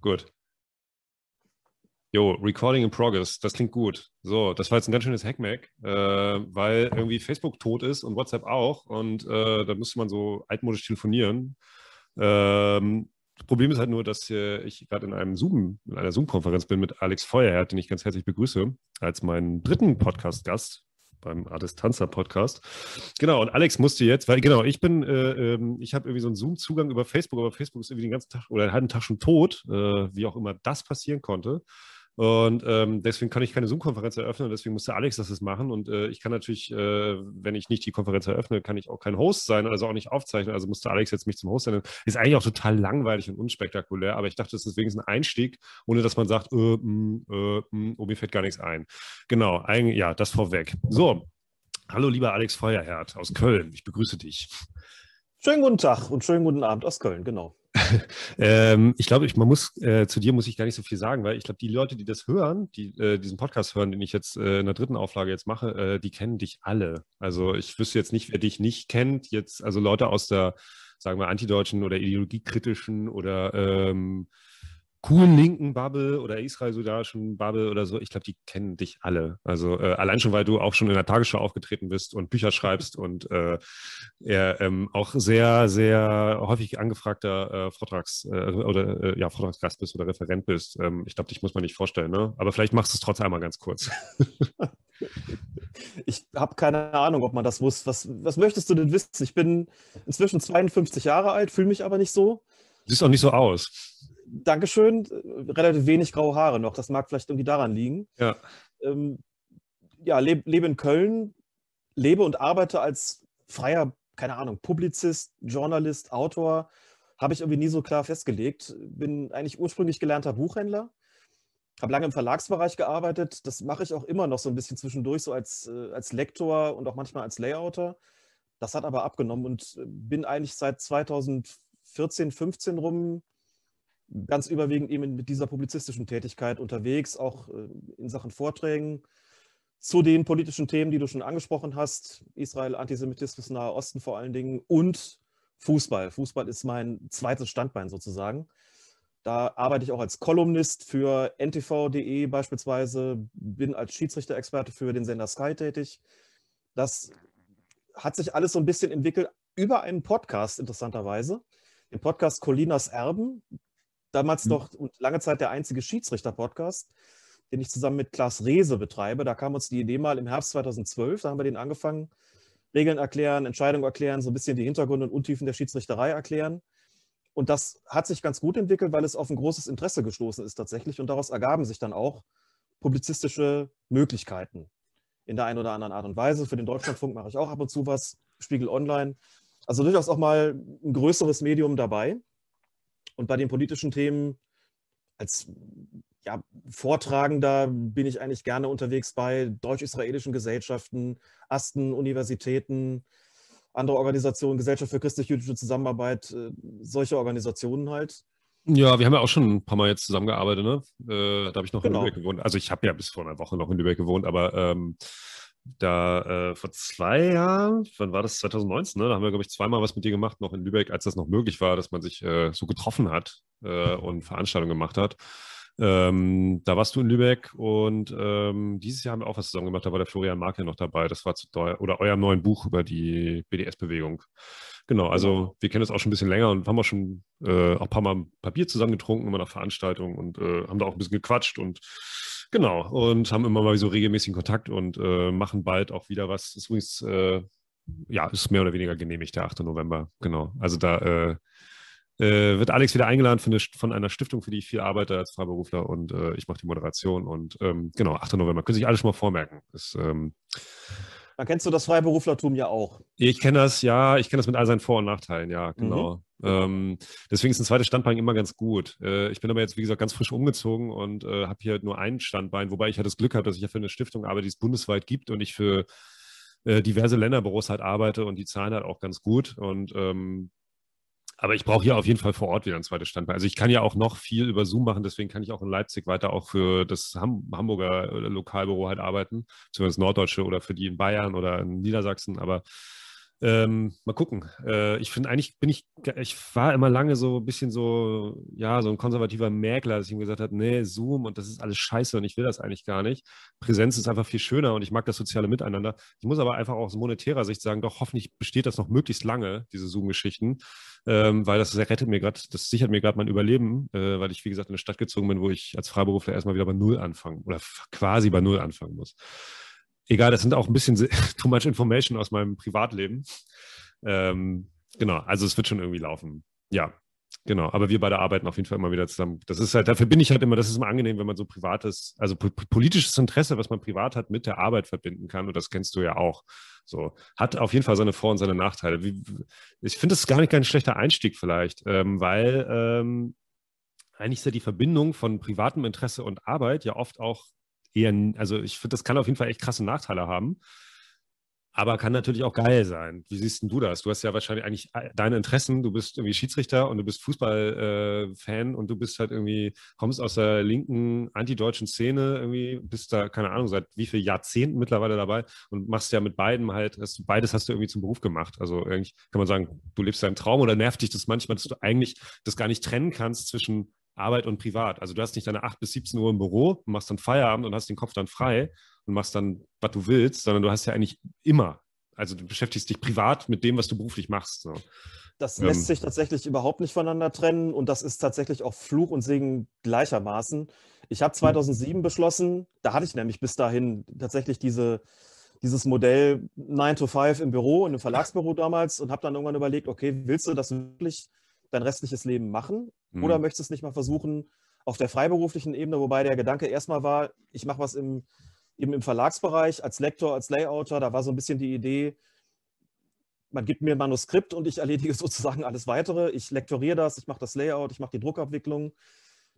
Gut. Jo, Recording in Progress, das klingt gut. So, das war jetzt ein ganz schönes Hackmack, äh, weil irgendwie Facebook tot ist und WhatsApp auch und äh, da müsste man so altmodisch telefonieren. Ähm, das Problem ist halt nur, dass äh, ich gerade in einem Zoom, in einer Zoom-Konferenz bin mit Alex Feuerherd, den ich ganz herzlich begrüße, als meinen dritten Podcast-Gast beim Adistanza Podcast. Genau, und Alex musste jetzt, weil genau, ich bin, äh, ähm, ich habe irgendwie so einen Zoom-Zugang über Facebook, aber Facebook ist irgendwie den ganzen Tag oder einen halben Tag schon tot, äh, wie auch immer das passieren konnte. Und ähm, deswegen kann ich keine Zoom-Konferenz eröffnen. Deswegen musste Alex das machen. Und äh, ich kann natürlich, äh, wenn ich nicht die Konferenz eröffne, kann ich auch kein Host sein, also auch nicht aufzeichnen. Also musste Alex jetzt mich zum Host sein. Ist eigentlich auch total langweilig und unspektakulär. Aber ich dachte, das ist wenigstens ein Einstieg, ohne dass man sagt, äh, mh, mm, äh, mh, mm, oh, mir fällt gar nichts ein. Genau, ein, ja, das vorweg. So, hallo lieber Alex Feuerherd aus Köln. Ich begrüße dich. Schönen guten Tag und schönen guten Abend aus Köln, genau. ähm, ich glaube, ich, man muss, äh, zu dir muss ich gar nicht so viel sagen, weil ich glaube, die Leute, die das hören, die äh, diesen Podcast hören, den ich jetzt äh, in der dritten Auflage jetzt mache, äh, die kennen dich alle. Also ich wüsste jetzt nicht, wer dich nicht kennt. Jetzt, also Leute aus der, sagen wir, antideutschen oder ideologiekritischen oder ähm, coolen linken Bubble oder israel-sudanischen Bubble oder so, ich glaube, die kennen dich alle. Also äh, allein schon, weil du auch schon in der Tagesschau aufgetreten bist und Bücher schreibst und äh, er ähm, auch sehr, sehr häufig angefragter äh, Vortrags- äh, oder äh, ja, Vortragsgast bist oder Referent bist. Ähm, ich glaube, dich muss man nicht vorstellen, ne? Aber vielleicht machst du es trotzdem einmal ganz kurz. ich habe keine Ahnung, ob man das muss. Was, was möchtest du denn wissen? Ich bin inzwischen 52 Jahre alt, fühle mich aber nicht so. Siehst auch nicht so aus. Dankeschön. Relativ wenig graue Haare noch. Das mag vielleicht irgendwie daran liegen. Ja. Ähm, ja, lebe, lebe in Köln, lebe und arbeite als freier, keine Ahnung, Publizist, Journalist, Autor. Habe ich irgendwie nie so klar festgelegt. Bin eigentlich ursprünglich gelernter Buchhändler. Habe lange im Verlagsbereich gearbeitet. Das mache ich auch immer noch so ein bisschen zwischendurch, so als, äh, als Lektor und auch manchmal als Layouter. Das hat aber abgenommen und bin eigentlich seit 2014, 15 rum ganz überwiegend eben mit dieser publizistischen Tätigkeit unterwegs, auch äh, in Sachen Vorträgen zu den politischen Themen, die du schon angesprochen hast, Israel, Antisemitismus, Nahe Osten vor allen Dingen und Fußball. Fußball ist mein zweites Standbein sozusagen. Da arbeite ich auch als Kolumnist für ntv.de beispielsweise, bin als Schiedsrichter-Experte für den Sender Sky tätig. Das hat sich alles so ein bisschen entwickelt über einen Podcast, interessanterweise. Den Podcast Colinas Erben, damals mhm. doch und lange Zeit der einzige Schiedsrichter-Podcast, den ich zusammen mit Klaas Rehse betreibe. Da kam uns die Idee mal im Herbst 2012, da haben wir den angefangen, Regeln erklären, Entscheidungen erklären, so ein bisschen die Hintergründe und Untiefen der Schiedsrichterei erklären. Und das hat sich ganz gut entwickelt, weil es auf ein großes Interesse gestoßen ist tatsächlich. Und daraus ergaben sich dann auch publizistische Möglichkeiten in der einen oder anderen Art und Weise. Für den Deutschlandfunk mache ich auch ab und zu was, Spiegel Online. Also durchaus auch mal ein größeres Medium dabei. Und bei den politischen Themen als ja, Vortragender bin ich eigentlich gerne unterwegs bei deutsch-israelischen Gesellschaften, Asten, Universitäten, andere Organisationen, Gesellschaft für christlich-jüdische Zusammenarbeit, äh, solche Organisationen halt. Ja, wir haben ja auch schon ein paar Mal jetzt zusammengearbeitet, ne? Äh, da habe ich noch genau. in Lübeck gewohnt. Also ich habe ja bis vor einer Woche noch in Lübeck gewohnt, aber ähm, da äh, vor zwei Jahren, wann war das? 2019, ne? Da haben wir, glaube ich, zweimal was mit dir gemacht, noch in Lübeck, als das noch möglich war, dass man sich äh, so getroffen hat äh, und Veranstaltungen gemacht hat. Ähm, da warst du in Lübeck und ähm, dieses Jahr haben wir auch was zusammen gemacht, da war der Florian Mark ja noch dabei. Das war zu oder eurem neuen Buch über die BDS-Bewegung. Genau, also genau. wir kennen das auch schon ein bisschen länger und haben auch schon äh, auch ein paar Mal Papier zusammen getrunken, immer nach Veranstaltungen und äh, haben da auch ein bisschen gequatscht und Genau, und haben immer mal so regelmäßigen Kontakt und äh, machen bald auch wieder was. Ist übrigens, äh, ja, ist mehr oder weniger genehmigt, der 8. November. Genau. Also da äh, äh, wird Alex wieder eingeladen von, eine, von, einer Stiftung, für die ich viel arbeite als Freiberufler und äh, ich mache die Moderation und ähm, genau, 8. November. Können sich alle schon mal vormerken. Ist, ähm, dann kennst du das Freiberuflertum ja auch. Ich kenne das, ja, ich kenne das mit all seinen Vor- und Nachteilen, ja, genau. Mhm. Ähm, deswegen ist ein zweites Standbein immer ganz gut. Äh, ich bin aber jetzt, wie gesagt, ganz frisch umgezogen und äh, habe hier nur ein Standbein, wobei ich ja das Glück habe, dass ich ja für eine Stiftung arbeite, die es bundesweit gibt und ich für äh, diverse Länderbüros halt arbeite und die zahlen halt auch ganz gut. Und ähm, aber ich brauche hier auf jeden Fall vor Ort wieder ein zweites Standbein. Also ich kann ja auch noch viel über Zoom machen, deswegen kann ich auch in Leipzig weiter auch für das Ham Hamburger äh, Lokalbüro halt arbeiten, das Norddeutsche oder für die in Bayern oder in Niedersachsen. Aber Ähm, mal gucken. Äh, ich finde eigentlich bin ich, ich war immer lange so ein bisschen so, ja, so ein konservativer Mäkler, dass ich ihm gesagt habe, nee, Zoom und das ist alles scheiße und ich will das eigentlich gar nicht. Präsenz ist einfach viel schöner und ich mag das soziale Miteinander. Ich muss aber einfach aus monetärer Sicht sagen, doch hoffentlich besteht das noch möglichst lange, diese Zoom-Geschichten, ähm, weil das rettet mir gerade, das sichert mir gerade mein Überleben, äh, weil ich, wie gesagt, in eine Stadt gezogen bin, wo ich als Freiberufler erstmal wieder bei Null anfangen oder quasi bei Null anfangen muss egal, das sind auch ein bisschen too much information aus meinem Privatleben. Ähm, genau, also es wird schon irgendwie laufen. Ja, genau. Aber wir beide arbeiten auf jeden Fall immer wieder zusammen. Das ist halt, dafür bin ich halt immer, das ist immer angenehm, wenn man so privates, also politisches Interesse, was man privat hat, mit der Arbeit verbinden kann. Und das kennst du ja auch. So, hat auf jeden Fall seine Vor- und seine Nachteile. Wie, ich finde das gar nicht kein schlechter Einstieg vielleicht, ähm, weil ähm, eigentlich ist ja die Verbindung von privatem Interesse und Arbeit ja oft auch eher, also ich finde, das kann auf jeden Fall echt krasse Nachteile haben. Aber kann natürlich auch geil sein. Wie siehst du das? Du hast ja wahrscheinlich eigentlich äh, deine Interessen. Du bist irgendwie Schiedsrichter und du bist Fußballfan äh, und du bist halt irgendwie, kommst aus der linken antideutschen Szene irgendwie, bist da, keine Ahnung, seit wie vielen Jahrzehnten mittlerweile dabei und machst ja mit beiden halt, hast, beides hast du irgendwie zum Beruf gemacht. Also eigentlich kann man sagen, du lebst deinen Traum oder nervt dich das manchmal, dass du eigentlich das gar nicht trennen kannst zwischen Arbeit und Privat. Also du hast nicht deine 8 bis 17 Uhr im Büro, machst dann Feierabend und hast den Kopf dann frei und machst dann, was du willst, sondern du hast ja eigentlich immer. Also du beschäftigst dich privat mit dem, was du beruflich machst. So. Das lässt ähm, sich tatsächlich überhaupt nicht voneinander trennen und das ist tatsächlich auch Fluch und Segen gleichermaßen. Ich habe 2007 beschlossen, da hatte ich nämlich bis dahin tatsächlich diese, dieses Modell 9 to 5 im Büro, in einem Verlagsbüro damals und habe dann irgendwann überlegt, okay, willst du das wirklich dein restliches Leben machen? Mhm. Oder möchtest du es nicht mal versuchen auf der freiberuflichen Ebene, wobei der Gedanke erstmal war, ich mache was im, eben im Verlagsbereich als Lektor, als Layouter. Da war so ein bisschen die Idee, man gibt mir ein Manuskript und ich erledige sozusagen alles weitere. Ich lektoriere das, ich mache das Layout, ich mache die Druckabwicklung.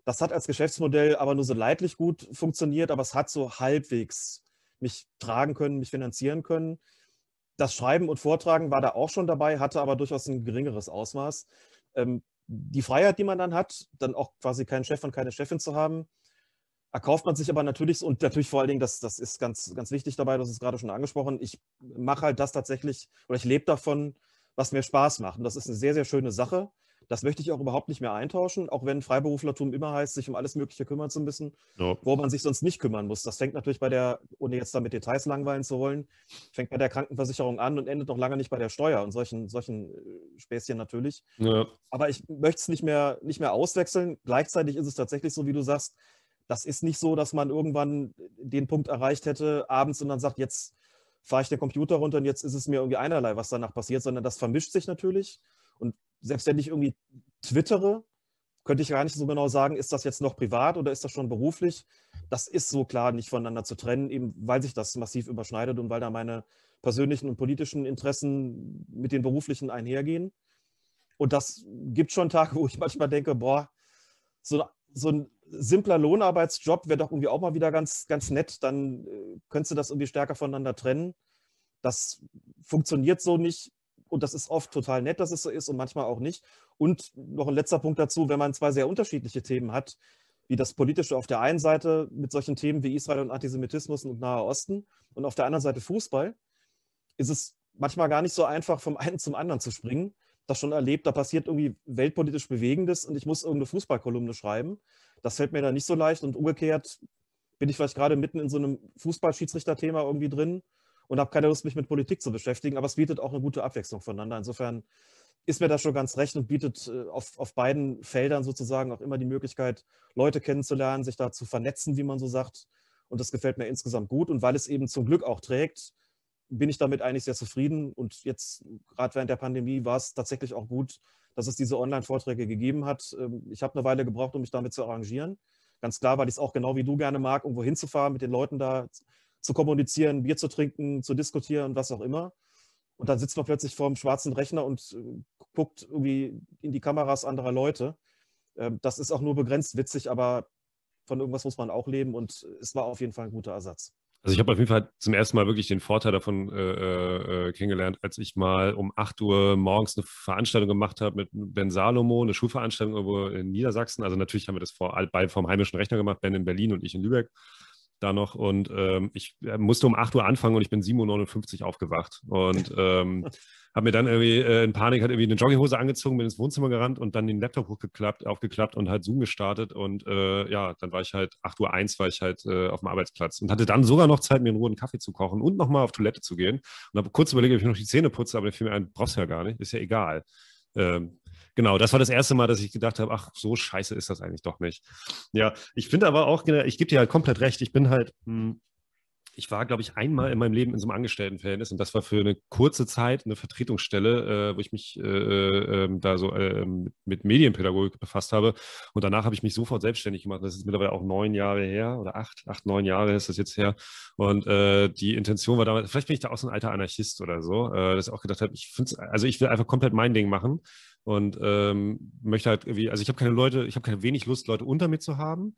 Das hat als Geschäftsmodell aber nur so leidlich gut funktioniert, aber es hat so halbwegs mich tragen können, mich finanzieren können. Das Schreiben und Vortragen war da auch schon dabei, hatte aber durchaus ein geringeres Ausmaß. Ähm, die Freiheit, die man dann hat, dann auch quasi keinen Chef und keine Chefin zu haben, erkauft man sich aber natürlich und natürlich vor allen Dingen, das, das ist ganz, ganz wichtig dabei, das ist gerade schon angesprochen, ich mache halt das tatsächlich, oder ich lebe davon, was mir Spaß macht. Und das ist eine sehr, sehr schöne Sache. Das möchte ich auch überhaupt nicht mehr eintauschen, auch wenn Freiberuflertum immer heißt, sich um alles Mögliche kümmern zu müssen, ja. wo man sich sonst nicht kümmern muss. Das fängt natürlich bei der, ohne jetzt da mit Details langweilen zu wollen, fängt bei der Krankenversicherung an und endet noch lange nicht bei der Steuer und solchen, solchen äh, Späßchen natürlich. Ja. Aber ich möchte es nicht mehr, nicht mehr auswechseln. Gleichzeitig ist es tatsächlich so, wie du sagst, das ist nicht so, dass man irgendwann den Punkt erreicht hätte abends und dann sagt, jetzt fahre ich den Computer runter und jetzt ist es mir irgendwie einerlei, was danach passiert, sondern das vermischt sich natürlich. Selbst wenn ich irgendwie twittere, könnte ich gar nicht so genau sagen, ist das jetzt noch privat oder ist das schon beruflich? Das ist so klar nicht voneinander zu trennen, eben weil sich das massiv überschneidet und weil da meine persönlichen und politischen Interessen mit den beruflichen einhergehen. Und das gibt schon Tage, wo ich manchmal denke, boah, so, so ein simpler Lohnarbeitsjob wäre doch irgendwie auch mal wieder ganz, ganz nett. Dann äh, könntest du das irgendwie stärker voneinander trennen. Das funktioniert so nicht. Und das ist oft total nett, dass es so ist und manchmal auch nicht. Und noch ein letzter Punkt dazu, wenn man zwei sehr unterschiedliche Themen hat, wie das Politische auf der einen Seite mit solchen Themen wie Israel und Antisemitismus und Nahe Osten und auf der anderen Seite Fußball, ist es manchmal gar nicht so einfach, vom einen zum anderen zu springen. Das schon erlebt, da passiert irgendwie weltpolitisch Bewegendes und ich muss irgendeine Fußballkolumne schreiben. Das fällt mir da nicht so leicht und umgekehrt bin ich vielleicht gerade mitten in so einem Fußballschiedsrichterthema irgendwie drin und habe keine Lust, mich mit Politik zu beschäftigen. Aber es bietet auch eine gute Abwechslung voneinander. Insofern ist mir das schon ganz recht und bietet äh, auf, auf beiden Feldern sozusagen auch immer die Möglichkeit, Leute kennenzulernen, sich da zu vernetzen, wie man so sagt. Und das gefällt mir insgesamt gut. Und weil es eben zum Glück auch trägt, bin ich damit eigentlich sehr zufrieden. Und jetzt, gerade während der Pandemie, war es tatsächlich auch gut, dass es diese Online-Vorträge gegeben hat. Ähm, ich habe eine Weile gebraucht, um mich damit zu arrangieren. Ganz klar, weil ich es auch genau wie du gerne mag, irgendwo hinzufahren, mit den Leuten da zu kommunizieren, Bier zu trinken, zu diskutieren, was auch immer. Und dann sitzt man plötzlich vor einem schwarzen Rechner und äh, guckt irgendwie in die Kameras anderer Leute. Ähm, das ist auch nur begrenzt witzig, aber von irgendwas muss man auch leben und es war auf jeden Fall ein guter Ersatz. Also ich habe auf jeden Fall zum ersten Mal wirklich den Vorteil davon äh, äh, kennengelernt, als ich mal um 8 Uhr morgens eine Veranstaltung gemacht habe mit Ben Salomo, eine Schulveranstaltung irgendwo in Niedersachsen. Also natürlich haben wir das vor, beide vom heimischen Rechner gemacht, Ben in Berlin und ich in Lübeck. Da noch und ähm, ich äh, musste um 8 Uhr anfangen und ich bin 7.59 Uhr aufgewacht und ähm, habe mir dann irgendwie äh, in Panik halt irgendwie eine Jogginghose angezogen, bin ins Wohnzimmer gerannt und dann den Laptop hochgeklappt, aufgeklappt und halt Zoom gestartet und äh, ja, dann war ich halt 8 Uhr 1 war ich halt äh, auf dem Arbeitsplatz und hatte dann sogar noch Zeit, mir in Ruhe einen Kaffee zu kochen und nochmal auf Toilette zu gehen und habe kurz überlegt, ob ich noch die Zähne putze, aber der fiel mir ein, brauchst ja gar nicht, ist ja egal. Ähm, genau, das war das erste Mal, dass ich gedacht habe, ach, so scheiße ist das eigentlich doch nicht. Ja, ich finde aber auch, ich gebe dir halt komplett recht, ich bin halt, hm, ich war, glaube ich, einmal in meinem Leben in so einem Angestelltenverhältnis und das war für eine kurze Zeit eine Vertretungsstelle, äh, wo ich mich äh, äh, ähm, da so ähm, mit Medienpädagogik befasst habe. Und danach habe ich mich sofort selbstständig gemacht. Das ist mittlerweile auch neun Jahre her oder acht, acht, neun Jahre ist das jetzt her. Und äh, die Intention war damals, vielleicht bin ich da auch so ein alter Anarchist oder so, äh, dass ich auch gedacht habe, ich finde also ich will einfach komplett mein Ding machen und ähm, möchte halt irgendwie, also ich habe keine Leute, ich habe keine wenig Lust, Leute unter mir zu haben.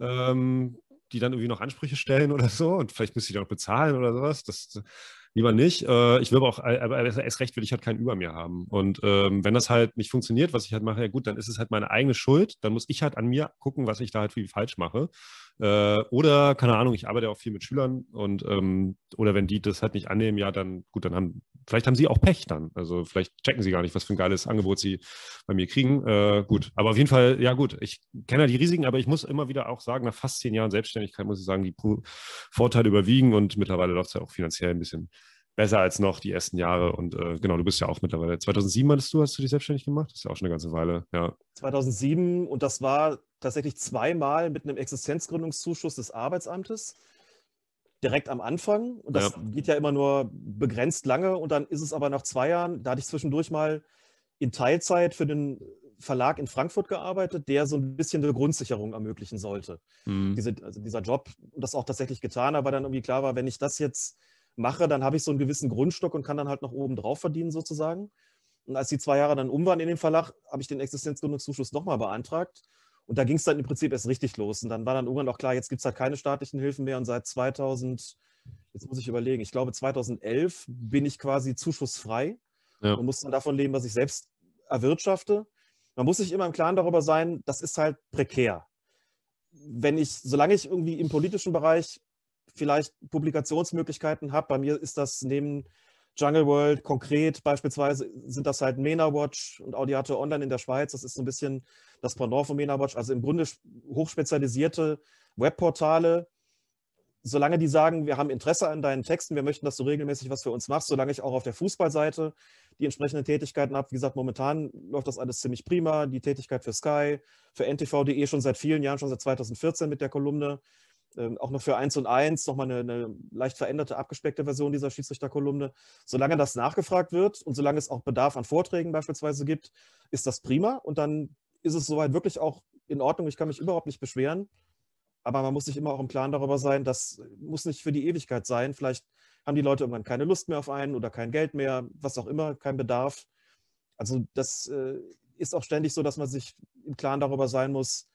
Ähm, die dann irgendwie noch Ansprüche stellen oder so und vielleicht müsste ich die auch bezahlen oder sowas. Das lieber nicht. Äh, ich will aber auch, aber erst recht will ich halt keinen über mir haben. Und ähm, wenn das halt nicht funktioniert, was ich halt mache, ja gut, dann ist es halt meine eigene Schuld. Dann muss ich halt an mir gucken, was ich da halt viel falsch mache. Äh, oder, keine Ahnung, ich arbeite auch viel mit Schülern und ähm, oder wenn die das halt nicht annehmen, ja, dann gut, dann haben, vielleicht haben sie auch Pech dann. Also vielleicht checken sie gar nicht, was für ein geiles Angebot sie bei mir kriegen. Äh, gut, aber auf jeden Fall, ja gut, ich kenne ja die Risiken, aber ich muss immer wieder auch sagen, nach fast zehn Jahren Selbstständigkeit muss ich sagen, die Vorteile überwiegen und mittlerweile läuft es ja auch finanziell ein bisschen besser als noch die ersten Jahre. Und äh, genau, du bist ja auch mittlerweile. 2007 hattest du, hast du dich selbstständig gemacht? Das ist ja auch schon eine ganze Weile, ja. 2007 und das war tatsächlich zweimal mit einem Existenzgründungszuschuss des Arbeitsamtes. Direkt am Anfang. Und das ja. geht ja immer nur begrenzt lange. Und dann ist es aber nach zwei Jahren, da hatte ich zwischendurch mal in Teilzeit für den Verlag in Frankfurt gearbeitet, der so ein bisschen eine Grundsicherung ermöglichen sollte. Mhm. Diese, also dieser Job das auch tatsächlich getan, aber dann irgendwie klar war, wenn ich das jetzt mache, dann habe ich so einen gewissen Grundstock und kann dann halt noch oben drauf verdienen sozusagen. Und als die zwei Jahre dann um waren in dem Verlag, habe ich den Existenzgründungszuschuss nochmal beantragt. Und da ging es dann im Prinzip erst richtig los. Und dann war dann irgendwann auch klar, jetzt gibt es halt keine staatlichen Hilfen mehr. Und seit 2000, jetzt muss ich überlegen, ich glaube 2011 bin ich quasi zuschussfrei ja. und muss dann davon leben, was ich selbst erwirtschafte. Man muss sich immer im Klaren darüber sein, das ist halt prekär. Wenn ich, solange ich irgendwie im politischen Bereich vielleicht Publikationsmöglichkeiten habe. Bei mir ist das neben Jungle World konkret beispielsweise sind das halt MENA Watch und Audiato Online in der Schweiz. Das ist so ein bisschen das Pendant von MENA Watch. Also im Grunde hochspezialisierte Webportale. Solange die sagen, wir haben Interesse an deinen Texten, wir möchten, dass du regelmäßig was für uns machst, solange ich auch auf der Fußballseite die entsprechenden Tätigkeiten habe. Wie gesagt, momentan läuft das alles ziemlich prima. Die Tätigkeit für Sky, für ntv.de schon seit vielen Jahren, schon seit 2014 mit der Kolumne ähm, auch noch für 1 und 1 nochmal eine, eine leicht veränderte, abgespeckte Version dieser Schiedsrichterkolumne. Solange das nachgefragt wird und solange es auch Bedarf an Vorträgen beispielsweise gibt, ist das prima und dann ist es soweit wirklich auch in Ordnung. Ich kann mich überhaupt nicht beschweren. Aber man muss sich immer auch im Klaren darüber sein, das muss nicht für die Ewigkeit sein. Vielleicht haben die Leute irgendwann keine Lust mehr auf einen oder kein Geld mehr, was auch immer, kein Bedarf. Also das äh, ist auch ständig so, dass man sich im Klaren darüber sein muss,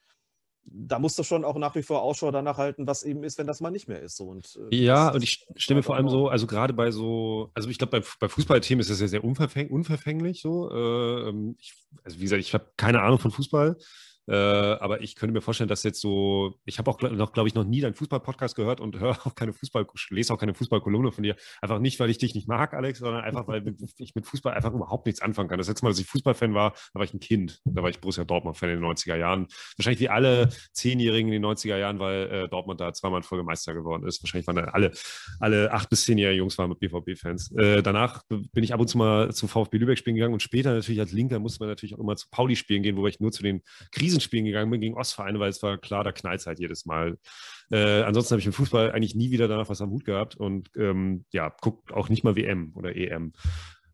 da musst du schon auch nach wie vor Ausschau danach halten, was eben ist, wenn das mal nicht mehr ist. So. Und, äh, ja, und ich stelle mir vor allem so, also gerade bei so, also ich glaube, bei, bei Fußballthemen ist das ja sehr unverfäng, unverfänglich so. Äh, ähm, ich, also wie gesagt, ich habe keine Ahnung von Fußball. Äh, aber ich könnte mir vorstellen, dass jetzt so, ich habe auch noch, glaube ich, noch nie deinen Fußball-Podcast gehört und höre auch keine Fußball, lese auch keine Fußballkolumne von dir. Einfach nicht, weil ich dich nicht mag, Alex, sondern einfach, weil ich mit Fußball einfach überhaupt nichts anfangen kann. Das letzte Mal, dass ich Fußballfan war, da war ich ein Kind. Da war ich Borussia Dortmund-Fan in den 90er Jahren. Wahrscheinlich wie alle Zehnjährigen in den 90er Jahren, weil äh, Dortmund da zweimal in Folge Meister geworden ist. Wahrscheinlich waren da alle, alle acht bis zehnjährige Jungs waren mit BVB-Fans. Äh, danach bin ich ab und zu mal zu VfB Lübeck spielen gegangen und später natürlich als Linker musste man natürlich auch immer zu Pauli spielen gehen, wobei ich nur zu den Krisenspielen gegangen bin gegen Ostvereine, weil es war klar, da knallt es halt jedes Mal. Äh, ansonsten habe ich im Fußball eigentlich nie wieder danach was am Hut gehabt und ähm, ja, guckt auch nicht mal WM oder EM.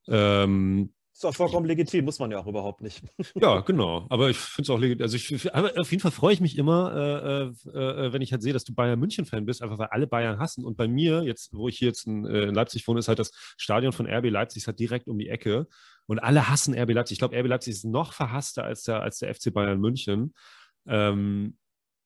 Ähm, ist auch vollkommen legitim, muss man ja auch überhaupt nicht. Ja, genau. Aber ich finde es auch legitim. Also ich, auf jeden Fall freue ich mich immer, äh, äh, äh, wenn ich halt sehe, dass du Bayern München-Fan bist, einfach weil alle Bayern hassen. Und bei mir, jetzt, wo ich hier jetzt in, äh, in Leipzig wohne, ist halt das Stadion von RB Leipzig halt direkt um die Ecke. Und alle hassen RB Leipzig. Ich glaube, RB Leipzig ist noch verhasster als der, als der FC Bayern München. Ähm,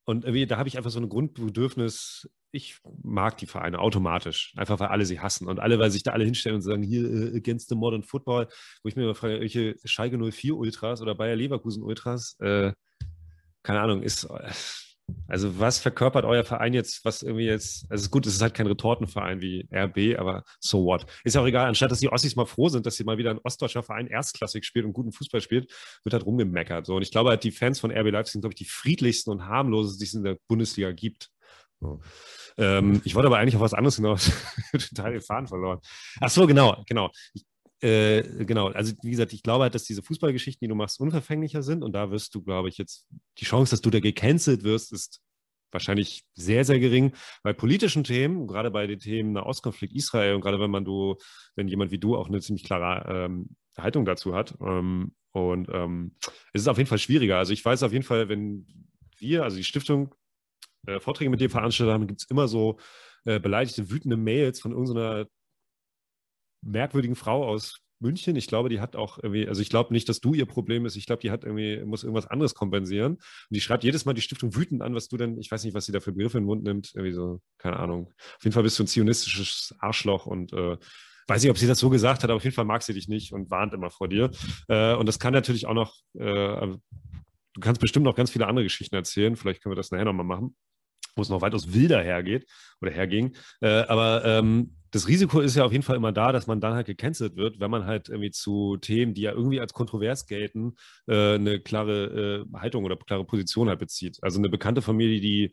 und irgendwie, da habe ich einfach so ein Grundbedürfnis, ich mag die Vereine automatisch, einfach weil alle sie hassen und alle, weil sich da alle hinstellen und sagen, hier äh, against the modern football, wo ich mir immer frage, welche Schalke 04 Ultras oder Bayer Leverkusen Ultras, äh, keine Ahnung, ist, äh, Also was verkörpert euer Verein jetzt, was irgendwie jetzt, also gut, es ist halt kein Retortenverein wie RB, aber so what. Ist ja auch egal, anstatt dass die Ossis mal froh sind, dass sie mal wieder ein ostdeutscher Verein erstklassig spielt und guten Fußball spielt, wird halt rumgemeckert. So. Und ich glaube halt, die Fans von RB Leipzig sind, glaube ich, die friedlichsten und harmlosesten, die es in der Bundesliga gibt. So. Ähm, ich wollte aber eigentlich auf was anderes hinaus. Total den Faden verloren. Ach so, genau, genau. Ich, äh, genau, also wie gesagt, ich glaube halt, dass diese Fußballgeschichten, die du machst, unverfänglicher sind und da wirst du, glaube ich, jetzt, die Chance, dass du da gecancelt wirst, ist wahrscheinlich sehr, sehr gering. Bei politischen Themen, gerade bei den Themen Nahostkonflikt Israel und gerade wenn man du, wenn jemand wie du auch eine ziemlich klare ähm, Haltung dazu hat. Ähm, und ähm, es ist auf jeden Fall schwieriger. Also ich weiß auf jeden Fall, wenn wir, also die Stiftung, äh, Vorträge mit dir veranstaltet haben, gibt es immer so äh, beleidigte, wütende Mails von irgendeiner merkwürdigen Frau aus München. Ich glaube, die hat auch irgendwie, also ich glaube nicht, dass du ihr Problem ist. Ich glaube, die hat irgendwie, muss irgendwas anderes kompensieren. Und die schreibt jedes Mal die Stiftung wütend an, was du denn, ich weiß nicht, was sie da für Begriffe in den Mund nimmt. Irgendwie so, keine Ahnung. Auf jeden Fall bist du ein zionistisches Arschloch und äh, weiß nicht, ob sie das so gesagt hat, aber auf jeden Fall mag sie dich nicht und warnt immer vor dir. Äh, und das kann natürlich auch noch, äh, du kannst bestimmt noch ganz viele andere Geschichten erzählen. Vielleicht können wir das nachher nochmal machen wo es noch weitaus wilder hergeht oder herging. Äh, aber ähm, das Risiko ist ja auf jeden Fall immer da, dass man dann halt gecancelt wird, wenn man halt irgendwie zu Themen, die ja irgendwie als kontrovers gelten, äh, eine klare äh, Haltung oder klare Position halt bezieht. Also eine bekannte Familie, die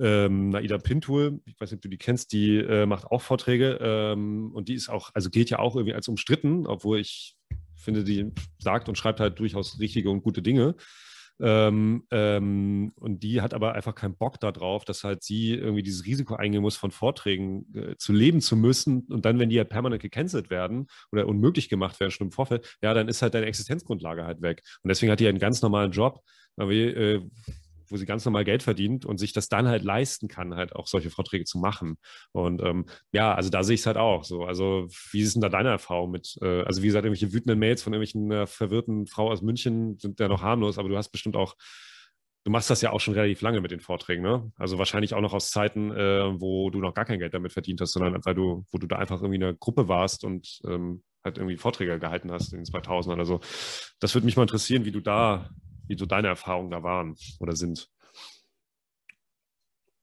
ähm, Naida Pintul, ich weiß nicht, ob du die kennst, die äh, macht auch Vorträge ähm, und die ist auch, also gilt ja auch irgendwie als umstritten, obwohl ich finde, die sagt und schreibt halt durchaus richtige und gute Dinge. Ähm, ähm, und die hat aber einfach keinen Bock darauf, dass halt sie irgendwie dieses Risiko eingehen muss, von Vorträgen äh, zu leben zu müssen. Und dann, wenn die ja halt permanent gecancelt werden oder unmöglich gemacht werden, schon im Vorfeld, ja, dann ist halt deine Existenzgrundlage halt weg. Und deswegen hat die einen ganz normalen Job. Aber, äh, wo sie ganz normal Geld verdient und sich das dann halt leisten kann, halt auch solche Vorträge zu machen. Und ähm, ja, also da sehe ich es halt auch so. Also wie ist denn da deine Erfahrung mit, äh, also wie gesagt, irgendwelche wütenden Mails von irgendwelchen äh, verwirrten Frau aus München sind ja noch harmlos, aber du hast bestimmt auch Du machst das ja auch schon relativ lange mit den Vorträgen, ne? Also wahrscheinlich auch noch aus Zeiten, äh, wo du noch gar kein Geld damit verdient hast, sondern weil du, wo du da einfach irgendwie eine Gruppe warst und ähm, halt irgendwie Vorträge gehalten hast in den 2000 oder so. Das würde mich mal interessieren, wie du da wie so deine Erfahrungen da waren oder sind.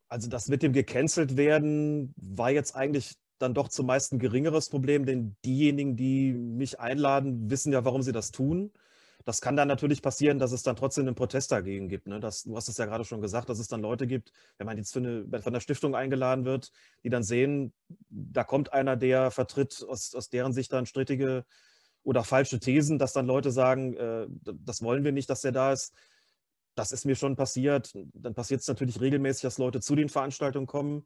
Also das mit dem gecancelt werden war jetzt eigentlich dann doch zumeist ein geringeres Problem, denn diejenigen, die mich einladen, wissen ja, warum sie das tun. Das kann dann natürlich passieren, dass es dann trotzdem einen Protest dagegen gibt. Ne? Das, du hast es ja gerade schon gesagt, dass es dann Leute gibt, wenn man jetzt eine, von der Stiftung eingeladen wird, die dann sehen, da kommt einer, der vertritt aus, aus deren Sicht dann strittige oder falsche Thesen, dass dann Leute sagen, äh, das wollen wir nicht, dass der da ist. Das ist mir schon passiert. Dann passiert es natürlich regelmäßig, dass Leute zu den Veranstaltungen kommen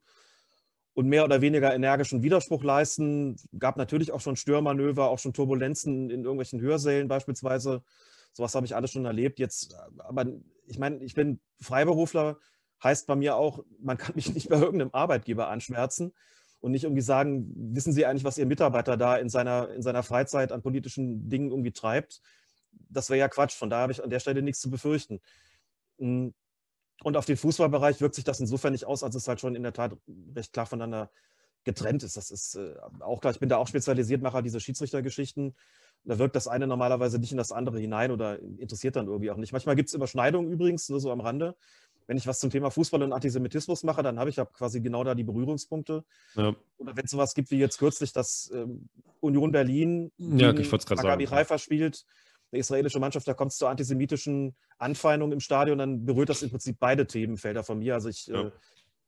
und mehr oder weniger energischen Widerspruch leisten. Gab natürlich auch schon Störmanöver, auch schon Turbulenzen in irgendwelchen Hörsälen beispielsweise. Sowas habe ich alles schon erlebt. Jetzt, aber ich meine, ich bin Freiberufler, heißt bei mir auch, man kann mich nicht bei irgendeinem Arbeitgeber anschwärzen und nicht irgendwie sagen, wissen Sie eigentlich, was Ihr Mitarbeiter da in seiner, in seiner Freizeit an politischen Dingen irgendwie treibt? Das wäre ja Quatsch. Von daher habe ich an der Stelle nichts zu befürchten. Hm. Und auf den Fußballbereich wirkt sich das insofern nicht aus, als es halt schon in der Tat recht klar voneinander getrennt ist. Das ist äh, auch klar. Ich bin da auch spezialisiert, mache halt diese Schiedsrichtergeschichten. Da wirkt das eine normalerweise nicht in das andere hinein oder interessiert dann irgendwie auch nicht. Manchmal gibt es Überschneidungen übrigens, nur so am Rande wenn ich was zum Thema Fußball und Antisemitismus mache, dann habe ich ja quasi genau da die Berührungspunkte. Ja. Oder wenn es sowas gibt wie jetzt kürzlich, dass ähm, Union Berlin ja, ich Maccabi Haifa spielt, eine israelische Mannschaft, da kommt es zu antisemitischen Anfeindungen im Stadion, dann berührt das im Prinzip beide Themenfelder von mir. Also ich ja. äh,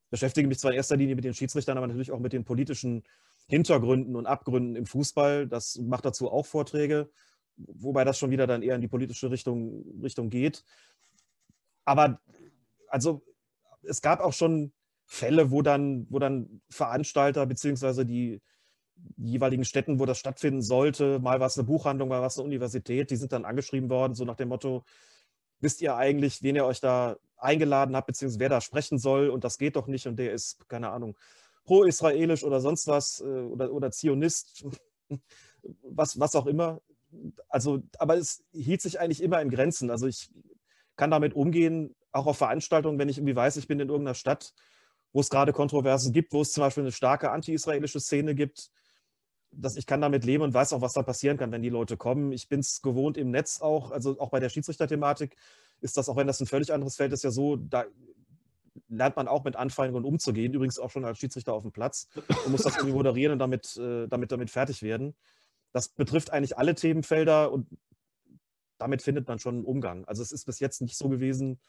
beschäftige mich zwar in erster Linie mit den Schiedsrichtern, aber natürlich auch mit den politischen Hintergründen und Abgründen im Fußball. Das macht dazu auch Vorträge, wobei das schon wieder dann eher in die politische Richtung, Richtung geht. Aber also es gab auch schon Fälle, wo dann, wo dann Veranstalter beziehungsweise die, jeweiligen Städten, wo das stattfinden sollte, mal war es eine Buchhandlung, mal war es eine Universität, die sind dann angeschrieben worden, so nach dem Motto, wisst ihr eigentlich, wen ihr euch da eingeladen habt, beziehungsweise wer da sprechen soll und das geht doch nicht und der ist, keine Ahnung, pro-israelisch oder sonst was äh, oder, oder Zionist, was, was auch immer. Also, aber es hielt sich eigentlich immer in Grenzen. Also ich kann damit umgehen, auch auf Veranstaltungen, wenn ich irgendwie weiß, ich bin in irgendeiner Stadt, wo es gerade Kontroversen gibt, wo es zum Beispiel eine starke anti-israelische Szene gibt, dass ich kann damit leben und weiß auch, was da passieren kann, wenn die Leute kommen. Ich bin es gewohnt im Netz auch, also auch bei der Schiedsrichterthematik ist das, auch wenn das ein völlig anderes Feld ist, ja so, da lernt man auch mit Anfeindungen umzugehen, übrigens auch schon als Schiedsrichter auf dem Platz und muss das irgendwie moderieren und damit, äh, damit, damit fertig werden. Das betrifft eigentlich alle Themenfelder und damit findet man schon einen Umgang. Also es ist bis jetzt nicht so gewesen,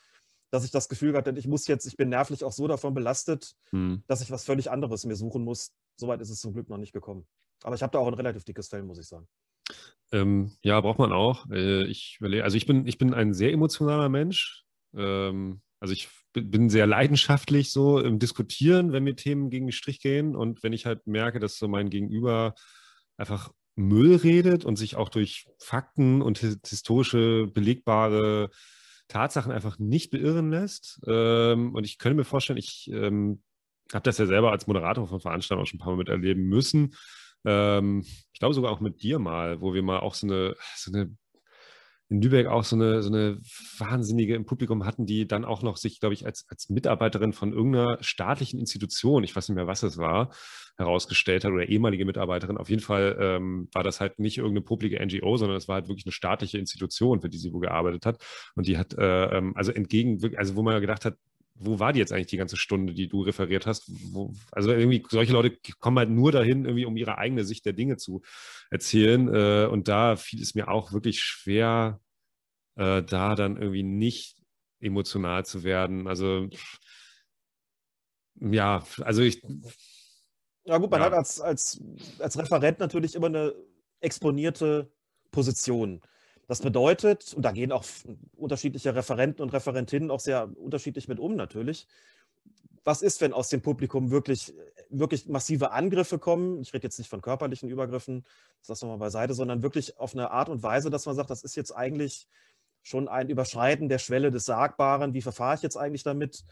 dass ich das Gefühl hatte, ich muss jetzt, ich bin nervlich auch so davon belastet, hm. dass ich was völlig anderes mir suchen muss. Soweit ist es zum Glück noch nicht gekommen. Aber ich habe da auch ein relativ dickes Fell, muss ich sagen. Ähm, ja, braucht man auch. Äh, ich also ich bin, ich bin ein sehr emotionaler Mensch. Ähm, also ich bin sehr leidenschaftlich so im Diskutieren, wenn mir Themen gegen den Strich gehen und wenn ich halt merke, dass so mein Gegenüber einfach Müll redet und sich auch durch Fakten und historische belegbare Tatsachen einfach nicht beirren lässt. Ähm, und ich könnte mir vorstellen, ich ähm, habe das ja selber als Moderator von Veranstaltungen auch schon ein paar Mal miterleben müssen. Ähm, ich glaube sogar auch mit dir mal, wo wir mal auch so eine, so eine in Lübeck auch so eine, so eine Wahnsinnige im Publikum hatten, die dann auch noch sich, glaube ich, als, als Mitarbeiterin von irgendeiner staatlichen Institution, ich weiß nicht mehr, was es war, herausgestellt hat oder ehemalige Mitarbeiterin. Auf jeden Fall ähm, war das halt nicht irgendeine publike NGO, sondern es war halt wirklich eine staatliche Institution, für die sie wo gearbeitet hat. Und die hat, äh, ähm, also entgegen, also wo man gedacht hat, wo war die jetzt eigentlich die ganze Stunde, die du referiert hast? Wo, also irgendwie, solche Leute kommen halt nur dahin, irgendwie, um ihre eigene Sicht der Dinge zu erzählen. Äh, und da fiel es mir auch wirklich schwer, äh, da dann irgendwie nicht emotional zu werden. Also ja, also ich. Ja gut, man ja. hat als, als, als Referent natürlich immer eine exponierte Position. Das bedeutet, und da gehen auch unterschiedliche Referenten und Referentinnen auch sehr unterschiedlich mit um natürlich. Was ist, wenn aus dem Publikum wirklich, wirklich massive Angriffe kommen? Ich rede jetzt nicht von körperlichen Übergriffen, das lassen wir mal beiseite, sondern wirklich auf eine Art und Weise, dass man sagt, das ist jetzt eigentlich schon ein Überschreiten der Schwelle des Sagbaren. Wie verfahre ich jetzt eigentlich damit?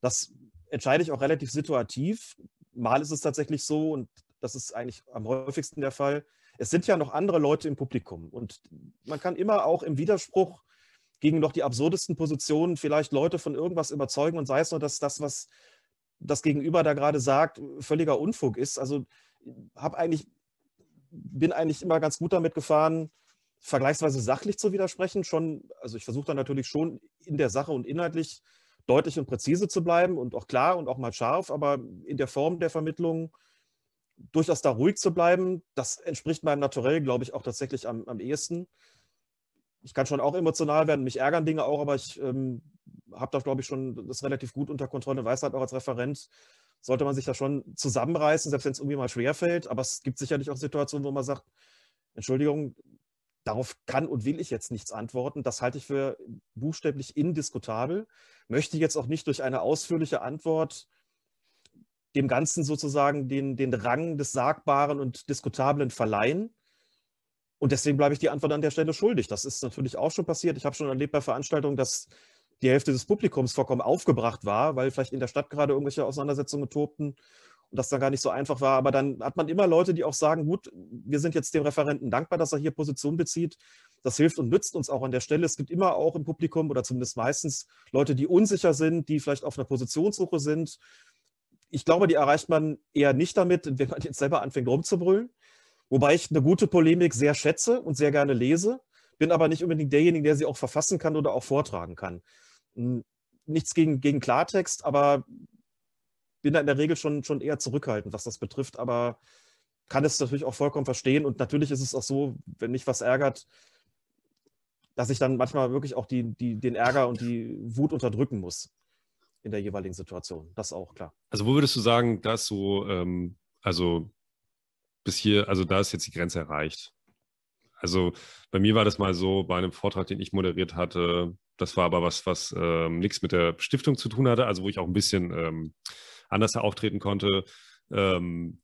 Das entscheide ich auch relativ situativ. Mal ist es tatsächlich so, und das ist eigentlich am häufigsten der Fall, es sind ja noch andere Leute im Publikum. Und man kann immer auch im Widerspruch gegen noch die absurdesten Positionen vielleicht Leute von irgendwas überzeugen und sei es nur, dass das, was das Gegenüber da gerade sagt, völliger Unfug ist. Also habe eigentlich, bin eigentlich immer ganz gut damit gefahren, vergleichsweise sachlich zu widersprechen. Schon, also ich versuche dann natürlich schon in der Sache und inhaltlich deutlich und präzise zu bleiben und auch klar und auch mal scharf, aber in der Form der Vermittlung durchaus da ruhig zu bleiben, das entspricht meinem Naturell, glaube ich, auch tatsächlich am, am ehesten. Ich kann schon auch emotional werden, mich ärgern Dinge auch, aber ich ähm, habe da, glaube ich, schon das relativ gut unter Kontrolle, weiß halt auch als Referent, sollte man sich da schon zusammenreißen, selbst wenn es irgendwie mal schwerfällt. Aber es gibt sicherlich auch Situationen, wo man sagt, Entschuldigung, darauf kann und will ich jetzt nichts antworten. Das halte ich für buchstäblich indiskutabel. Möchte jetzt auch nicht durch eine ausführliche Antwort dem Ganzen sozusagen den, den Rang des Sagbaren und Diskutablen verleihen. Und deswegen bleibe ich die Antwort an der Stelle schuldig. Das ist natürlich auch schon passiert. Ich habe schon erlebt bei Veranstaltungen, dass die Hälfte des Publikums vollkommen aufgebracht war, weil vielleicht in der Stadt gerade irgendwelche Auseinandersetzungen tobten und das dann gar nicht so einfach war. Aber dann hat man immer Leute, die auch sagen, gut, wir sind jetzt dem Referenten dankbar, dass er hier Position bezieht. Das hilft und nützt uns auch an der Stelle. Es gibt immer auch im Publikum oder zumindest meistens Leute, die unsicher sind, die vielleicht auf einer Positionssuche sind, ich glaube, die erreicht man eher nicht damit, wenn man jetzt selber anfängt rumzubrüllen. Wobei ich eine gute Polemik sehr schätze und sehr gerne lese, bin aber nicht unbedingt derjenige, der sie auch verfassen kann oder auch vortragen kann. Hm, nichts gegen, gegen Klartext, aber bin da in der Regel schon, schon eher zurückhaltend, was das betrifft, aber kann es natürlich auch vollkommen verstehen. Und natürlich ist es auch so, wenn mich was ärgert, dass ich dann manchmal wirklich auch die, die, den Ärger und die Wut unterdrücken muss in der jeweiligen Situation. Das auch klar. Also wo würdest du sagen, dass so, ähm, also bis hier, also da ist jetzt die Grenze erreicht? Also bei mir war das mal so, bei einem Vortrag, den ich moderiert hatte, das war aber was, was ähm, nichts mit der Stiftung zu tun hatte, also wo ich auch ein bisschen ähm, anders auftreten konnte, ähm,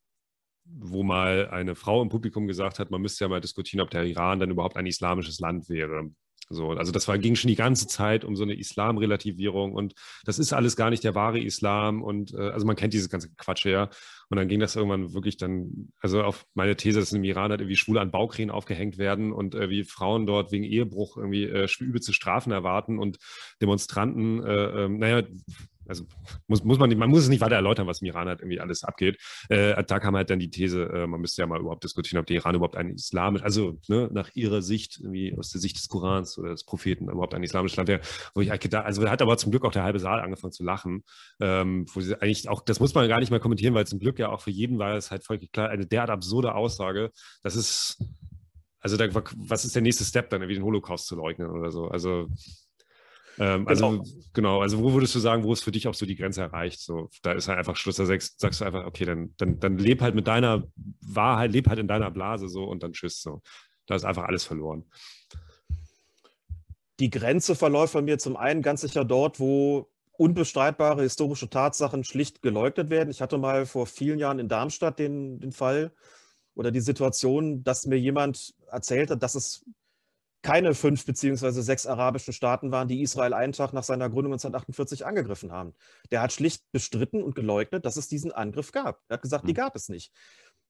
wo mal eine Frau im Publikum gesagt hat, man müsste ja mal diskutieren, ob der Iran dann überhaupt ein islamisches Land wäre. So, also das war, ging schon die ganze Zeit um so eine Islamrelativierung und das ist alles gar nicht der wahre Islam und äh, also man kennt dieses ganze Quatsch ja. Und dann ging das irgendwann wirklich dann, also auf meine These, dass im Iran halt irgendwie Schwule an Baukränen aufgehängt werden und äh, wie Frauen dort wegen Ehebruch irgendwie äh, übelste Strafen erwarten und Demonstranten, äh, äh, naja, also muss, muss man, man muss es nicht weiter erläutern, was im Iran halt irgendwie alles abgeht. Äh, da kam halt dann die These, äh, man müsste ja mal überhaupt diskutieren, ob der Iran überhaupt ein islamisch, also ne, nach ihrer Sicht, irgendwie aus der Sicht des Korans oder des Propheten überhaupt ein islamisches Land wäre, wo ich eigentlich gedacht, also hat aber zum Glück auch der halbe Saal angefangen zu lachen, ähm, wo sie eigentlich auch, das muss man gar nicht mehr kommentieren, weil zum Glück ja auch für jeden war es halt voll klar, eine derart absurde Aussage, das ist, also da, was ist der nächste Step dann, irgendwie den Holocaust zu leugnen oder so, also ähm, also genau. genau, also wo würdest du sagen, wo ist für dich auch so die Grenze erreicht? So, da ist halt einfach Schluss, da sagst, sagst du einfach, okay, dann, dann, dann leb halt mit deiner Wahrheit, leb halt in deiner Blase so und dann tschüss. So. Da ist einfach alles verloren. Die Grenze verläuft bei mir zum einen ganz sicher dort, wo unbestreitbare historische Tatsachen schlicht geleugnet werden. Ich hatte mal vor vielen Jahren in Darmstadt den, den Fall oder die Situation, dass mir jemand erzählt hat, dass es keine fünf beziehungsweise sechs arabischen Staaten waren, die Israel einen Tag nach seiner Gründung 1948 angegriffen haben. Der hat schlicht bestritten und geleugnet, dass es diesen Angriff gab. Er hat gesagt, mhm. die hm. gab es nicht.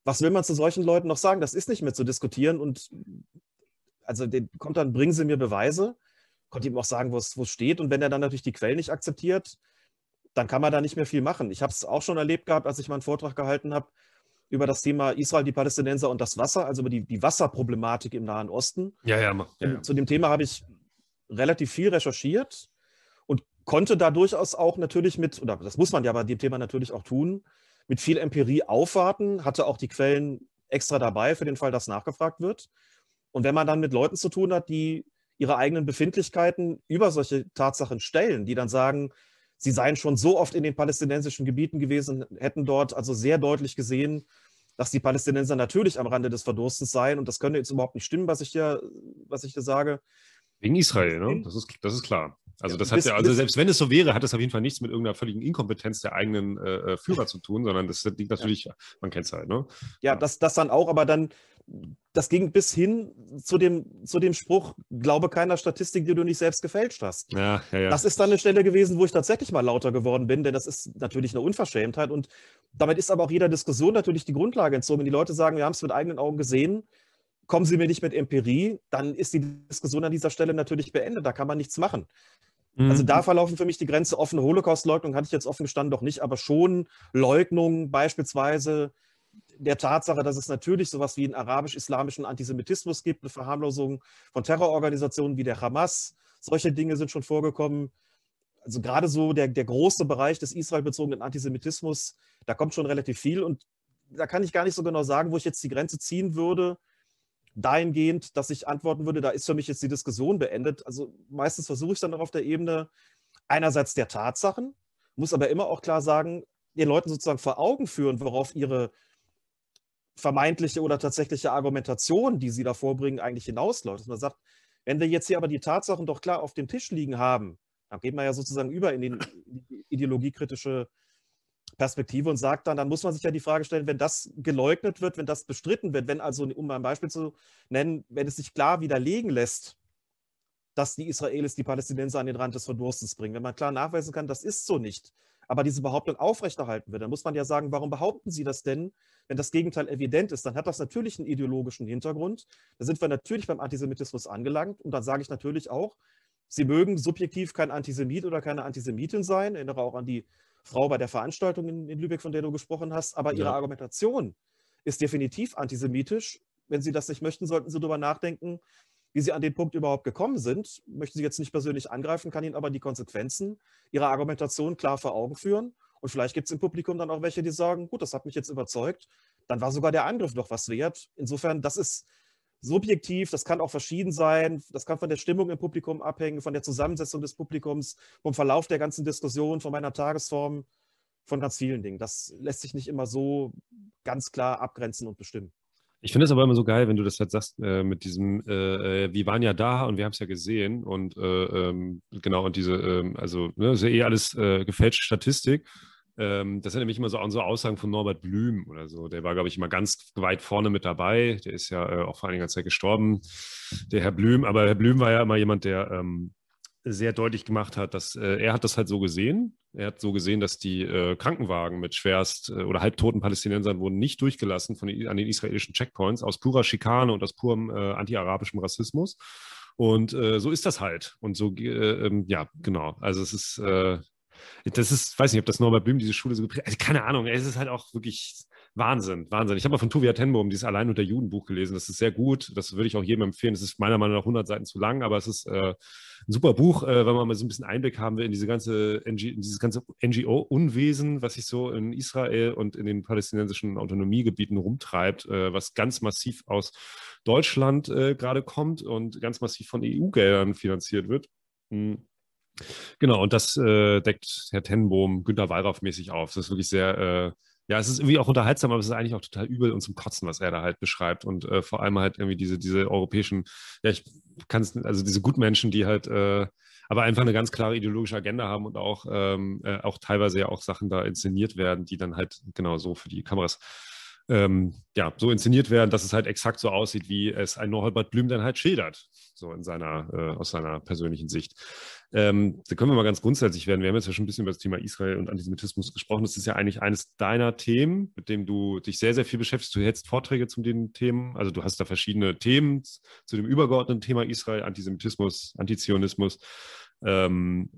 Was will man zu solchen Leuten noch sagen? Das ist nicht mehr zu diskutieren und also den, kommt dann, bringen Sie mir Beweise. Konnte ihm auch sagen, wo es steht. Und wenn er dann natürlich die Quellen nicht akzeptiert, dann kann man da nicht mehr viel machen. Ich habe es auch schon erlebt gehabt, als ich mal einen Vortrag gehalten habe über das Thema Israel, die Palästinenser und das Wasser, also über die, die Wasserproblematik im Nahen Osten. Ja, ja. ja, ja. Zu dem Thema habe ich relativ viel recherchiert und konnte da durchaus auch natürlich mit, oder das muss man ja bei dem Thema natürlich auch tun, mit viel Empirie aufwarten, hatte auch die Quellen extra dabei für den Fall, dass nachgefragt wird. Und wenn man dann mit Leuten zu tun hat, die ihre eigenen Befindlichkeiten über solche Tatsachen stellen, die dann sagen, sie seien schon so oft in den palästinensischen Gebieten gewesen, hätten dort also sehr deutlich gesehen, dass die Palästinenser natürlich am Rande des Verdurstens seien. Und das könnte jetzt überhaupt nicht stimmen, was ich dir, was ich dir sage. Wegen Israel, ne? Das ist, das ist klar. Also das hat ja, also selbst wenn es so wäre, hat es auf jeden Fall nichts mit irgendeiner völligen Inkompetenz der eigenen äh, äh Führer zu tun, sondern das liegt natürlich, ja. man kennt es halt, ne? Ja, das, das dann auch, aber dann, das ging bis hin zu dem, zu dem Spruch, glaube keiner Statistik, die du nicht selbst gefälscht hast. Ja, ja, ja. Das ist dann eine Stelle gewesen, wo ich tatsächlich mal lauter geworden bin, denn das ist natürlich eine Unverschämtheit und damit ist aber auch jeder Diskussion natürlich die Grundlage entzogen. Wenn die Leute sagen, wir haben es mit eigenen Augen gesehen, kommen Sie mir nicht mit Empirie, dann ist die Diskussion an dieser Stelle natürlich beendet. Da kann man nichts machen. Mhm. Also da verlaufen für mich die Grenze offene Holocaust-Leugnung, hatte ich jetzt offen gestanden doch nicht, aber schon Leugnung beispielsweise der Tatsache, dass es natürlich sowas wie einen arabisch-islamischen Antisemitismus gibt, eine Verharmlosung von Terrororganisationen wie der Hamas. Solche Dinge sind schon vorgekommen. Also gerade so der, der große Bereich des israelbezogenen Antisemitismus, da kommt schon relativ viel und da kann ich gar nicht so genau sagen, wo ich jetzt die Grenze ziehen würde dahingehend, dass ich antworten würde, da ist für mich jetzt die Diskussion beendet. Also meistens versuche ich dann noch auf der Ebene einerseits der Tatsachen, muss aber immer auch klar sagen, den Leuten sozusagen vor Augen führen, worauf ihre vermeintliche oder tatsächliche Argumentation, die sie da vorbringen, eigentlich hinausläuft. Dass man sagt, wenn wir jetzt hier aber die Tatsachen doch klar auf dem Tisch liegen haben, dann geht man ja sozusagen über in die ideologiekritische Perspektive und sagt dann, dann muss man sich ja die Frage stellen, wenn das geleugnet wird, wenn das bestritten wird, wenn also, um ein Beispiel zu nennen, wenn es sich klar widerlegen lässt, dass die Israelis die Palästinenser an den Rand des Verdurstens bringen, wenn man klar nachweisen kann, das ist so nicht, aber diese Behauptung aufrechterhalten wird, dann muss man ja sagen, warum behaupten Sie das denn, wenn das Gegenteil evident ist? Dann hat das natürlich einen ideologischen Hintergrund. Da sind wir natürlich beim Antisemitismus angelangt und dann sage ich natürlich auch, Sie mögen subjektiv kein Antisemit oder keine Antisemitin sein, ich erinnere auch an die Frau bei der Veranstaltung in, in Lübeck, von der du gesprochen hast, aber ihre ja. Argumentation ist definitiv antisemitisch. Wenn Sie das nicht möchten, sollten Sie darüber nachdenken, wie Sie an den Punkt überhaupt gekommen sind. Möchten Sie jetzt nicht persönlich angreifen, kann Ihnen aber die Konsequenzen Ihrer Argumentation klar vor Augen führen. Und vielleicht gibt es im Publikum dann auch welche, die sagen, gut, das hat mich jetzt überzeugt. Dann war sogar der Angriff doch was wert. Insofern, das ist subjektiv, das kann auch verschieden sein, das kann von der Stimmung im Publikum abhängen, von der Zusammensetzung des Publikums, vom Verlauf der ganzen Diskussion, von meiner Tagesform, von ganz vielen Dingen. Das lässt sich nicht immer so ganz klar abgrenzen und bestimmen. Ich finde es aber immer so geil, wenn du das halt sagst, äh, mit diesem, äh, äh wir waren ja da und wir haben es ja gesehen und äh, ähm, genau, und diese, ähm, also, ne, ist ja eh alles äh, gefälschte Statistik. Ähm, das sind nämlich immer so, so Aussagen von Norbert Blüm oder so. Der war, glaube ich, immer ganz weit vorne mit dabei. Der ist ja auch vor einiger Zeit gestorben, der Herr Blüm. Aber Herr Blüm war ja immer jemand, der ähm, sehr deutlich gemacht hat, dass äh, er hat das halt so gesehen. Er hat so gesehen, dass die äh, Krankenwagen mit schwerst äh, oder halbtoten Palästinensern wurden nicht durchgelassen von den, an den israelischen Checkpoints aus purer Schikane und aus purem äh, anti-arabischem Rassismus. Und äh, so ist das halt. Und so, äh, ähm, ja, genau. Also es ist, das ist, weiß nicht, ob das Norbert Blüm diese Schule so geprägt also keine Ahnung, es ist halt auch wirklich Wahnsinn, Wahnsinn. Ich habe mal von Tuvia Tenbohm dieses Allein unter Judenbuch gelesen. Das ist sehr gut. Das würde ich auch jedem empfehlen. Es ist meiner Meinung nach 100 Seiten zu lang, aber es ist äh, ein super Buch, äh, wenn man mal so ein bisschen Einblick haben will in diese ganze NG, in dieses ganze NGO-Unwesen, was sich so in Israel und in den palästinensischen Autonomiegebieten rumtreibt, äh, was ganz massiv aus Deutschland äh, gerade kommt und ganz massiv von EU-Geldern finanziert wird. Mhm. Genau, und das äh, deckt Herr Tenbohm Günter Wallraff mäßig auf. Das ist wirklich sehr, äh, ja, es ist irgendwie auch unterhaltsam, aber es ist eigentlich auch total übel und zum Kotzen, was er da halt beschreibt. Und äh, vor allem halt irgendwie diese, diese europäischen, ja, ich kann es, also diese Gutmenschen, die halt äh, aber einfach eine ganz klare ideologische Agenda haben und auch, ähm, äh, auch teilweise ja auch Sachen da inszeniert werden, die dann halt genau so für die Kameras ähm, ja, so inszeniert werden, dass es halt exakt so aussieht, wie es ein Norbert Blüm dann halt schildert, so in seiner, äh, aus seiner persönlichen Sicht. Ähm, da können wir mal ganz grundsätzlich werden. Wir haben jetzt ja schon ein bisschen über das Thema Israel und Antisemitismus gesprochen. Das ist ja eigentlich eines deiner Themen, mit dem du dich sehr, sehr viel beschäftigst. Du hältst Vorträge zu den Themen. Also du hast da verschiedene Themen zu dem übergeordneten Thema Israel, Antisemitismus, Antizionismus. Ähm,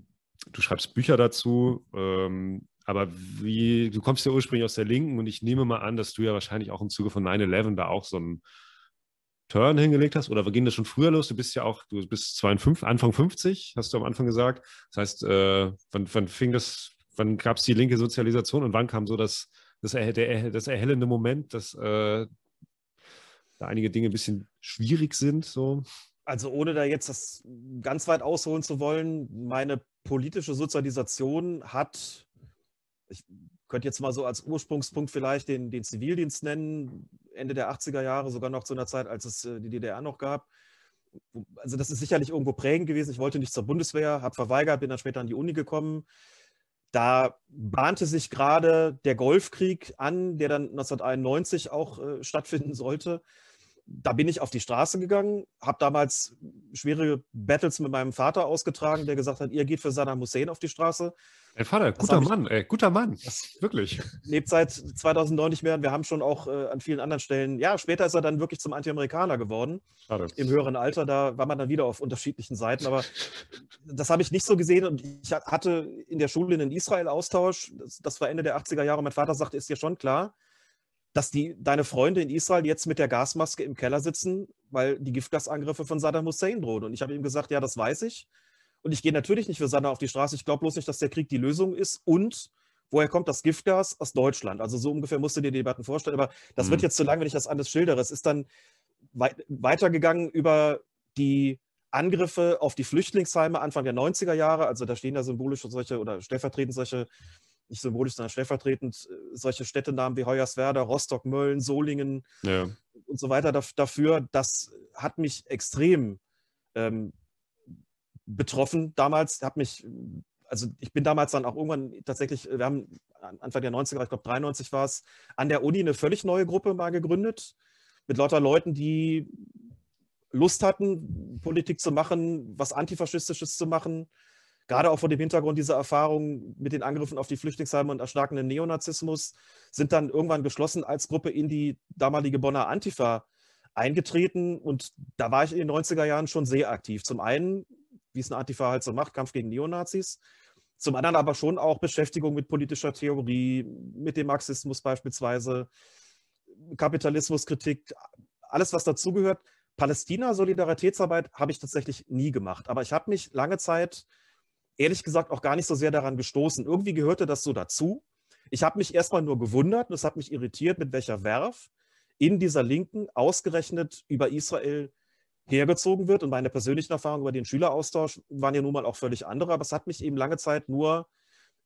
du schreibst Bücher dazu. Ähm, aber wie, du kommst ja ursprünglich aus der Linken und ich nehme mal an, dass du ja wahrscheinlich auch im Zuge von 9-11 da auch so einen Turn hingelegt hast. Oder ging das schon früher los? Du bist ja auch, du bist 52, Anfang 50, hast du am Anfang gesagt. Das heißt, äh, wann, wann fing das, wann gab es die linke Sozialisation und wann kam so das, das, der, das erhellende Moment, dass äh, da einige Dinge ein bisschen schwierig sind? So? Also ohne da jetzt das ganz weit ausholen zu wollen, meine politische Sozialisation hat ich könnte jetzt mal so als Ursprungspunkt vielleicht den, den Zivildienst nennen, Ende der 80er Jahre, sogar noch zu einer Zeit, als es äh, die DDR noch gab. Also das ist sicherlich irgendwo prägend gewesen. Ich wollte nicht zur Bundeswehr, habe verweigert, bin dann später an die Uni gekommen. Da bahnte sich gerade der Golfkrieg an, der dann 1991 auch äh, stattfinden sollte. Da bin ich auf die Straße gegangen, habe damals schwere Battles mit meinem Vater ausgetragen, der gesagt hat, ihr geht für Saddam Hussein auf die Straße. Ey, Vater, guter Mann, ey, guter Mann, das, wirklich. Lebt seit 2009 nicht mehr und wir haben schon auch äh, an vielen anderen Stellen, ja, später ist er dann wirklich zum Anti-Amerikaner geworden. Schade. Im höheren Alter, da war man dann wieder auf unterschiedlichen Seiten, aber das habe ich nicht so gesehen und ich hatte in der Schule einen Israel-Austausch, das, das, war Ende der 80er Jahre, mein Vater sagte, ist dir schon klar, dass die, deine Freunde in Israel jetzt mit der Gasmaske im Keller sitzen, weil die Giftgasangriffe von Saddam Hussein drohen. Und ich habe ihm gesagt, ja, das weiß ich. Und ich gehe natürlich nicht für Saddam auf die Straße. Ich glaube bloß nicht, dass der Krieg die Lösung ist. Und woher kommt das Giftgas? Aus Deutschland. Also so ungefähr musst du dir die Debatten vorstellen. Aber das mhm. wird jetzt zu lang, wenn ich das alles schildere. Es ist dann wei weitergegangen über die Angriffe auf die Flüchtlingsheime Anfang der 90er Jahre. Also da stehen ja symbolisch solche oder stellvertretend solche, nicht symbolisch, sondern stellvertretend äh, solche Städtenamen wie Hoyerswerda, Rostock, Mölln, Solingen ja. und so weiter dafür. Das hat mich extrem ähm, betroffen damals, habe mich, also ich bin damals dann auch irgendwann tatsächlich, wir haben Anfang der 90er, ich glaube 93 war es, an der Uni eine völlig neue Gruppe mal gegründet, mit lauter Leuten, die Lust hatten, Politik zu machen, was Antifaschistisches zu machen. Gerade auch vor dem Hintergrund dieser Erfahrung mit den Angriffen auf die Flüchtlingsheime und erstarkenden Neonazismus, sind dann irgendwann geschlossen als Gruppe in die damalige Bonner Antifa eingetreten. Und da war ich in den 90er Jahren schon sehr aktiv. Zum einen wie es eine Antifa halt so macht, Kampf gegen Neonazis. Zum anderen aber schon auch Beschäftigung mit politischer Theorie, mit dem Marxismus beispielsweise, Kapitalismuskritik, alles, was dazugehört. Palästina-Solidaritätsarbeit habe ich tatsächlich nie gemacht, aber ich habe mich lange Zeit, ehrlich gesagt, auch gar nicht so sehr daran gestoßen. Irgendwie gehörte das so dazu. Ich habe mich erstmal nur gewundert und es hat mich irritiert, mit welcher Werf in dieser Linken ausgerechnet über Israel hergezogen wird. Und meine persönlichen Erfahrungen über den Schüleraustausch waren ja nun mal auch völlig andere, aber es hat mich eben lange Zeit nur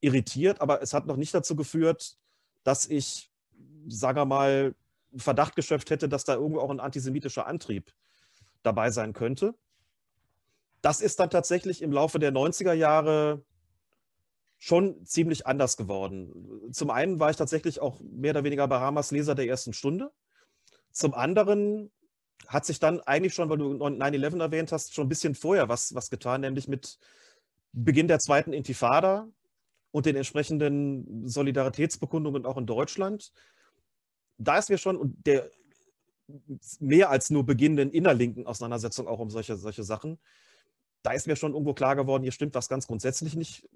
irritiert, aber es hat noch nicht dazu geführt, dass ich, sage mal, Verdacht geschöpft hätte, dass da irgendwo auch ein antisemitischer Antrieb dabei sein könnte. Das ist dann tatsächlich im Laufe der 90er Jahre schon ziemlich anders geworden. Zum einen war ich tatsächlich auch mehr oder weniger Bahamas Leser der ersten Stunde. Zum anderen hat sich dann eigentlich schon, weil du 9-11 erwähnt hast, schon ein bisschen vorher was, was getan, nämlich mit Beginn der zweiten Intifada und den entsprechenden Solidaritätsbekundungen auch in Deutschland. Da ist mir schon, und der mehr als nur beginnenden innerlinken Auseinandersetzung auch um solche, solche Sachen, da ist mir schon irgendwo klar geworden, hier stimmt was ganz grundsätzlich nicht.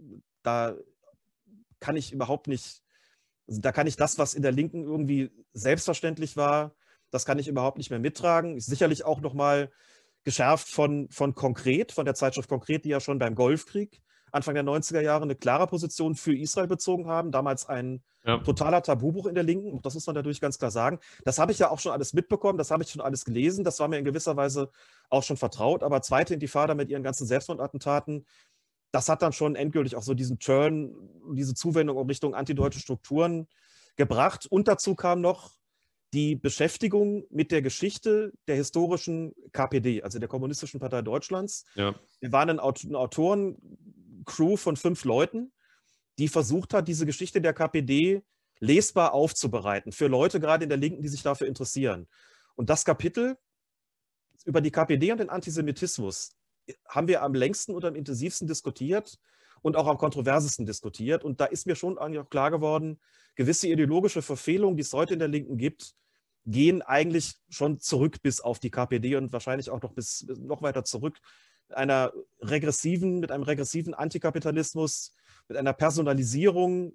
Da kann ich überhaupt nicht, also da kann ich das, was in der Linken irgendwie selbstverständlich war, das kann ich überhaupt nicht mehr mittragen. Ist sicherlich auch nochmal geschärft von, von Konkret, von der Zeitschrift Konkret, die ja schon beim Golfkrieg Anfang der 90er Jahre eine klare Position für Israel bezogen haben. Damals ein ja. totaler Tabubuch in der Linken. Das muss man dadurch ganz klar sagen. Das habe ich ja auch schon alles mitbekommen, das habe ich schon alles gelesen. Das war mir in gewisser Weise auch schon vertraut. Aber zweite Intifada mit ihren ganzen Selbstmordattentaten, das hat dann schon endgültig auch so diesen Turn, diese Zuwendung in Richtung antideutsche Strukturen gebracht. Und dazu kam noch die Beschäftigung mit der Geschichte der historischen KPD, also der Kommunistischen Partei Deutschlands. Ja. Wir waren ein Autoren, Crew von fünf Leuten, die versucht hat, diese Geschichte der KPD lesbar aufzubereiten für Leute gerade in der Linken, die sich dafür interessieren. Und das Kapitel über die KPD und den Antisemitismus haben wir am längsten und am intensivsten diskutiert und auch am kontroversesten diskutiert. Und da ist mir schon eigentlich auch klar geworden, gewisse ideologische Verfehlungen, die es heute in der Linken gibt, gehen eigentlich schon zurück bis auf die KPD und wahrscheinlich auch noch bis noch weiter zurück einer regressiven, mit einem regressiven Antikapitalismus, mit einer Personalisierung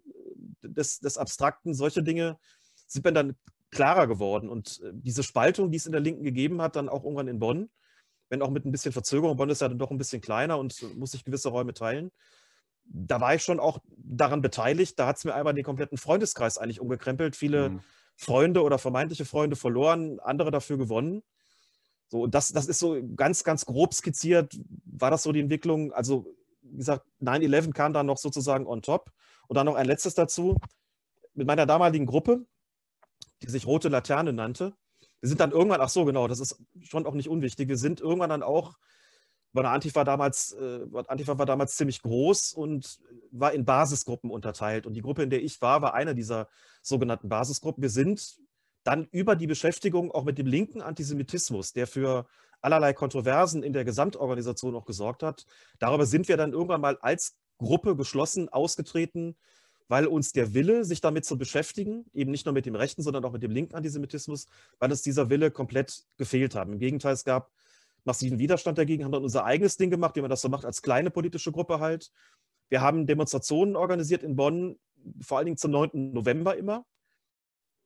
des, des Abstrakten, solche Dinge sind mir dann klarer geworden. Und äh, diese Spaltung, die es in der Linken gegeben hat, dann auch irgendwann in Bonn, wenn auch mit ein bisschen Verzögerung, Bonn ist ja dann doch ein bisschen kleiner und muss sich gewisse Räume teilen. Da war ich schon auch daran beteiligt. Da hat es mir einmal den kompletten Freundeskreis eigentlich umgekrempelt. Viele mhm. Freunde oder vermeintliche Freunde verloren, andere dafür gewonnen. So, und das, das ist so ganz, ganz grob skizziert, war das so die Entwicklung. Also, wie gesagt, 9-11 kam dann noch sozusagen on top. Und dann noch ein letztes dazu. Mit meiner damaligen Gruppe, die sich Rote Laterne nannte, wir sind dann irgendwann, ach so, genau, das ist schon auch nicht unwichtig, wir sind irgendwann dann auch, der Antifa damals, äh, Antifa war damals ziemlich groß und war in Basisgruppen unterteilt. Und die Gruppe, in der ich war, war eine dieser sogenannten Basisgruppen. Wir sind dann über die Beschäftigung auch mit dem linken Antisemitismus, der für allerlei Kontroversen in der Gesamtorganisation auch gesorgt hat. Darüber sind wir dann irgendwann mal als Gruppe geschlossen ausgetreten, weil uns der Wille, sich damit zu beschäftigen, eben nicht nur mit dem rechten, sondern auch mit dem linken Antisemitismus, weil uns dieser Wille komplett gefehlt hat. Im Gegenteil, es gab massiven Widerstand dagegen, haben dann unser eigenes Ding gemacht, wie man das so macht, als kleine politische Gruppe halt. Wir haben Demonstrationen organisiert in Bonn, vor allen Dingen zum 9. November immer.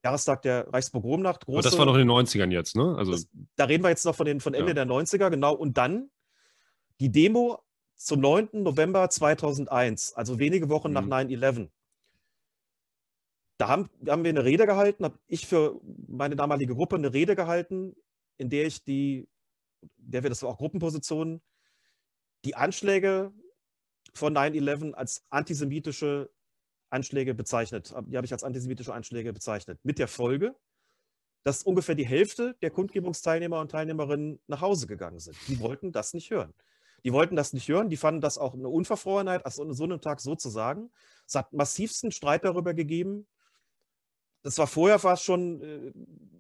Jahrestag der Reichspogromnacht. Große, Aber das war noch in den 90ern jetzt, ne? Also, das, da reden wir jetzt noch von, den, von Ende ja. der 90er, genau. Und dann die Demo zum 9. November 2001, also wenige Wochen mhm. nach 9-11. Da haben, haben wir eine Rede gehalten, habe ich für meine damalige Gruppe eine Rede gehalten, in der ich die, der wir, das war auch Gruppenpositionen, die Anschläge von 9-11 als antisemitische Anschläge bezeichnet, die habe ich als antisemitische Anschläge bezeichnet. Mit der Folge, dass ungefähr die Hälfte der Kundgebungsteilnehmer und Teilnehmerinnen nach Hause gegangen sind. Die wollten das nicht hören. Die wollten das nicht hören, die fanden das auch eine Unverfrorenheit, also an so einem Tag so zu sagen. Es hat massivsten Streit darüber gegeben. Das war vorher fast schon äh,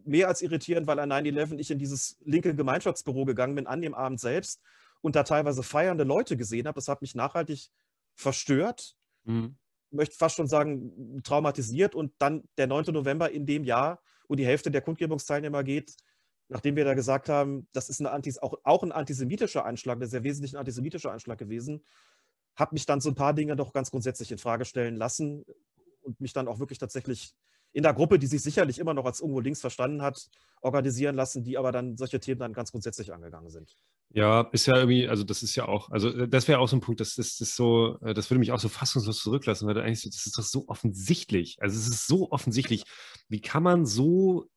mehr als irritierend, weil an 9-11 ich in dieses linke Gemeinschaftsbüro gegangen bin, an dem Abend selbst und da teilweise feiernde Leute gesehen habe. Das hat mich nachhaltig verstört. Mhm möchte fast schon sagen, traumatisiert. Und dann der 9. November in dem Jahr, wo die Hälfte der Kundgebungsteilnehmer geht, nachdem wir da gesagt haben, das ist auch, auch ein antisemitischer Anschlag, der sehr wesentlich ein antisemitischer Anschlag gewesen, hat mich dann so ein paar Dinge doch ganz grundsätzlich in Frage stellen lassen und mich dann auch wirklich tatsächlich in der Gruppe, die sich sicherlich immer noch als irgendwo links verstanden hat, organisieren lassen, die aber dann solche Themen dann ganz grundsätzlich angegangen sind. Ja, ist ja irgendwie, also das ist ja auch, also äh, das wäre auch so ein Punkt, das, das so, äh, das würde mich auch so fassungslos zurücklassen, weil eigentlich das ist doch so offensichtlich. Also es ist so offensichtlich. Wie kann man so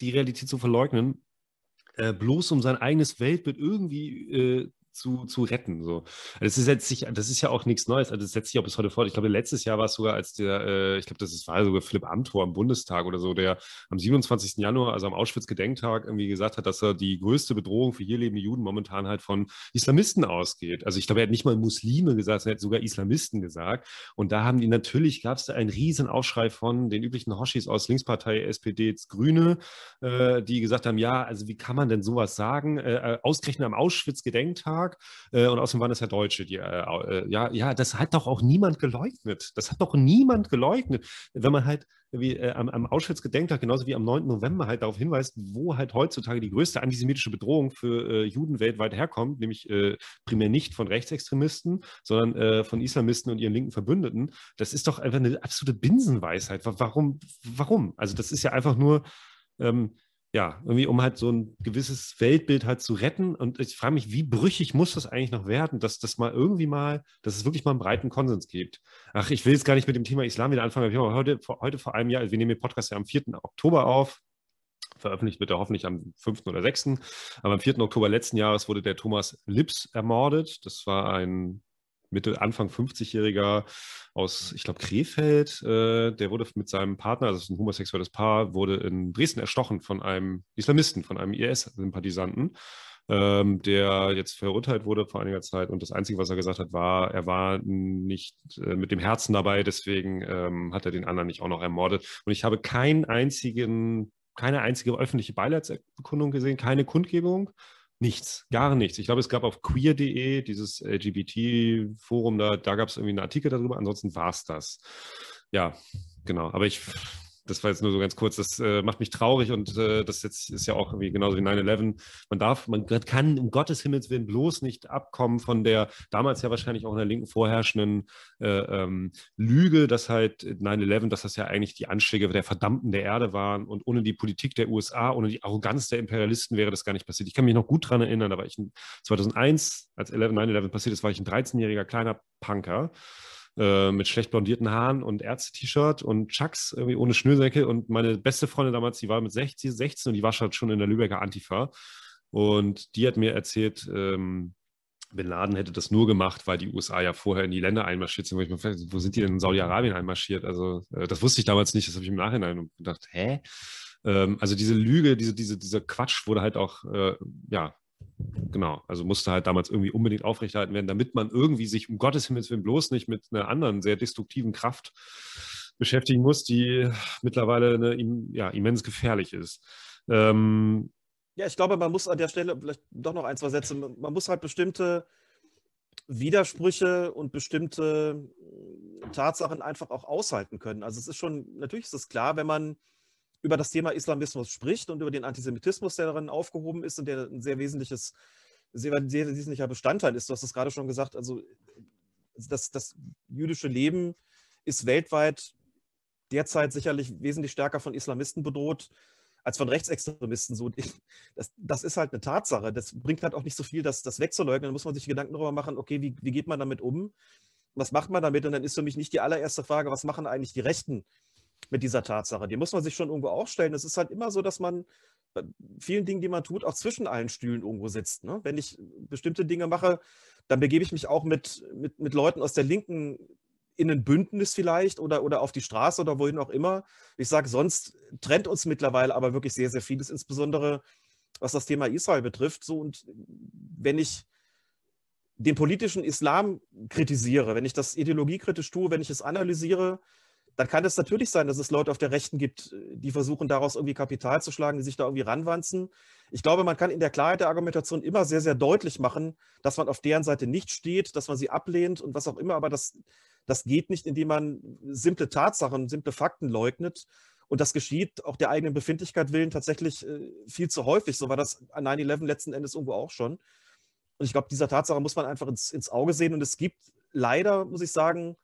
die Realität so verleugnen, äh, bloß um sein eigenes Weltbild irgendwie äh, zu, zu retten. So. Das, ist jetzt sich, das ist ja auch nichts Neues. Also das setzt sich auch bis heute fort. Ich glaube, letztes Jahr war es sogar, als der, äh, ich glaube, das war sogar Philipp Amthor im Bundestag oder so, der am 27. Januar, also am Auschwitz-Gedenktag, irgendwie gesagt hat, dass er die größte Bedrohung für hier lebende Juden momentan halt von Islamisten ausgeht. Also ich glaube, er hat nicht mal Muslime gesagt, er hat sogar Islamisten gesagt. Und da haben die natürlich, gab es da einen riesen Aufschrei von den üblichen Hoshis aus Linkspartei, SPD, Grüne, äh, die gesagt haben, ja, also wie kann man denn sowas sagen? Äh, äh ausgerechnet am Auschwitz-Gedenktag Tag. Äh, und außerdem waren es ja Deutsche, die, äh, äh, ja, ja, das hat doch auch niemand geleugnet. Das hat doch niemand geleugnet. Wenn man halt wie äh, am, am Auschwitz-Gedenktag, genauso wie am 9. November halt darauf hinweist, wo halt heutzutage die größte antisemitische Bedrohung für äh, Juden weltweit herkommt, nämlich äh, primär nicht von Rechtsextremisten, sondern äh, von Islamisten und ihren linken Verbündeten. Das ist doch einfach eine absolute Binsenweisheit. Warum? Warum? Also das ist ja einfach nur ähm, ja, irgendwie um halt so ein gewisses Weltbild halt zu retten. Und ich frage mich, wie brüchig muss das eigentlich noch werden, dass das mal irgendwie mal, dass es wirklich mal einen breiten Konsens gibt. Ach, ich will jetzt gar nicht mit dem Thema Islam wieder anfangen. Wir haben heute, heute vor einem Jahr, also wir nehmen den Podcast ja am 4. Oktober auf. Veröffentlicht wird er hoffentlich am 5. oder 6. Aber am 4. Oktober letzten Jahres wurde der Thomas Lips ermordet. Das war ein Mitte, Anfang 50-Jähriger aus, ich glaube, Krefeld. Äh, der wurde mit seinem Partner, also ein homosexuelles Paar, wurde in Dresden erstochen von einem Islamisten, von einem IS-Sympathisanten. Ähm, der jetzt verurteilt wurde vor einiger Zeit. Und das Einzige, was er gesagt hat, war, er war nicht äh, mit dem Herzen dabei, deswegen ähm, hat er den anderen nicht auch noch ermordet. Und ich habe keinen einzigen, keine einzige öffentliche Beileidserkundung gesehen, keine Kundgebung. Nichts, gar nichts. Ich glaube, es gab auf queer.de dieses LGBT-Forum, da, da gab es irgendwie einen Artikel darüber. Ansonsten war es das. Ja, genau. Aber ich das war jetzt nur so ganz kurz, das äh, macht mich traurig und äh, das jetzt ist ja auch irgendwie genauso wie 9-11. Man darf, man kann um Gottes Himmels Willen bloß nicht abkommen von der damals ja wahrscheinlich auch in der Linken vorherrschenden äh, ähm, Lüge, dass halt 9-11, dass das ja eigentlich die Anschläge der Verdammten der Erde waren und ohne die Politik der USA, ohne die Arroganz der Imperialisten wäre das gar nicht passiert. Ich kann mich noch gut daran erinnern, da war ich in 2001, als 9-11 passiert ist, war ich ein 13-jähriger kleiner Punker. Äh, mit schlecht blondierten Haaren und Ärzte-T-Shirt und Chucks irgendwie ohne Schnürsenkel. Und meine beste Freundin damals, die war mit 16, 16 und die war schon in der Lübecker Antifa. Und die hat mir erzählt, ähm, Bin Laden hätte das nur gemacht, weil die USA ja vorher in die Länder einmarschiert sind. Wo, ich mir, wo sind die denn in Saudi-Arabien einmarschiert? Also, äh, das wusste ich damals nicht. Das habe ich im Nachhinein gedacht, hä? Ähm, also, diese Lüge, diese, diese, dieser Quatsch wurde halt auch, äh, ja, genau, also musste halt damals irgendwie unbedingt aufrechterhalten werden, damit man irgendwie sich um Gottes Himmels Willen bloß nicht mit einer anderen sehr destruktiven Kraft beschäftigen muss, die mittlerweile eine, ja, immens gefährlich ist. Ähm, ja, ich glaube, man muss an der Stelle vielleicht doch noch ein, zwei Sätze, man muss halt bestimmte Widersprüche und bestimmte Tatsachen einfach auch aushalten können. Also es ist schon, natürlich ist es klar, wenn man über das Thema Islamismus spricht und über den Antisemitismus, der darin aufgehoben ist und der ein sehr wesentliches, sehr, sehr wesentlicher Bestandteil ist. Du hast es gerade schon gesagt, also das, das jüdische Leben ist weltweit derzeit sicherlich wesentlich stärker von Islamisten bedroht als von Rechtsextremisten. So, das, das, ist halt eine Tatsache. Das bringt halt auch nicht so viel, das, das wegzuleugnen. Da muss man sich Gedanken darüber machen, okay, wie, wie geht man damit um? Was macht man damit? Und dann ist für mich nicht die allererste Frage, was machen eigentlich die Rechten mit dieser Tatsache. Die muss man sich schon irgendwo auch stellen. Es ist halt immer so, dass man bei vielen Dingen, die man tut, auch zwischen allen Stühlen irgendwo sitzt. Ne? Wenn ich bestimmte Dinge mache, dann begebe ich mich auch mit, mit, mit Leuten aus der Linken in ein Bündnis vielleicht oder, oder auf die Straße oder wohin auch immer. Ich sage, sonst trennt uns mittlerweile aber wirklich sehr, sehr vieles, insbesondere was das Thema Israel betrifft. So, und wenn ich den politischen Islam kritisiere, wenn ich das ideologiekritisch tue, wenn ich es analysiere, dann kann es natürlich sein, dass es Leute auf der Rechten gibt, die versuchen, daraus irgendwie Kapital zu schlagen, die sich da irgendwie ranwanzen. Ich glaube, man kann in der Klarheit der Argumentation immer sehr, sehr deutlich machen, dass man auf deren Seite nicht steht, dass man sie ablehnt und was auch immer, aber das, das geht nicht, indem man simple Tatsachen, simple Fakten leugnet. Und das geschieht auch der eigenen Befindlichkeit willen tatsächlich äh, viel zu häufig. So war das an 9-11 letzten Endes irgendwo auch schon. Und ich glaube, dieser Tatsache muss man einfach ins, ins Auge sehen. Und es gibt leider, muss ich sagen,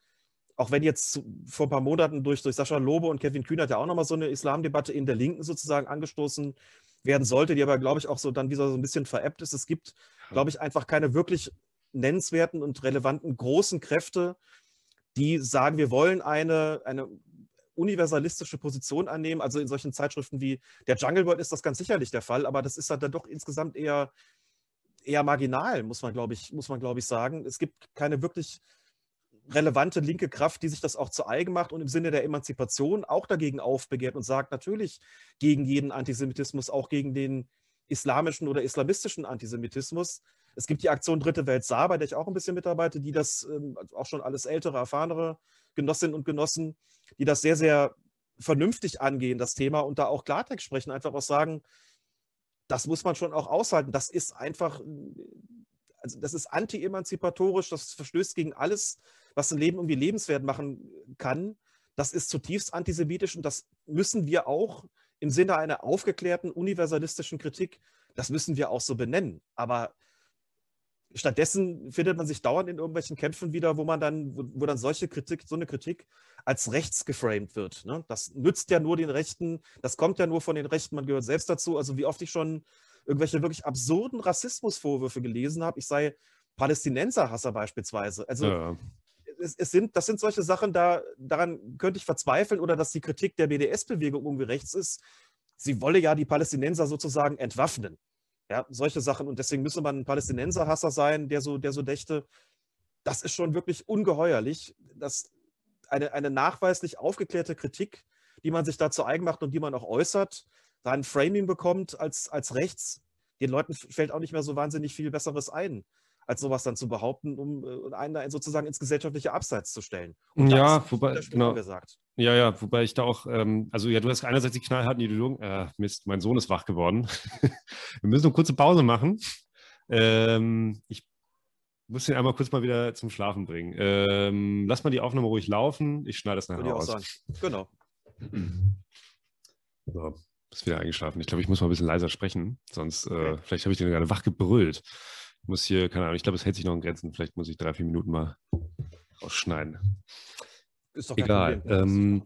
auch wenn jetzt vor ein paar Monaten durch, durch Sascha Lobe und Kevin Kühnert ja auch nochmal so eine Islamdebatte in der Linken sozusagen angestoßen werden sollte, die aber, glaube ich, auch so dann wieder so ein bisschen veräppt ist. Es gibt, glaube ich, einfach keine wirklich nennenswerten und relevanten großen Kräfte, die sagen, wir wollen eine, eine universalistische Position annehmen. Also in solchen Zeitschriften wie der Jungle World ist das ganz sicherlich der Fall, aber das ist halt dann doch insgesamt eher, eher marginal, muss man, glaube ich, muss man, glaube ich, sagen. Es gibt keine wirklich relevante linke Kraft, die sich das auch zu eigen macht und im Sinne der Emanzipation auch dagegen aufbegehrt und sagt, natürlich gegen jeden Antisemitismus, auch gegen den islamischen oder islamistischen Antisemitismus. Es gibt die Aktion Dritte Welt Saar, bei der ich auch ein bisschen mitarbeite, die das ähm, also auch schon alles ältere, erfahrenere Genossinnen und Genossen, die das sehr, sehr vernünftig angehen, das Thema, und da auch Klartext sprechen, einfach auch sagen, das muss man schon auch aushalten. Das ist einfach also das ist anti-emanzipatorisch, das verstößt gegen alles, was ein Leben irgendwie lebenswert machen kann. Das ist zutiefst antisemitisch und das müssen wir auch im Sinne einer aufgeklärten universalistischen Kritik, das müssen wir auch so benennen. Aber stattdessen findet man sich dauernd in irgendwelchen Kämpfen wieder, wo man dann, wo, dann solche Kritik, so eine Kritik als rechts geframed wird. Ne? Das nützt ja nur den Rechten, das kommt ja nur von den Rechten, man gehört selbst dazu. Also wie oft ich schon irgendwelche wirklich absurden Rassismusvorwürfe gelesen habe, ich sei Palästinenserhasser beispielsweise. Also ja. Es, es, sind, das sind solche Sachen, da, daran könnte ich verzweifeln oder dass die Kritik der BDS-Bewegung irgendwie rechts ist. Sie wolle ja die Palästinenser sozusagen entwaffnen. Ja, solche Sachen. Und deswegen müsse man ein Palästinenserhasser sein, der so, der so dächte. Das ist schon wirklich ungeheuerlich. Das, eine, eine nachweislich aufgeklärte Kritik, die man sich da zu eigen macht und die man auch äußert, da ein Framing bekommt als, als rechts. Den Leuten fällt auch nicht mehr so wahnsinnig viel Besseres ein, als sowas dann zu behaupten, um äh, einen sozusagen ins gesellschaftliche Abseits zu stellen. Und ja, wobei, genau. Gesagt. Ja, ja, wobei ich da auch, ähm, also ja, du hast einerseits die knallharten Ideologien, äh, Mist, mein Sohn ist wach geworden. Wir müssen eine kurze Pause machen. Ähm, ich muss ihn einmal kurz mal wieder zum Schlafen bringen. Ähm, lass mal die Aufnahme ruhig laufen. Ich schneide das nachher Würde aus. Sagen. Genau. So, bist wieder eingeschlafen. Ich glaube, ich muss mal ein bisschen leiser sprechen, sonst, äh, okay. vielleicht habe ich den gerade wach gebrüllt. Ich muss hier, keine Ahnung, ich glaube, es hält sich noch in Grenzen. Vielleicht muss ich drei, vier Minuten mal ausschneiden. Ist doch Egal. Ähm,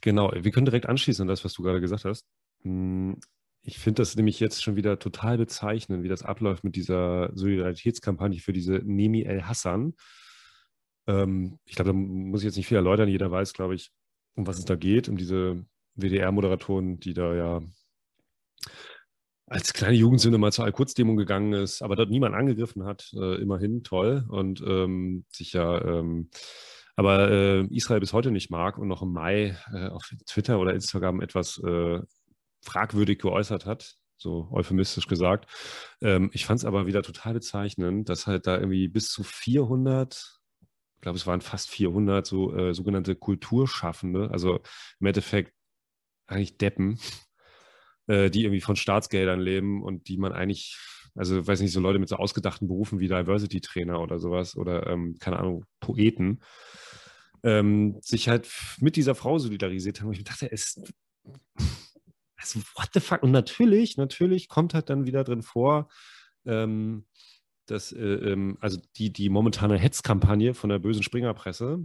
genau, wir können direkt anschließen an das, was du gerade gesagt hast. Hm, ich finde das nämlich jetzt schon wieder total bezeichnend, wie das abläuft mit dieser Solidaritätskampagne für diese Nemi El Hassan. Ähm, ich glaube, da muss ich jetzt nicht viel erläutern. Jeder weiß, glaube ich, um was es da geht, um diese WDR-Moderatorin, die da ja als kleine Jugendsünde mal zur Al-Quds-Demo gegangen ist, aber dort niemand angegriffen hat, äh, immerhin toll und ähm, sich ja ähm, aber äh, Israel bis heute nicht mag und noch im Mai äh, auf Twitter oder Instagram etwas äh, fragwürdig geäußert hat, so euphemistisch gesagt. Ähm, ich fand es aber wieder total bezeichnend, dass halt da irgendwie bis zu 400, ich glaube, es waren fast 400 so äh, sogenannte Kulturschaffende, also im Endeffekt eigentlich Deppen, äh, die irgendwie von Staatsgeldern leben und die man eigentlich also, weiß nicht, so Leute mit so ausgedachten Berufen wie Diversity-Trainer oder sowas oder, ähm, keine Ahnung, Poeten, ähm, sich halt mit dieser Frau solidarisiert haben. Und ich dachte, es, also, what the fuck? Und natürlich, natürlich kommt halt dann wieder drin vor, ähm, dass, äh, ähm, also die, die momentane Hetzkampagne von der bösen Springerpresse,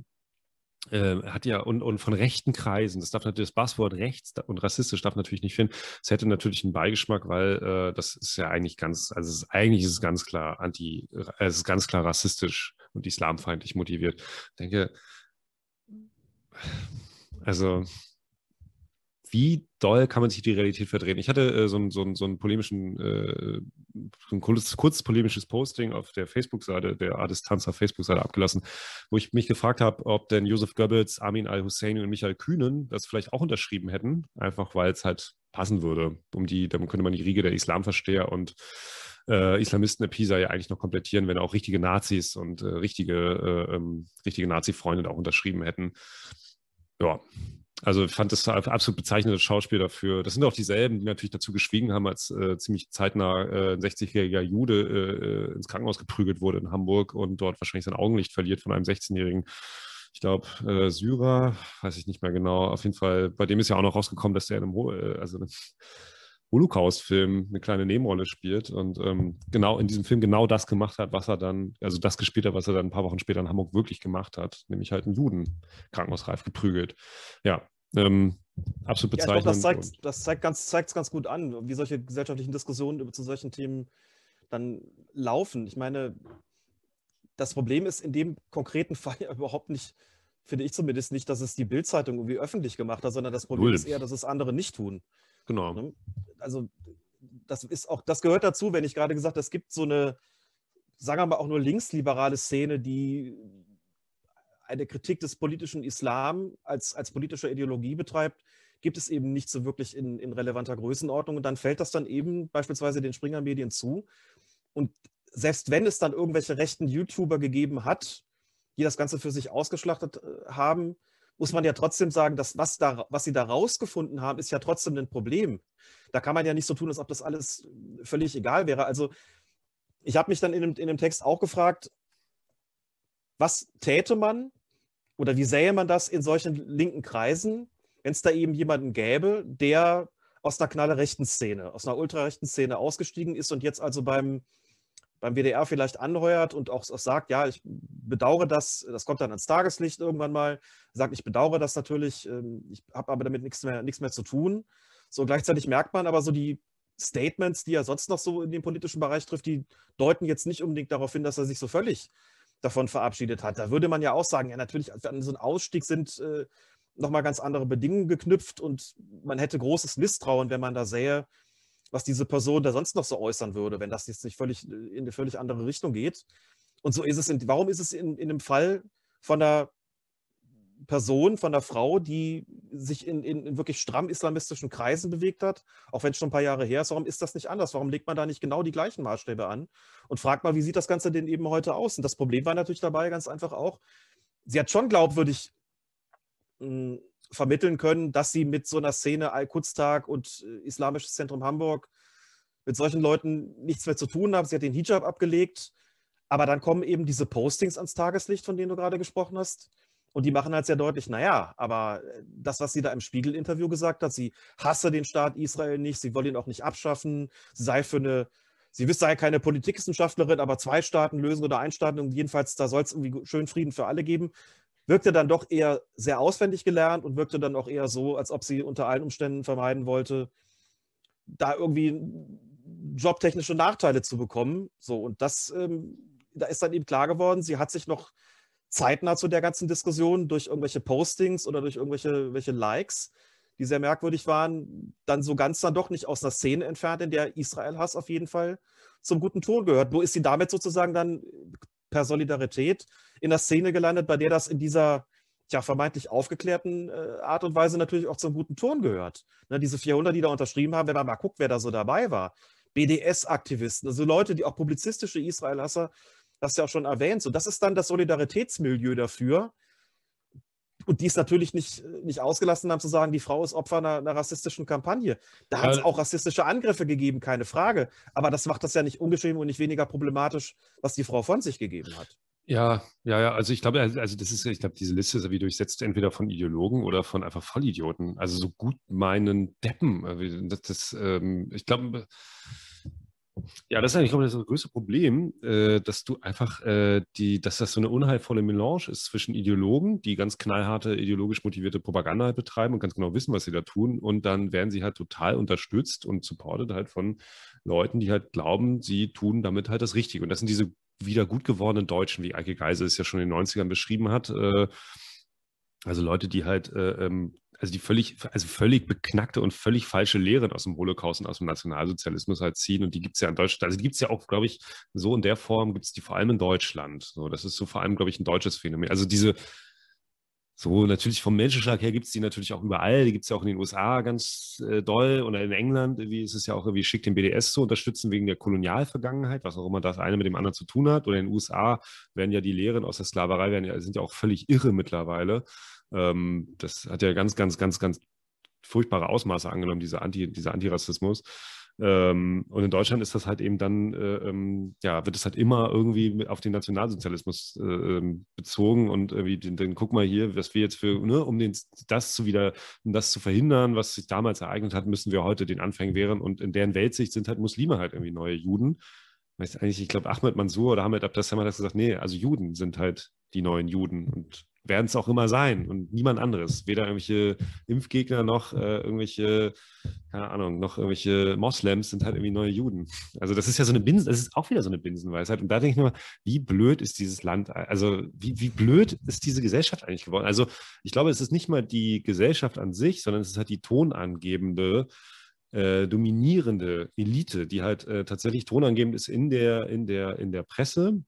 äh, hat ja und, und von rechten Kreisen, das darf natürlich das Passwort rechts und rassistisch darf natürlich nicht finden. Es hätte natürlich einen Beigeschmack, weil äh, das ist ja eigentlich ganz, also ist, eigentlich ist es ganz klar anti, äh, es ist ganz klar rassistisch und islamfeindlich motiviert. Ich denke, also wie doll kann man sich die Realität verdrehen? Ich hatte äh, so, einen, so, so einen polemischen, äh, so ein kurzes, kurzes polemisches Posting auf der Facebook-Seite, der A-Distanzer Facebook-Seite abgelassen, wo ich mich gefragt habe, ob denn Josef Goebbels, Armin Al-Hussein und Michael Kühnen das vielleicht auch unterschrieben hätten, einfach weil es halt passen würde. Um die, dann könnte man die Riege der Islamversteher und äh, Islamisten der Pisa ja eigentlich noch komplettieren, wenn auch richtige Nazis und äh, richtige, äh, ähm, richtige Nazi-Freunde auch unterschrieben hätten. Ja, also ich fand das absolut bezeichnendes Schauspiel dafür. Das sind auch dieselben, die natürlich dazu geschwiegen haben, als äh, ziemlich zeitnah äh, ein 60-jähriger Jude äh, äh, ins Krankenhaus geprügelt wurde in Hamburg und dort wahrscheinlich sein Augenlicht verliert von einem 16-jährigen, ich glaube, äh, Syrer, weiß ich nicht mehr genau. Auf jeden Fall, bei dem ist ja auch noch rausgekommen, dass der in einem, äh, also Holocaust-Film eine kleine Nebenrolle spielt und ähm, genau in diesem Film genau das gemacht hat, was er dann, also das gespielt hat, was er dann ein paar Wochen später in Hamburg wirklich gemacht hat, nämlich halt einen Juden krankenhausreif geprügelt. Ja, ähm, absolut bezeichnend. Ja, das zeigt, das zeigt ganz, zeigt ganz gut an, wie solche gesellschaftlichen Diskussionen über zu solchen Themen dann laufen. Ich meine, das Problem ist in dem konkreten Fall überhaupt nicht, finde ich zumindest nicht, dass es die Bildzeitung irgendwie öffentlich gemacht hat, sondern das Problem Null. ist eher, dass es andere nicht tun. Genau. Ne? Also das ist auch, das gehört dazu, wenn ich gerade gesagt habe, es gibt so eine, sagen wir mal auch nur linksliberale Szene, die eine Kritik des politischen Islam als, als politische Ideologie betreibt, gibt es eben nicht so wirklich in, in relevanter Größenordnung. Und dann fällt das dann eben beispielsweise den Springer-Medien zu. Und selbst wenn es dann irgendwelche rechten YouTuber gegeben hat, die das Ganze für sich ausgeschlachtet äh, haben, muss man ja trotzdem sagen, dass was, da, was sie da rausgefunden haben, ist ja trotzdem ein Problem. Da kann man ja nicht so tun, als ob das alles völlig egal wäre. Also ich habe mich dann in dem, in dem Text auch gefragt, was täte man oder wie sähe man das in solchen linken Kreisen, wenn es da eben jemanden gäbe, der aus einer knallerechten Szene, aus einer ultrarechten Szene ausgestiegen ist und jetzt also beim, beim WDR vielleicht anheuert und auch, auch sagt, ja, ich bedauere das, das kommt dann ans Tageslicht irgendwann mal, sagt, ich bedauere das natürlich, ähm, ich habe aber damit nichts mehr, nichts mehr zu tun. So gleichzeitig merkt man aber so die Statements, die er sonst noch so in den politischen Bereich trifft, die deuten jetzt nicht unbedingt darauf hin, dass er sich so völlig davon verabschiedet hat. Da würde man ja auch sagen, ja, natürlich, an so einem Ausstieg sind äh, nochmal ganz andere Bedingungen geknüpft und man hätte großes Misstrauen, wenn man da sähe, was diese Person da sonst noch so äußern würde, wenn das jetzt nicht völlig äh, in eine völlig andere Richtung geht. Und so ist es, in, warum ist es in, in dem Fall von einer Person, von einer Frau, die sich in, in, in, wirklich stramm islamistischen Kreisen bewegt hat, auch wenn es schon ein paar Jahre her ist, warum ist das nicht anders? Warum legt man da nicht genau die gleichen Maßstäbe an? Und fragt mal, wie sieht das Ganze denn eben heute aus? Und das Problem war natürlich dabei ganz einfach auch, sie hat schon glaubwürdig hm, vermitteln können, dass sie mit so einer Szene Al-Quds-Tag und äh, Islamisches Zentrum Hamburg mit solchen Leuten nichts mehr zu tun haben. Sie hat den Hijab abgelegt, aber dann kommen eben diese Postings ans Tageslicht, von denen du gerade gesprochen hast. Und die machen halt sehr deutlich, naja, aber äh, das, was sie da im Spiegel-Interview gesagt hat, sie hasse den Staat Israel nicht, sie wolle ihn auch nicht abschaffen, sei für eine, sie sei keine Politikwissenschaftlerin, aber zwei Staaten lösen oder ein Staaten und jedenfalls, da soll es irgendwie schön Frieden für alle geben wirkte dann doch eher sehr auswendig gelernt und wirkte dann auch eher so, als ob sie unter allen Umständen vermeiden wollte, da irgendwie jobtechnische Nachteile zu bekommen. So, und das, ähm, da ist dann eben klar geworden, sie hat sich noch zeitnah zu der ganzen Diskussion durch irgendwelche Postings oder durch irgendwelche welche Likes, die sehr merkwürdig waren, dann so ganz dann doch nicht aus einer Szene entfernt, in der Israel-Hass auf jeden Fall zum guten Ton gehört. Nur ist sie damit sozusagen dann per Solidarität in der Szene gelandet, bei der das in dieser ja, vermeintlich aufgeklärten äh, Art und Weise natürlich auch zum guten Ton gehört. Ne, diese 400, die da unterschrieben haben, wenn man mal guckt, wer da so dabei war. BDS-Aktivisten, also Leute, die auch publizistische Israel-Hasser, das ja auch schon erwähnt. So, das ist dann das Solidaritätsmilieu dafür, und die es natürlich nicht, nicht ausgelassen haben, zu sagen, die Frau ist Opfer einer, einer rassistischen Kampagne. Da hat es auch rassistische Angriffe gegeben, keine Frage. Aber das macht das ja nicht ungeschrieben und nicht weniger problematisch, was die Frau von sich gegeben hat. Ja, ja, ja. Also ich glaube, also, also das ist, ich glaube, diese Liste ist wie durchsetzt entweder von Ideologen oder von einfach Vollidioten. Also so gut meinen Deppen. Das, das ähm, ich glaube, ja, das ist eigentlich, glaube ich, das größte Problem, äh, dass du einfach äh, die, dass das so eine unheilvolle Melange ist zwischen Ideologen, die ganz knallharte, ideologisch motivierte Propaganda halt betreiben und ganz genau wissen, was sie da tun. Und dann werden sie halt total unterstützt und supported halt von Leuten, die halt glauben, sie tun damit halt das Richtige. Und das sind diese wieder gut gewordenen Deutschen, wie Eike Geise es ja schon in den 90ern beschrieben hat. Äh, also Leute, die halt äh, ähm, also die völlig, also völlig beknackte und völlig falsche Lehren aus dem Holocaust und aus dem Nationalsozialismus halt ziehen. Und die gibt es ja in Deutschland, also die gibt es ja auch, glaube ich, so in der Form gibt es die vor allem in Deutschland. So, das ist so vor allem, glaube ich, ein deutsches Phänomen. Also diese, so natürlich vom Menschenschlag her gibt es die natürlich auch überall. Die gibt es ja auch in den USA ganz äh, doll oder in England, wie ist es ja auch irgendwie schick, den BDS zu unterstützen wegen der Kolonialvergangenheit, was auch immer das eine mit dem anderen zu tun hat. Oder in den USA werden ja die Lehren aus der Sklaverei werden ja, sind ja auch völlig irre mittlerweile. Ähm, das hat ja ganz, ganz, ganz, ganz furchtbare Ausmaße angenommen, dieser, Anti, dieser Antirassismus. Ähm, und in Deutschland ist das halt eben dann, äh, ähm, ja, wird es halt immer irgendwie auf den Nationalsozialismus äh, ähm, bezogen und irgendwie, den, den, guck mal hier, was wir jetzt für, ne, um den, das zu wieder, um das zu verhindern, was sich damals ereignet hat, müssen wir heute den Anfängen wehren und in deren Weltsicht sind halt Muslime halt irgendwie neue Juden. Weißt eigentlich, ich glaube, Ahmed Mansour oder Ahmed Abdeslam hat gesagt, nee, also Juden sind halt die neuen Juden und werden es auch immer sein und niemand anderes. Weder irgendwelche Impfgegner noch äh, irgendwelche, keine Ahnung, noch irgendwelche Moslems sind halt irgendwie neue Juden. Also das ist ja so eine Binsen, das ist auch wieder so eine Binsenweisheit. Und da denke ich nur, wie blöd ist dieses Land, also wie, wie blöd ist diese Gesellschaft eigentlich geworden? Also ich glaube, es ist nicht mal die Gesellschaft an sich, sondern es ist halt die tonangebende äh, dominierende Elite, die halt äh, tatsächlich tonangebend ist in der, in der, in der Presse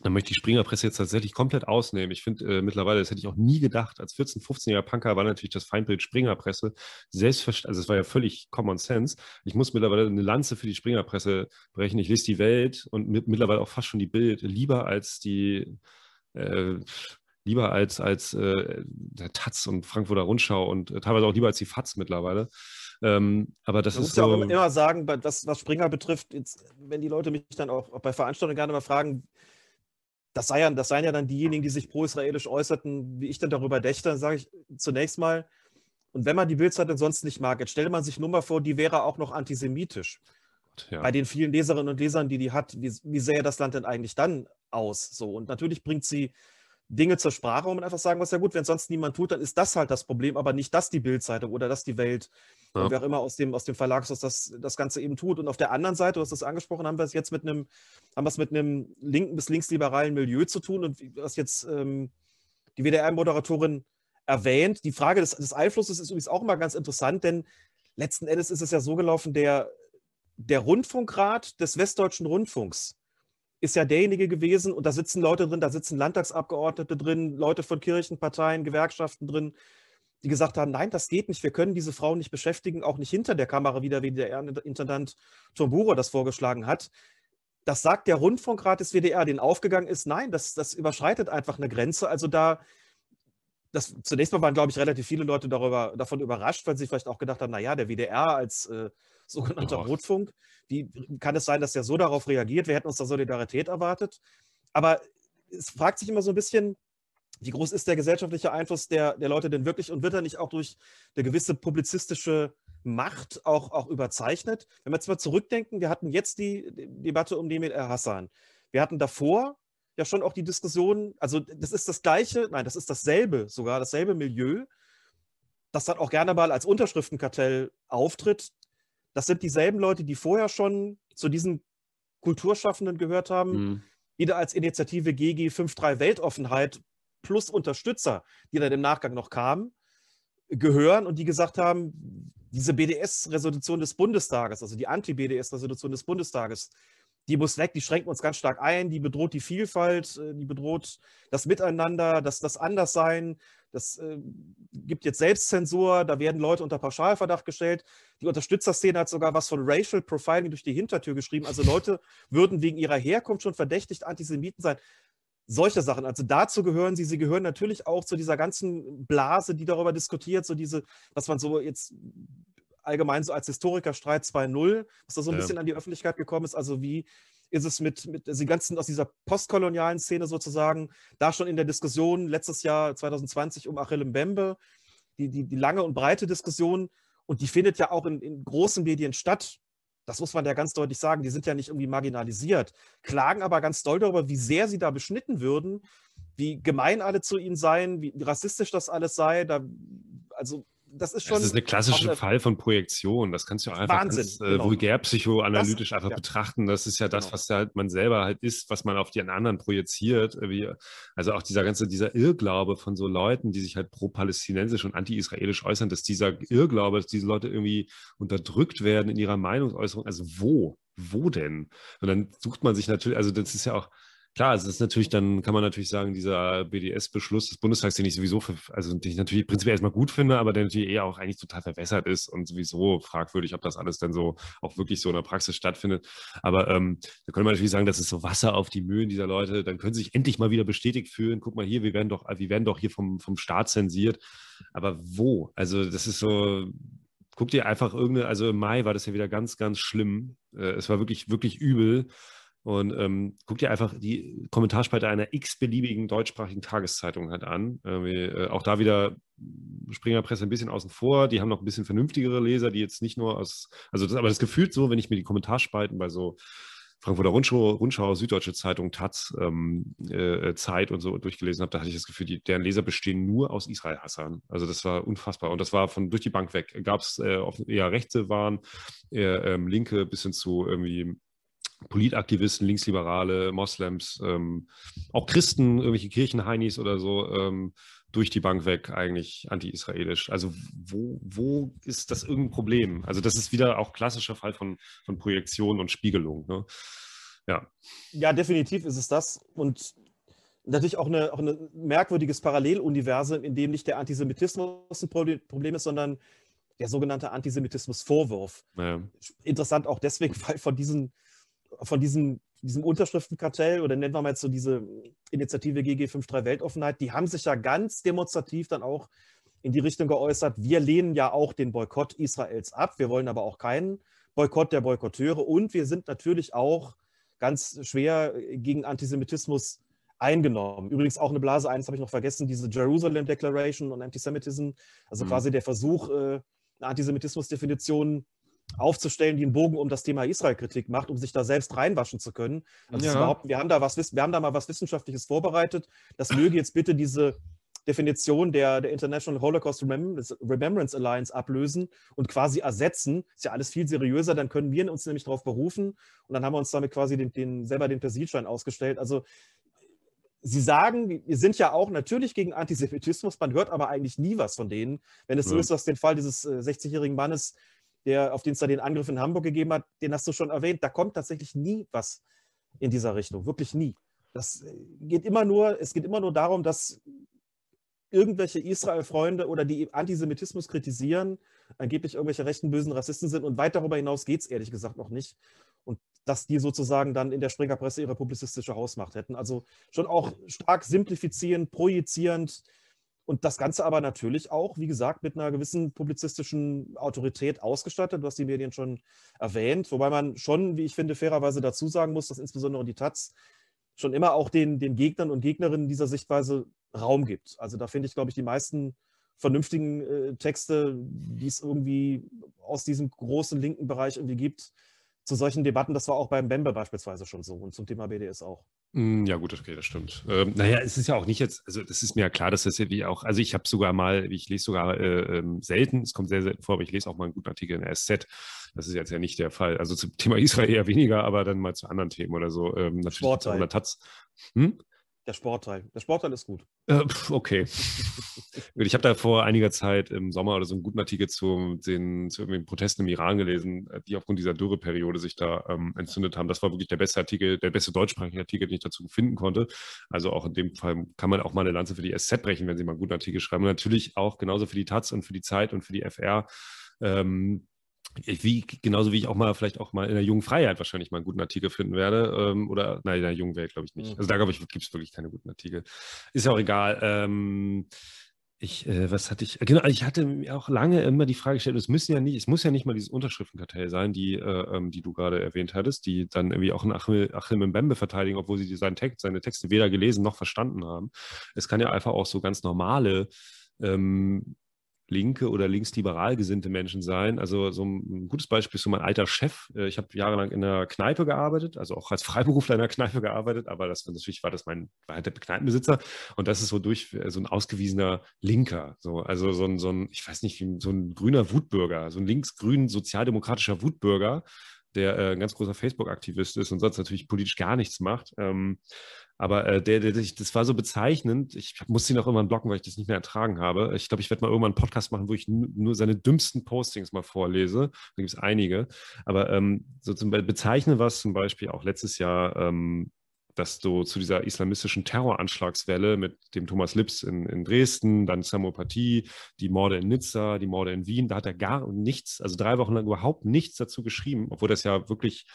dann möchte ich Springerpresse jetzt tatsächlich komplett ausnehmen. Ich finde äh, mittlerweile, das hätte ich auch nie gedacht, als 14-, 15-jähriger Punker war natürlich das Feindbild Springerpresse selbstverständlich, also es war ja völlig Common Sense. Ich muss mittlerweile eine Lanze für die Springerpresse brechen. Ich lese die Welt und mit, mittlerweile auch fast schon die Bild lieber als die, äh, lieber als, als äh, der Taz und Frankfurter Rundschau und äh, teilweise auch lieber als die FAZ mittlerweile. Ähm, aber das Man ist muss so. ja auch immer, sagen, was, was Springer betrifft, jetzt, wenn die Leute mich dann auch, auch bei Veranstaltungen gerne mal fragen, das, sei ja, das seien ja dann diejenigen, die sich pro-israelisch äußerten, wie ich dann darüber dächte, dann sage ich zunächst mal, und wenn man die Bildzeitung sonst nicht mag, jetzt stelle man sich nur mal vor, die wäre auch noch antisemitisch. ja. Bei den vielen Leserinnen und Lesern, die die hat, wie, wie sähe das Land denn eigentlich dann aus? So, und natürlich bringt sie Dinge zur Sprache, wo man einfach sagen muss, ja gut, wenn sonst niemand tut, dann ist das halt das Problem, aber nicht das die Bildzeitung oder das die Welt Ja. und wer auch immer aus dem, aus dem Verlagshaus das, das Ganze eben tut. Und auf der anderen Seite, du hast das angesprochen, haben wir es jetzt mit einem, haben wir es mit einem linken bis linksliberalen Milieu zu tun und was jetzt ähm, die WDR-Moderatorin erwähnt. Die Frage des, des Einflusses ist übrigens auch immer ganz interessant, denn letzten Endes ist es ja so gelaufen, der, der Rundfunkrat des Westdeutschen Rundfunks ist ja derjenige gewesen, und da sitzen Leute drin, da sitzen Landtagsabgeordnete drin, Leute von Kirchenparteien, Gewerkschaften drin, die gesagt haben, nein, das geht nicht, wir können diese Frauen nicht beschäftigen, auch nicht hinter der Kamera wieder, wie der Intendant Tomburo das vorgeschlagen hat. Das sagt der Rundfunkrat des WDR, den aufgegangen ist, nein, das, das überschreitet einfach eine Grenze. Also da, das, zunächst mal waren, glaube ich, relativ viele Leute darüber, davon überrascht, weil sie vielleicht auch gedacht haben, naja, der WDR als äh, sogenannter Ja. Rundfunk, wie kann es sein, dass der so darauf reagiert? Wir hätten uns da Solidarität erwartet. Aber es fragt sich immer so ein bisschen, wie groß ist der gesellschaftliche Einfluss der, der Leute denn wirklich und wird er nicht auch durch eine gewisse publizistische Macht auch, auch überzeichnet? Wenn wir jetzt mal zurückdenken, wir hatten jetzt die, die Debatte um Demir Hassan. Wir hatten davor ja schon auch die Diskussion, also das ist das gleiche, nein, das ist dasselbe, sogar dasselbe Milieu, das dann auch gerne mal als Unterschriftenkartell auftritt. Das sind dieselben Leute, die vorher schon zu diesen Kulturschaffenden gehört haben, Mhm. wieder als Initiative GG 53 Weltoffenheit plus Unterstützer, die dann im Nachgang noch kamen, gehören und die gesagt haben, diese BDS-Resolution des Bundestages, also die Anti-BDS-Resolution des Bundestages, die muss weg, die schränkt uns ganz stark ein, die bedroht die Vielfalt, äh, die bedroht das Miteinander, das, das Anderssein, das äh, gibt jetzt Selbstzensur, da werden Leute unter Pauschalverdacht gestellt. Die Unterstützerszene hat sogar was von Racial Profiling durch die Hintertür geschrieben. Also Leute würden wegen ihrer Herkunft schon verdächtigt Antisemiten sein. Solche Sachen. Also dazu gehören sie. Sie gehören natürlich auch zu dieser ganzen Blase, die darüber diskutiert, so diese, was man so jetzt allgemein so als Historikerstreit 2.0, was da so ein Ja. bisschen an die Öffentlichkeit gekommen ist. Also wie ist es mit, mit den ganzen aus dieser postkolonialen Szene sozusagen, da schon in der Diskussion letztes Jahr 2020 um Achille Mbembe, die, die, die lange und breite Diskussion und die findet ja auch in, in großen Medien statt. Das muss man ja ganz deutlich sagen. Die sind ja nicht irgendwie marginalisiert, klagen aber ganz doll darüber, wie sehr sie da beschnitten würden, wie gemein alle zu ihnen seien, wie rassistisch das alles sei. Da, also das ist schon. Das ist ein klassischer Fall von Projektion. Das kannst du auch einfach Wahnsinn, ganz, äh, genau. vulgär psychoanalytisch Das- einfach ja. betrachten. Das ist ja das, Genau. was halt man selber halt ist, was man auf die anderen projiziert. äh, also auch dieser ganze, dieser Irrglaube von so Leuten, die sich halt pro-palästinensisch und anti-israelisch äußern, dass dieser Irrglaube, dass diese Leute irgendwie unterdrückt werden in ihrer Meinungsäußerung. Also wo? Wo denn? Und dann sucht man sich natürlich, also das ist ja auch, Klar, es ist natürlich, dann kann man natürlich sagen, dieser BDS-Beschluss des Bundestags, den ich sowieso, für, also den ich natürlich prinzipiell erstmal gut finde, aber der natürlich eher auch eigentlich total verwässert ist und sowieso fragwürdig, ob das alles dann so auch wirklich so in der Praxis stattfindet. Aber ähm, da könnte man natürlich sagen, das ist so Wasser auf die Mühlen dieser Leute. Dann können sie sich endlich mal wieder bestätigt fühlen. Guck mal hier, wir werden doch, wir werden doch hier vom, vom Staat zensiert. Aber wo? Also das ist so, guck dir einfach irgendeine, also im Mai war das ja wieder ganz, ganz schlimm. Äh, es war wirklich, wirklich übel. Und ähm, guck dir einfach die Kommentarspalte einer x-beliebigen deutschsprachigen Tageszeitung halt an. Äh, auch da wieder Springerpresse ein bisschen außen vor. Die haben noch ein bisschen vernünftigere Leser, die jetzt nicht nur aus, also das, aber das gefühlt so, wenn ich mir die Kommentarspalten bei so Frankfurter Rundschau, Rundschau Süddeutsche Zeitung, Taz, ähm, äh, Zeit und so durchgelesen habe, da hatte ich das Gefühl, die, deren Leser bestehen nur aus Israel-Hassern. Also das war unfassbar. Und das war von durch die Bank weg. Gab es äh, eher Rechte waren, eher ähm, Linke bis hin zu irgendwie Politaktivisten, Linksliberale, Moslems, ähm, auch Christen, irgendwelche Kirchenheinis oder so, ähm, durch die Bank weg eigentlich anti-israelisch. Also wo, wo ist das irgendein Problem? Also das ist wieder auch klassischer Fall von, von Projektion und Spiegelung. Ne? Ja. Ja, definitiv ist es das. Und natürlich auch, eine, auch ein merkwürdiges Paralleluniversum, in dem nicht der Antisemitismus ein Proble- Problem ist, sondern der sogenannte Antisemitismusvorwurf. Naja. Interessant auch deswegen, weil von diesen, von diesen diesem Unterschriftenkartell oder nennen wir mal jetzt so diese Initiative GG53 Weltoffenheit, die haben sich ja ganz demonstrativ dann auch in die Richtung geäußert, wir lehnen ja auch den Boykott Israels ab, wir wollen aber auch keinen Boykott der Boykotteure und wir sind natürlich auch ganz schwer gegen Antisemitismus eingenommen. Übrigens auch eine Blase eins habe ich noch vergessen, diese Jerusalem Declaration on Antisemitism, also mhm. quasi der Versuch, äh, eine Antisemitismusdefinition aufzustellen, die einen Bogen um das Thema Israel-Kritik macht, um sich da selbst reinwaschen zu können. Also ja. wir haben da was, wir haben da mal was Wissenschaftliches vorbereitet. Das möge jetzt bitte diese Definition der, der International Holocaust Remembrance Alliance ablösen und quasi ersetzen. Ist ja alles viel seriöser, dann können wir uns nämlich darauf berufen und dann haben wir uns damit quasi den, den, selber den Persilschein ausgestellt. Also Sie sagen, wir sind ja auch natürlich gegen Antisemitismus, man hört aber eigentlich nie was von denen. Wenn es so ist, was den Fall dieses äh, 60-jährigen Mannes, der, auf den es da den Angriff in Hamburg gegeben hat, den hast du schon erwähnt, da kommt tatsächlich nie was in dieser Richtung, wirklich nie. Das äh, geht immer nur, es geht immer nur darum, dass irgendwelche Israel-Freunde oder die Antisemitismus kritisieren, angeblich irgendwelche rechten, bösen Rassisten sind und weit darüber hinaus geht es ehrlich gesagt noch nicht. Und dass die sozusagen dann in der Springerpresse ihre publizistische Hausmacht hätten. Also schon auch stark simplifizierend, projizierend und das Ganze aber natürlich auch, wie gesagt, mit einer gewissen publizistischen Autorität ausgestattet. Du hast die Medien schon erwähnt, wobei man schon, wie ich finde, fairerweise dazu sagen muss, dass insbesondere die Taz schon immer auch den, den Gegnern und Gegnerinnen dieser Sichtweise Raum gibt. Also da finde ich, glaube ich, die meisten vernünftigen äh, Texte, die es irgendwie aus diesem großen linken Bereich irgendwie gibt, zu solchen Debatten. Das war auch beim Bembe beispielsweise schon so und zum Thema BDS auch. Hm, ja, gut, okay, das stimmt. Ähm, naja, es ist ja auch nicht jetzt, also das ist mir ja klar, dass das ja wie auch, also ich habe sogar mal, ich lese sogar äh, ähm, selten, es kommt sehr selten vor, aber ich lese auch mal einen guten Artikel in der SZ. Das ist jetzt ja nicht der Fall. Also zum Thema Israel eher weniger, aber dann mal zu anderen Themen oder so. Ähm, natürlich Sportteil. Hm? Der Sportteil. Der Sportteil ist gut. Äh, okay. ich habe da vor einiger Zeit im Sommer oder so einen guten Artikel zu den, zu den Protesten im Iran gelesen, äh, die aufgrund dieser Dürreperiode sich da ähm, entzündet haben. Das war wirklich der beste Artikel, der beste deutschsprachige Artikel, den ich dazu finden konnte. Also auch in dem Fall kann man auch mal eine Lanze für die SZ brechen, wenn sie mal einen guten Artikel schreiben. Und natürlich auch genauso für die Taz und für die Zeit und für die FR. Ähm, wie, genauso wie ich auch mal vielleicht auch mal in der jungen Freiheit wahrscheinlich mal einen guten Artikel finden werde. Ähm, oder nein, in der jungen Welt glaube ich nicht. Mhm. Also da glaube ich, gibt es wirklich keine guten Artikel. Ist ja auch egal. Ähm, ich, äh, was hatte ich? Genau, ich hatte mir auch lange immer die Frage gestellt, es müssen ja nicht, es muss ja nicht mal dieses Unterschriftenkartell sein, die, äh, ähm, die du gerade erwähnt hattest, die dann irgendwie auch einen Achim, Achim Mbembe verteidigen, obwohl sie seinen Text, seine Texte weder gelesen noch verstanden haben. Es kann ja einfach auch so ganz normale ähm, linke oder linksliberal gesinnte Menschen sein. Also so ein gutes Beispiel ist so mein alter Chef. Äh, ich habe jahrelang in einer Kneipe gearbeitet, also auch als Freiberufler in einer Kneipe gearbeitet, aber das natürlich war das mein war halt der Kneipenbesitzer und das ist so durch äh, so ein ausgewiesener Linker, so also so ein, so ein ich weiß nicht, so ein grüner Wutbürger, so ein linksgrün sozialdemokratischer Wutbürger, der äh, ein ganz großer Facebook-Aktivist ist und sonst natürlich politisch gar nichts macht. Ähm, aber äh, der, der, das war so bezeichnend. Ich musste ihn auch irgendwann blocken, weil ich das nicht mehr ertragen habe. Ich glaube, ich werde mal irgendwann einen Podcast machen, wo ich nur seine dümmsten Postings mal vorlese. Da gibt es einige. Aber ähm, so zum Bezeichnen war es zum Beispiel auch letztes Jahr ähm, dass du zu dieser islamistischen Terroranschlagswelle mit dem Thomas Lips in, in Dresden, dann Samopathie, die Morde in Nizza, die Morde in Wien, da hat er gar nichts, also drei Wochen lang überhaupt nichts dazu geschrieben, obwohl das ja wirklich,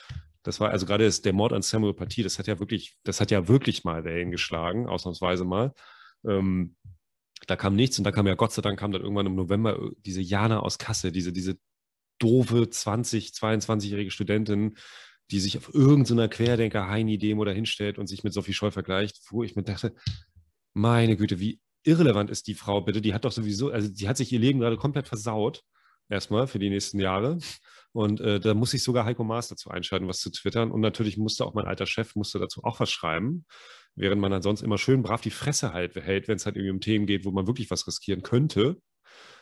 das war also gerade der Mord an Samopathie, das hat ja wirklich, das hat ja wirklich mal Wellen geschlagen, ausnahmsweise mal. Ähm, da kam nichts und da kam ja Gott sei Dank kam dann irgendwann im November diese Jana aus Kasse, diese, diese doofe 20, 22-jährige Studentin, die sich auf irgendeiner Querdenker-Heini-Demo dahinstellt und sich mit Sophie Scholl vergleicht, wo ich mir dachte, meine Güte, wie irrelevant ist die Frau bitte? Die hat doch sowieso, also die hat sich ihr Leben gerade komplett versaut, erstmal für die nächsten Jahre. Und äh, da muss ich sogar Heiko Maas dazu einschalten, was zu twittern. Und natürlich musste auch mein alter Chef musste dazu auch was schreiben, während man dann sonst immer schön brav die Fresse halt hält, wenn es halt irgendwie um Themen geht, wo man wirklich was riskieren könnte.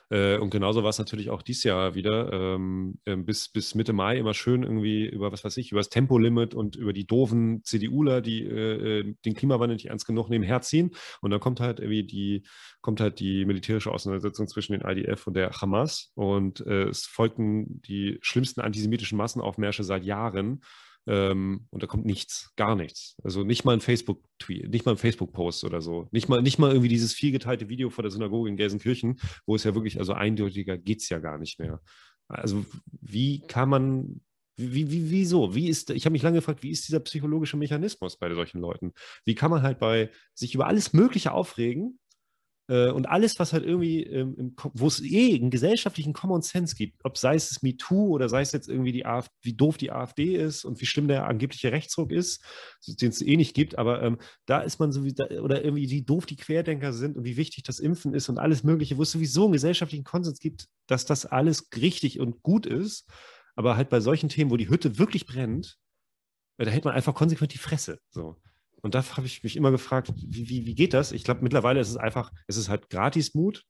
Äh, und genauso war es natürlich auch dieses Jahr wieder. Ähm, ähm, bis, bis Mitte Mai immer schön irgendwie über, was weiß ich, über das Tempolimit und über die doofen CDUler, die äh, äh, den Klimawandel nicht ernst genug nehmen, herziehen. Und dann kommt halt irgendwie die, kommt halt die militärische Auseinandersetzung zwischen den IDF und der Hamas. Und äh, es folgten die schlimmsten antisemitischen Massenaufmärsche seit Jahren. Ähm, und da kommt nichts, gar nichts. Also nicht mal ein Facebook-Tweet, nicht mal ein Facebook-Post oder so. Nicht mal, nicht mal irgendwie dieses vielgeteilte Video vor der Synagoge in Gelsenkirchen, wo es ja wirklich, also eindeutiger geht es ja gar nicht mehr. Also wie kann man, Wie, wie, wieso? Wie ist, ich habe mich lange gefragt, wie ist dieser psychologische Mechanismus bei solchen Leuten? Wie kann man halt bei sich über alles Mögliche aufregen und alles, was halt irgendwie, ähm, wo es eh einen gesellschaftlichen Common Sense gibt, ob sei es MeToo oder sei es jetzt irgendwie die AfD, wie doof die AfD ist und wie schlimm der angebliche Rechtsruck ist, den es eh nicht gibt, aber ähm, da ist man so wie, da, oder irgendwie wie doof die Querdenker sind und wie wichtig das Impfen ist und alles Mögliche, wo es sowieso einen gesellschaftlichen Konsens gibt, dass das alles richtig und gut ist, aber halt bei solchen Themen, wo die Hütte wirklich brennt, äh, da hält man einfach konsequent die Fresse. So. Und da habe ich mich immer gefragt, wie, wie, wie geht das? Ich glaube, mittlerweile ist es einfach, es ist halt Gratis-Mut.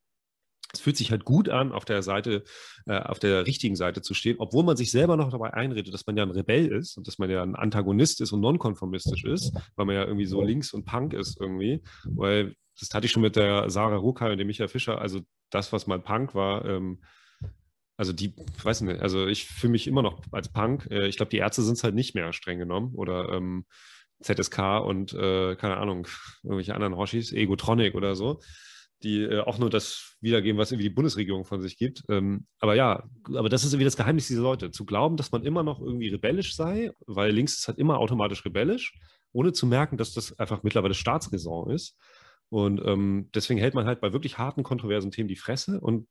Es fühlt sich halt gut an, auf der Seite, äh, auf der richtigen Seite zu stehen, obwohl man sich selber noch dabei einredet, dass man ja ein Rebell ist und dass man ja ein Antagonist ist und nonkonformistisch ist, weil man ja irgendwie so links und Punk ist irgendwie. Weil das hatte ich schon mit der Sarah Ruckay und dem Michael Fischer, also das, was mal Punk war, ähm, also die, weiß nicht, also ich fühle mich immer noch als Punk. Äh, ich glaube, die Ärzte sind es halt nicht mehr streng genommen oder ähm, ZSK und äh, keine Ahnung, irgendwelche anderen Hoshis, Egotronic oder so, die äh, auch nur das wiedergeben, was irgendwie die Bundesregierung von sich gibt. Ähm, aber ja, aber das ist irgendwie das Geheimnis dieser Leute, zu glauben, dass man immer noch irgendwie rebellisch sei, weil links ist halt immer automatisch rebellisch, ohne zu merken, dass das einfach mittlerweile Staatsräson ist. Und ähm, deswegen hält man halt bei wirklich harten, kontroversen Themen die Fresse und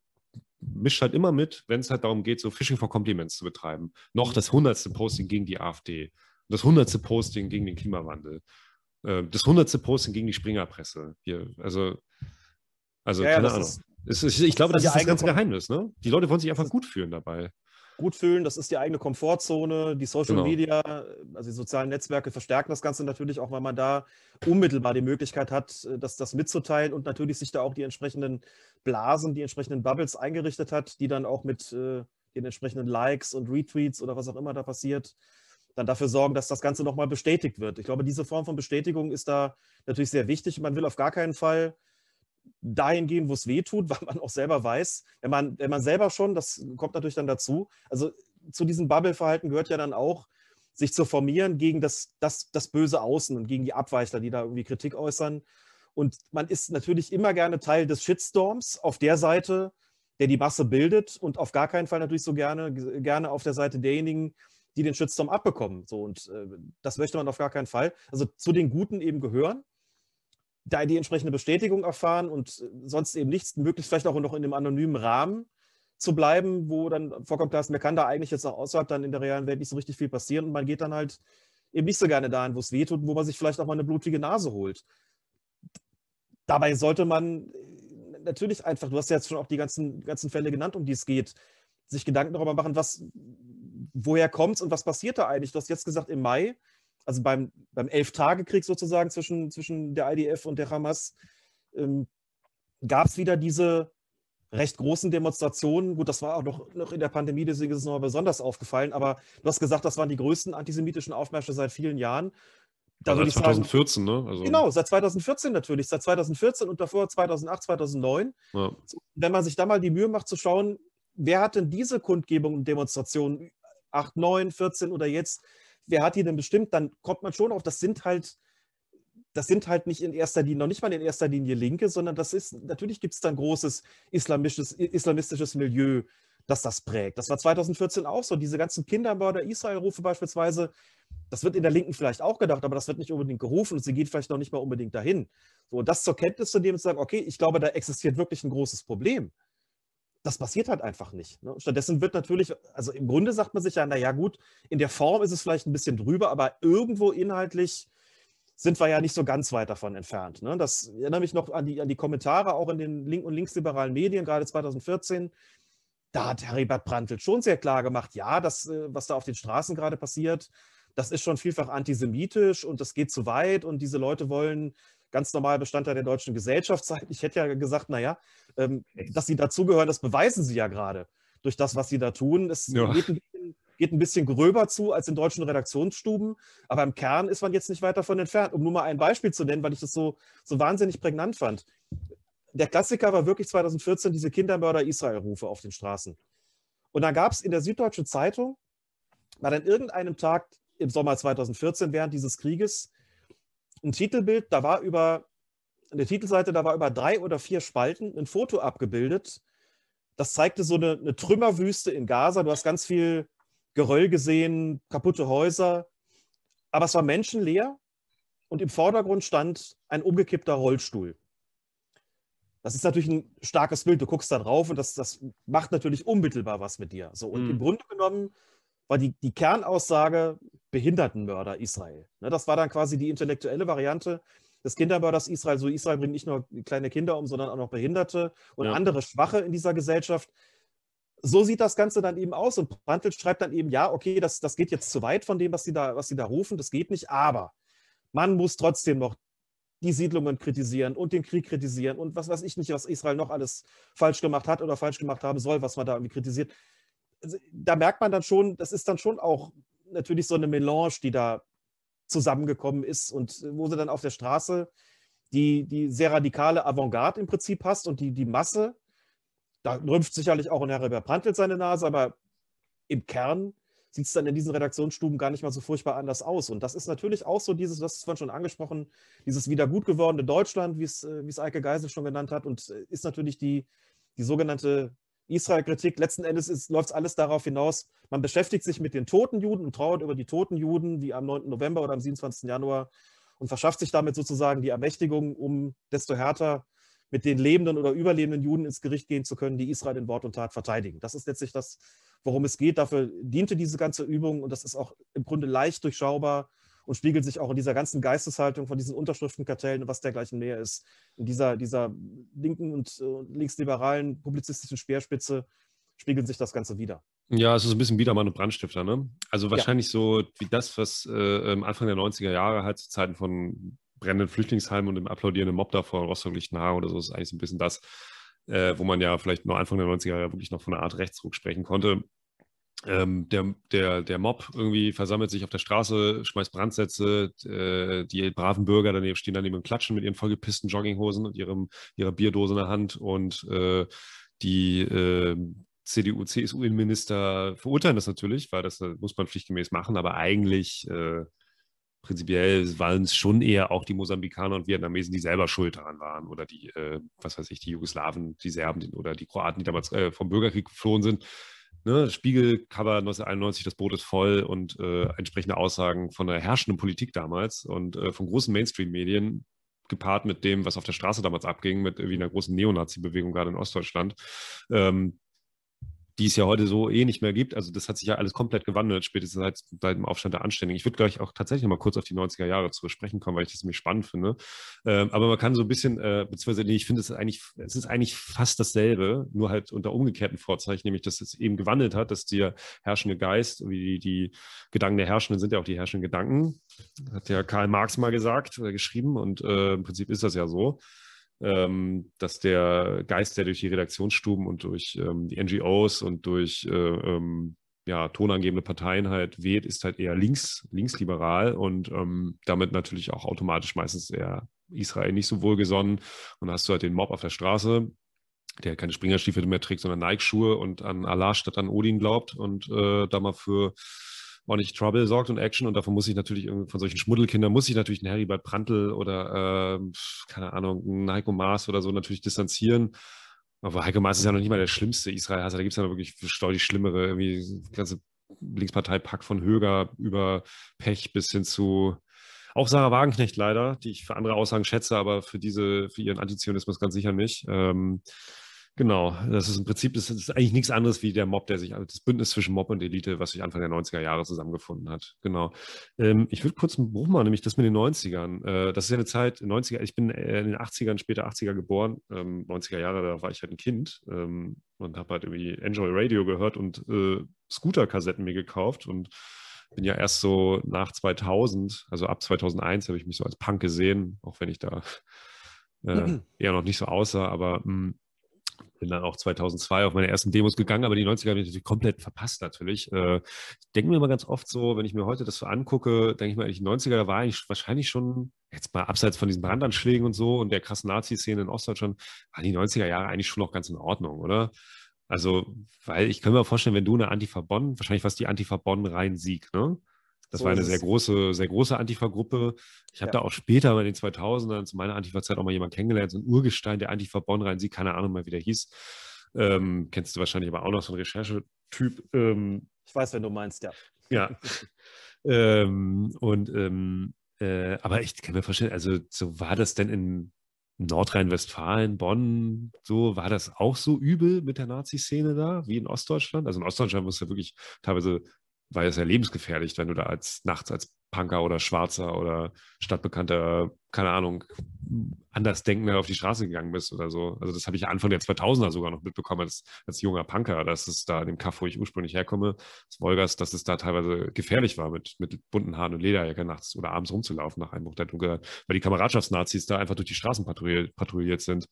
mischt halt immer mit, wenn es halt darum geht, so Phishing for Compliments zu betreiben. Noch das hundertste Posting gegen die AfD das hundertste Posting gegen den Klimawandel, äh, das hundertste Posting gegen die Springerpresse. Hier, also, also ja, keine Ahnung. Ist, ist, ich glaube, das ist das ganze Geheimnis. Ne? Die Leute wollen sich einfach gut fühlen dabei. Gut fühlen, das ist die eigene Komfortzone, die Social genau. Media, also die sozialen Netzwerke verstärken das Ganze natürlich auch, weil man da unmittelbar die Möglichkeit hat, das, das mitzuteilen und natürlich sich da auch die entsprechenden Blasen, die entsprechenden Bubbles eingerichtet hat, die dann auch mit äh, den entsprechenden Likes und Retweets oder was auch immer da passiert, dann dafür sorgen, dass das Ganze nochmal bestätigt wird. Ich glaube, diese Form von Bestätigung ist da natürlich sehr wichtig. Man will auf gar keinen Fall dahin gehen, wo es weh tut, weil man auch selber weiß, wenn man, wenn man selber schon, das kommt natürlich dann dazu, also zu diesem Bubble-Verhalten gehört ja dann auch, sich zu formieren gegen das, das, das böse Außen und gegen die Abweichler, die da irgendwie Kritik äußern. Und man ist natürlich immer gerne Teil des Shitstorms auf der Seite, der die Masse bildet und auf gar keinen Fall natürlich so gerne, gerne auf der Seite derjenigen, die den Shitstorm abbekommen. So, und äh, das möchte man auf gar keinen Fall. Also zu den Guten eben gehören, da die entsprechende Bestätigung erfahren und äh, sonst eben nichts, möglichst vielleicht auch noch in dem anonymen Rahmen zu bleiben, wo dann vorkommt, dass mir kann da eigentlich jetzt auch außerhalb dann in der realen Welt nicht so richtig viel passieren und man geht dann halt eben nicht so gerne dahin, wo es weh tut und wo man sich vielleicht auch mal eine blutige Nase holt. Dabei sollte man äh, natürlich einfach, du hast ja jetzt schon auch die ganzen, ganzen Fälle genannt, um die es geht, sich Gedanken darüber machen, was, woher kommt es und was passiert da eigentlich? Du hast jetzt gesagt, im Mai, also beim, beim Elf-Tage-Krieg sozusagen zwischen, zwischen der IDF und der Hamas, ähm, gab es wieder diese recht großen Demonstrationen. Gut, das war auch noch, noch in der Pandemie, deswegen ist es nochmal besonders aufgefallen, aber du hast gesagt, das waren die größten antisemitischen Aufmärsche seit vielen Jahren. Da seit 2014, sagen, ne? Also genau, seit 2014 natürlich, seit 2014 und davor 2008, 2009. Ja. Wenn man sich da mal die Mühe macht zu schauen, wer hat denn diese Kundgebungen und Demonstrationen 8, 9, 14 oder jetzt, wer hat die denn bestimmt, dann kommt man schon auf, das sind halt, das sind halt nicht in erster Linie, noch nicht mal in erster Linie Linke, sondern das ist, natürlich gibt es dann großes islamistisches, islamistisches Milieu, das das prägt. Das war 2014 auch so. Diese ganzen Kindermörder, Israel-Rufe beispielsweise, das wird in der Linken vielleicht auch gedacht, aber das wird nicht unbedingt gerufen und sie geht vielleicht noch nicht mal unbedingt dahin. So, und das zur Kenntnis zu nehmen und zu sagen, okay, ich glaube, da existiert wirklich ein großes Problem das passiert halt einfach nicht. Ne? Stattdessen wird natürlich, also im Grunde sagt man sich ja, naja gut, in der Form ist es vielleicht ein bisschen drüber, aber irgendwo inhaltlich sind wir ja nicht so ganz weit davon entfernt. Ne? Das erinnere mich noch an die, an die Kommentare auch in den link- und linksliberalen Medien, gerade 2014. Da hat Heribert Brandl schon sehr klar gemacht, ja, das, äh, was da auf den Straßen gerade passiert, das ist schon vielfach antisemitisch und das geht zu weit und diese Leute wollen ganz normal Bestandteil der deutschen Gesellschaft sein. Ich hätte ja gesagt, naja, ähm, dass sie dazugehören, das beweisen sie ja gerade durch das, was sie da tun. Es ja. geht, ein bisschen, geht, ein bisschen, gröber zu als in deutschen Redaktionsstuben, aber im Kern ist man jetzt nicht weit davon entfernt. Um nur mal ein Beispiel zu nennen, weil ich das so, so wahnsinnig prägnant fand. Der Klassiker war wirklich 2014 diese Kindermörder-Israel-Rufe auf den Straßen. Und dann gab es in der Süddeutschen Zeitung, war dann irgendeinem Tag im Sommer 2014 während dieses Krieges ein Titelbild, da war über, eine Titelseite, da war über drei oder vier Spalten ein Foto abgebildet. Das zeigte so eine, eine Trümmerwüste in Gaza. Du hast ganz viel Geröll gesehen, kaputte Häuser. Aber es war menschenleer und im Vordergrund stand ein umgekippter Rollstuhl. Das ist natürlich ein starkes Bild. Du guckst da drauf und das, das macht natürlich unmittelbar was mit dir. So, und mhm. im Grunde genommen war die, die Kernaussage Behindertenmörder Israel. Ne, das war dann quasi die intellektuelle Variante des Kindermörders Israel. So Israel bringt nicht nur kleine Kinder um, sondern auch noch Behinderte und ja. andere Schwache in dieser Gesellschaft. So sieht das Ganze dann eben aus. Und Brandl schreibt dann eben, ja, okay, das, das geht jetzt zu weit von dem, was sie, da, was sie da rufen, das geht nicht, aber man muss trotzdem noch die Siedlungen kritisieren und den Krieg kritisieren und was weiß ich nicht, was Israel noch alles falsch gemacht hat oder falsch gemacht haben soll, was man da irgendwie kritisiert. Also, da merkt man dann schon, das ist dann schon auch natürlich so eine Melange, die da zusammengekommen ist und wo sie dann auf der Straße die, die sehr radikale Avantgarde im Prinzip hast und die, die Masse, da rümpft sicherlich auch ein Herr Brandl seine Nase, aber im Kern sieht es dann in diesen Redaktionsstuben gar nicht mal so furchtbar anders aus. Und das ist natürlich auch so dieses, das ist vorhin schon angesprochen, dieses wieder gut gewordene Deutschland, wie es, äh, es Eike Geisel schon genannt hat, und äh, ist natürlich die, die sogenannte Israel-Kritik. Letzten Endes läuft es alles darauf hinaus, man beschäftigt sich mit den toten Juden und trauert über die toten Juden, wie am 9. November oder am 27. Januar, und verschafft sich damit sozusagen die Ermächtigung, um desto härter mit den lebenden oder überlebenden Juden ins Gericht gehen zu können, die Israel in Wort und Tat verteidigen. Das ist letztlich das, worum es geht. Dafür diente diese ganze Übung und das ist auch im Grunde leicht durchschaubar und spiegelt sich auch in dieser ganzen Geisteshaltung von diesen Unterschriftenkartellen und was dergleichen mehr ist, in dieser, dieser linken und äh, linksliberalen publizistischen Speerspitze spiegelt sich das Ganze wieder. Ja, es ist ein bisschen Biedermann und Brandstifter, ne? Also wahrscheinlich ja. so wie das, was äh, Anfang der 90er Jahre halt zu Zeiten von brennenden Flüchtlingsheimen und dem applaudierenden Mob da vor Rostock-Lichtenhagen oder so, ist eigentlich so ein bisschen das, äh, wo man ja vielleicht noch Anfang der 90er Jahre wirklich noch von einer Art Rechtsruck sprechen konnte. Ähm, der, der, der Mob irgendwie versammelt sich auf der Straße, schmeißt Brandsätze, äh, die braven Bürger daneben stehen daneben und klatschen mit ihren vollgepissten Jogginghosen und ihrem, ihrer Bierdose in der Hand und äh, die äh, CDU, CSU-Innenminister verurteilen das natürlich, weil das muss man pflichtgemäß machen, aber eigentlich äh, prinzipiell waren es schon eher auch die Mosambikaner und Vietnamesen, die selber schuld daran waren oder die, äh, was weiß ich, die Jugoslawen, die Serben oder die Kroaten, die damals äh, vom Bürgerkrieg geflohen sind. Ne, Spiegelcover 1991, das Boot ist voll und äh, entsprechende Aussagen von der herrschenden Politik damals und äh, von großen Mainstream-Medien gepaart mit dem, was auf der Straße damals abging, mit irgendwie einer großen Neonazi-Bewegung gerade in Ostdeutschland. Ähm, die es ja heute so eh nicht mehr gibt. Also das hat sich ja alles komplett gewandelt, spätestens seit, seit dem Aufstand der Anständigen. Ich würde gleich auch tatsächlich mal kurz auf die 90er Jahre zu sprechen kommen, weil ich das ziemlich spannend finde. Ähm, aber man kann so ein bisschen, äh, beziehungsweise ich finde es eigentlich, es ist eigentlich fast dasselbe, nur halt unter umgekehrten Vorzeichen, nämlich dass es eben gewandelt hat, dass der herrschende Geist, wie die, die Gedanken der Herrschenden sind ja auch die herrschenden Gedanken, hat ja Karl Marx mal gesagt oder geschrieben und äh, im Prinzip ist das ja so ähm, dass der Geist, der durch die Redaktionsstuben und durch ähm, die NGOs und durch äh, ähm, ja, tonangebende Parteien halt weht, ist halt eher links, linksliberal und ähm, damit natürlich auch automatisch meistens eher Israel nicht so wohlgesonnen. Und da hast du halt den Mob auf der Straße, der keine Springerstiefel mehr trägt, sondern Nike-Schuhe und an Allah statt an Odin glaubt und äh, da mal für ordentlich Trouble sorgt und Action und davon muss ich natürlich von solchen Schmuddelkindern muss ich natürlich einen Heribert Prantl oder äh, keine Ahnung, einen Heiko Maas oder so natürlich distanzieren. Aber Heiko Maas ist ja noch nicht mal der schlimmste Israel-Hasser, da gibt es ja noch wirklich deutlich schlimmere, irgendwie ganze Linkspartei-Pack von Höger über Pech bis hin zu auch Sarah Wagenknecht leider, die ich für andere Aussagen schätze, aber für diese, für ihren Antizionismus ganz sicher nicht. Ähm, Genau, das ist im Prinzip, das ist eigentlich nichts anderes wie der Mob, der sich, also das Bündnis zwischen Mob und Elite, was sich Anfang der 90er Jahre zusammengefunden hat. Genau. Ähm, ich würde kurz einen Bruch machen, nämlich das mit den 90ern. Äh, das ist ja eine Zeit, 90er, ich bin äh, in den 80ern, später 80er geboren, ähm, 90er Jahre, da war ich halt ein Kind ähm, und habe halt irgendwie Enjoy Radio gehört und äh, Scooter-Kassetten mir gekauft und bin ja erst so nach 2000, also ab 2001 habe ich mich so als Punk gesehen, auch wenn ich da äh, eher noch nicht so aussah, aber mh, mm, bin dann auch 2002 auf meine ersten Demos gegangen, aber die 90er habe ich natürlich komplett verpasst natürlich. Äh, ich denke mir immer ganz oft so, wenn ich mir heute das so angucke, denke ich mir eigentlich, die 90er, da war eigentlich wahrscheinlich schon, jetzt mal abseits von diesen Brandanschlägen und so und der krassen Nazi-Szene in Ostdeutschland, waren die 90er Jahre eigentlich schon noch ganz in Ordnung, oder? Also, weil ich kann mir vorstellen, wenn du eine Antifa Bonn, wahrscheinlich war es die Antifa Bonn rein Sieg, ne? Das so war eine sehr große, sehr große Antifa-Gruppe. Ich habe ja. da auch später in den 2000ern zu meiner Antifa-Zeit auch mal jemanden kennengelernt, so ein Urgestein der Antifa Bonn rein, sie keine Ahnung mehr, wie der hieß. Ähm, kennst du wahrscheinlich aber auch noch so einen Recherchetyp. Ähm, Ich weiß, wenn du meinst, ja. Ja. ähm, und ähm, äh, aber ich kann mir vorstellen, also so war das denn in Nordrhein-Westfalen, Bonn, so war das auch so übel mit der Nazi-Szene da, wie in Ostdeutschland? Also in Ostdeutschland muss ja wirklich teilweise war es ja lebensgefährlich, wenn du da als nachts als Punker oder Schwarzer oder Stadtbekannter, keine Ahnung, Andersdenkender auf die Straße gegangen bist oder so. Also das habe ich Anfang der 2000er sogar noch mitbekommen als, als junger Punker, dass es da in dem Kaff, wo ich ursprünglich herkomme, das Wolgast, dass es da teilweise gefährlich war, mit, mit bunten Haaren und Lederjacke nachts oder abends rumzulaufen nach Einbruch der Dunkelheit, weil die Kameradschaftsnazis da einfach durch die Straßen patrouilliert, patrouilliert sind.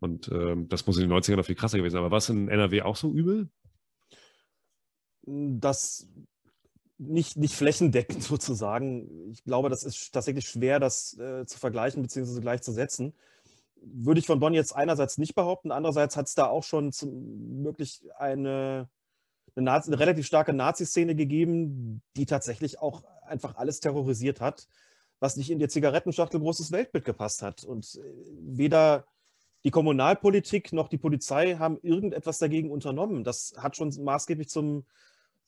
Und ähm, das muss in den 90ern noch viel krasser gewesen sein. Aber war es in NRW auch so übel? Das nicht, nicht flächendeckend sozusagen. Ich glaube, das ist tatsächlich schwer, das äh, zu vergleichen bzw. gleichzusetzen. Würde ich von Bonn jetzt einerseits nicht behaupten, andererseits hat es da auch schon zum, wirklich eine, eine, Nazi, eine relativ starke Nazi-Szene gegeben, die tatsächlich auch einfach alles terrorisiert hat, was nicht in die Zigarettenschachtel großes Weltbild gepasst hat. Und äh, weder die Kommunalpolitik noch die Polizei haben irgendetwas dagegen unternommen. Das hat schon maßgeblich zum,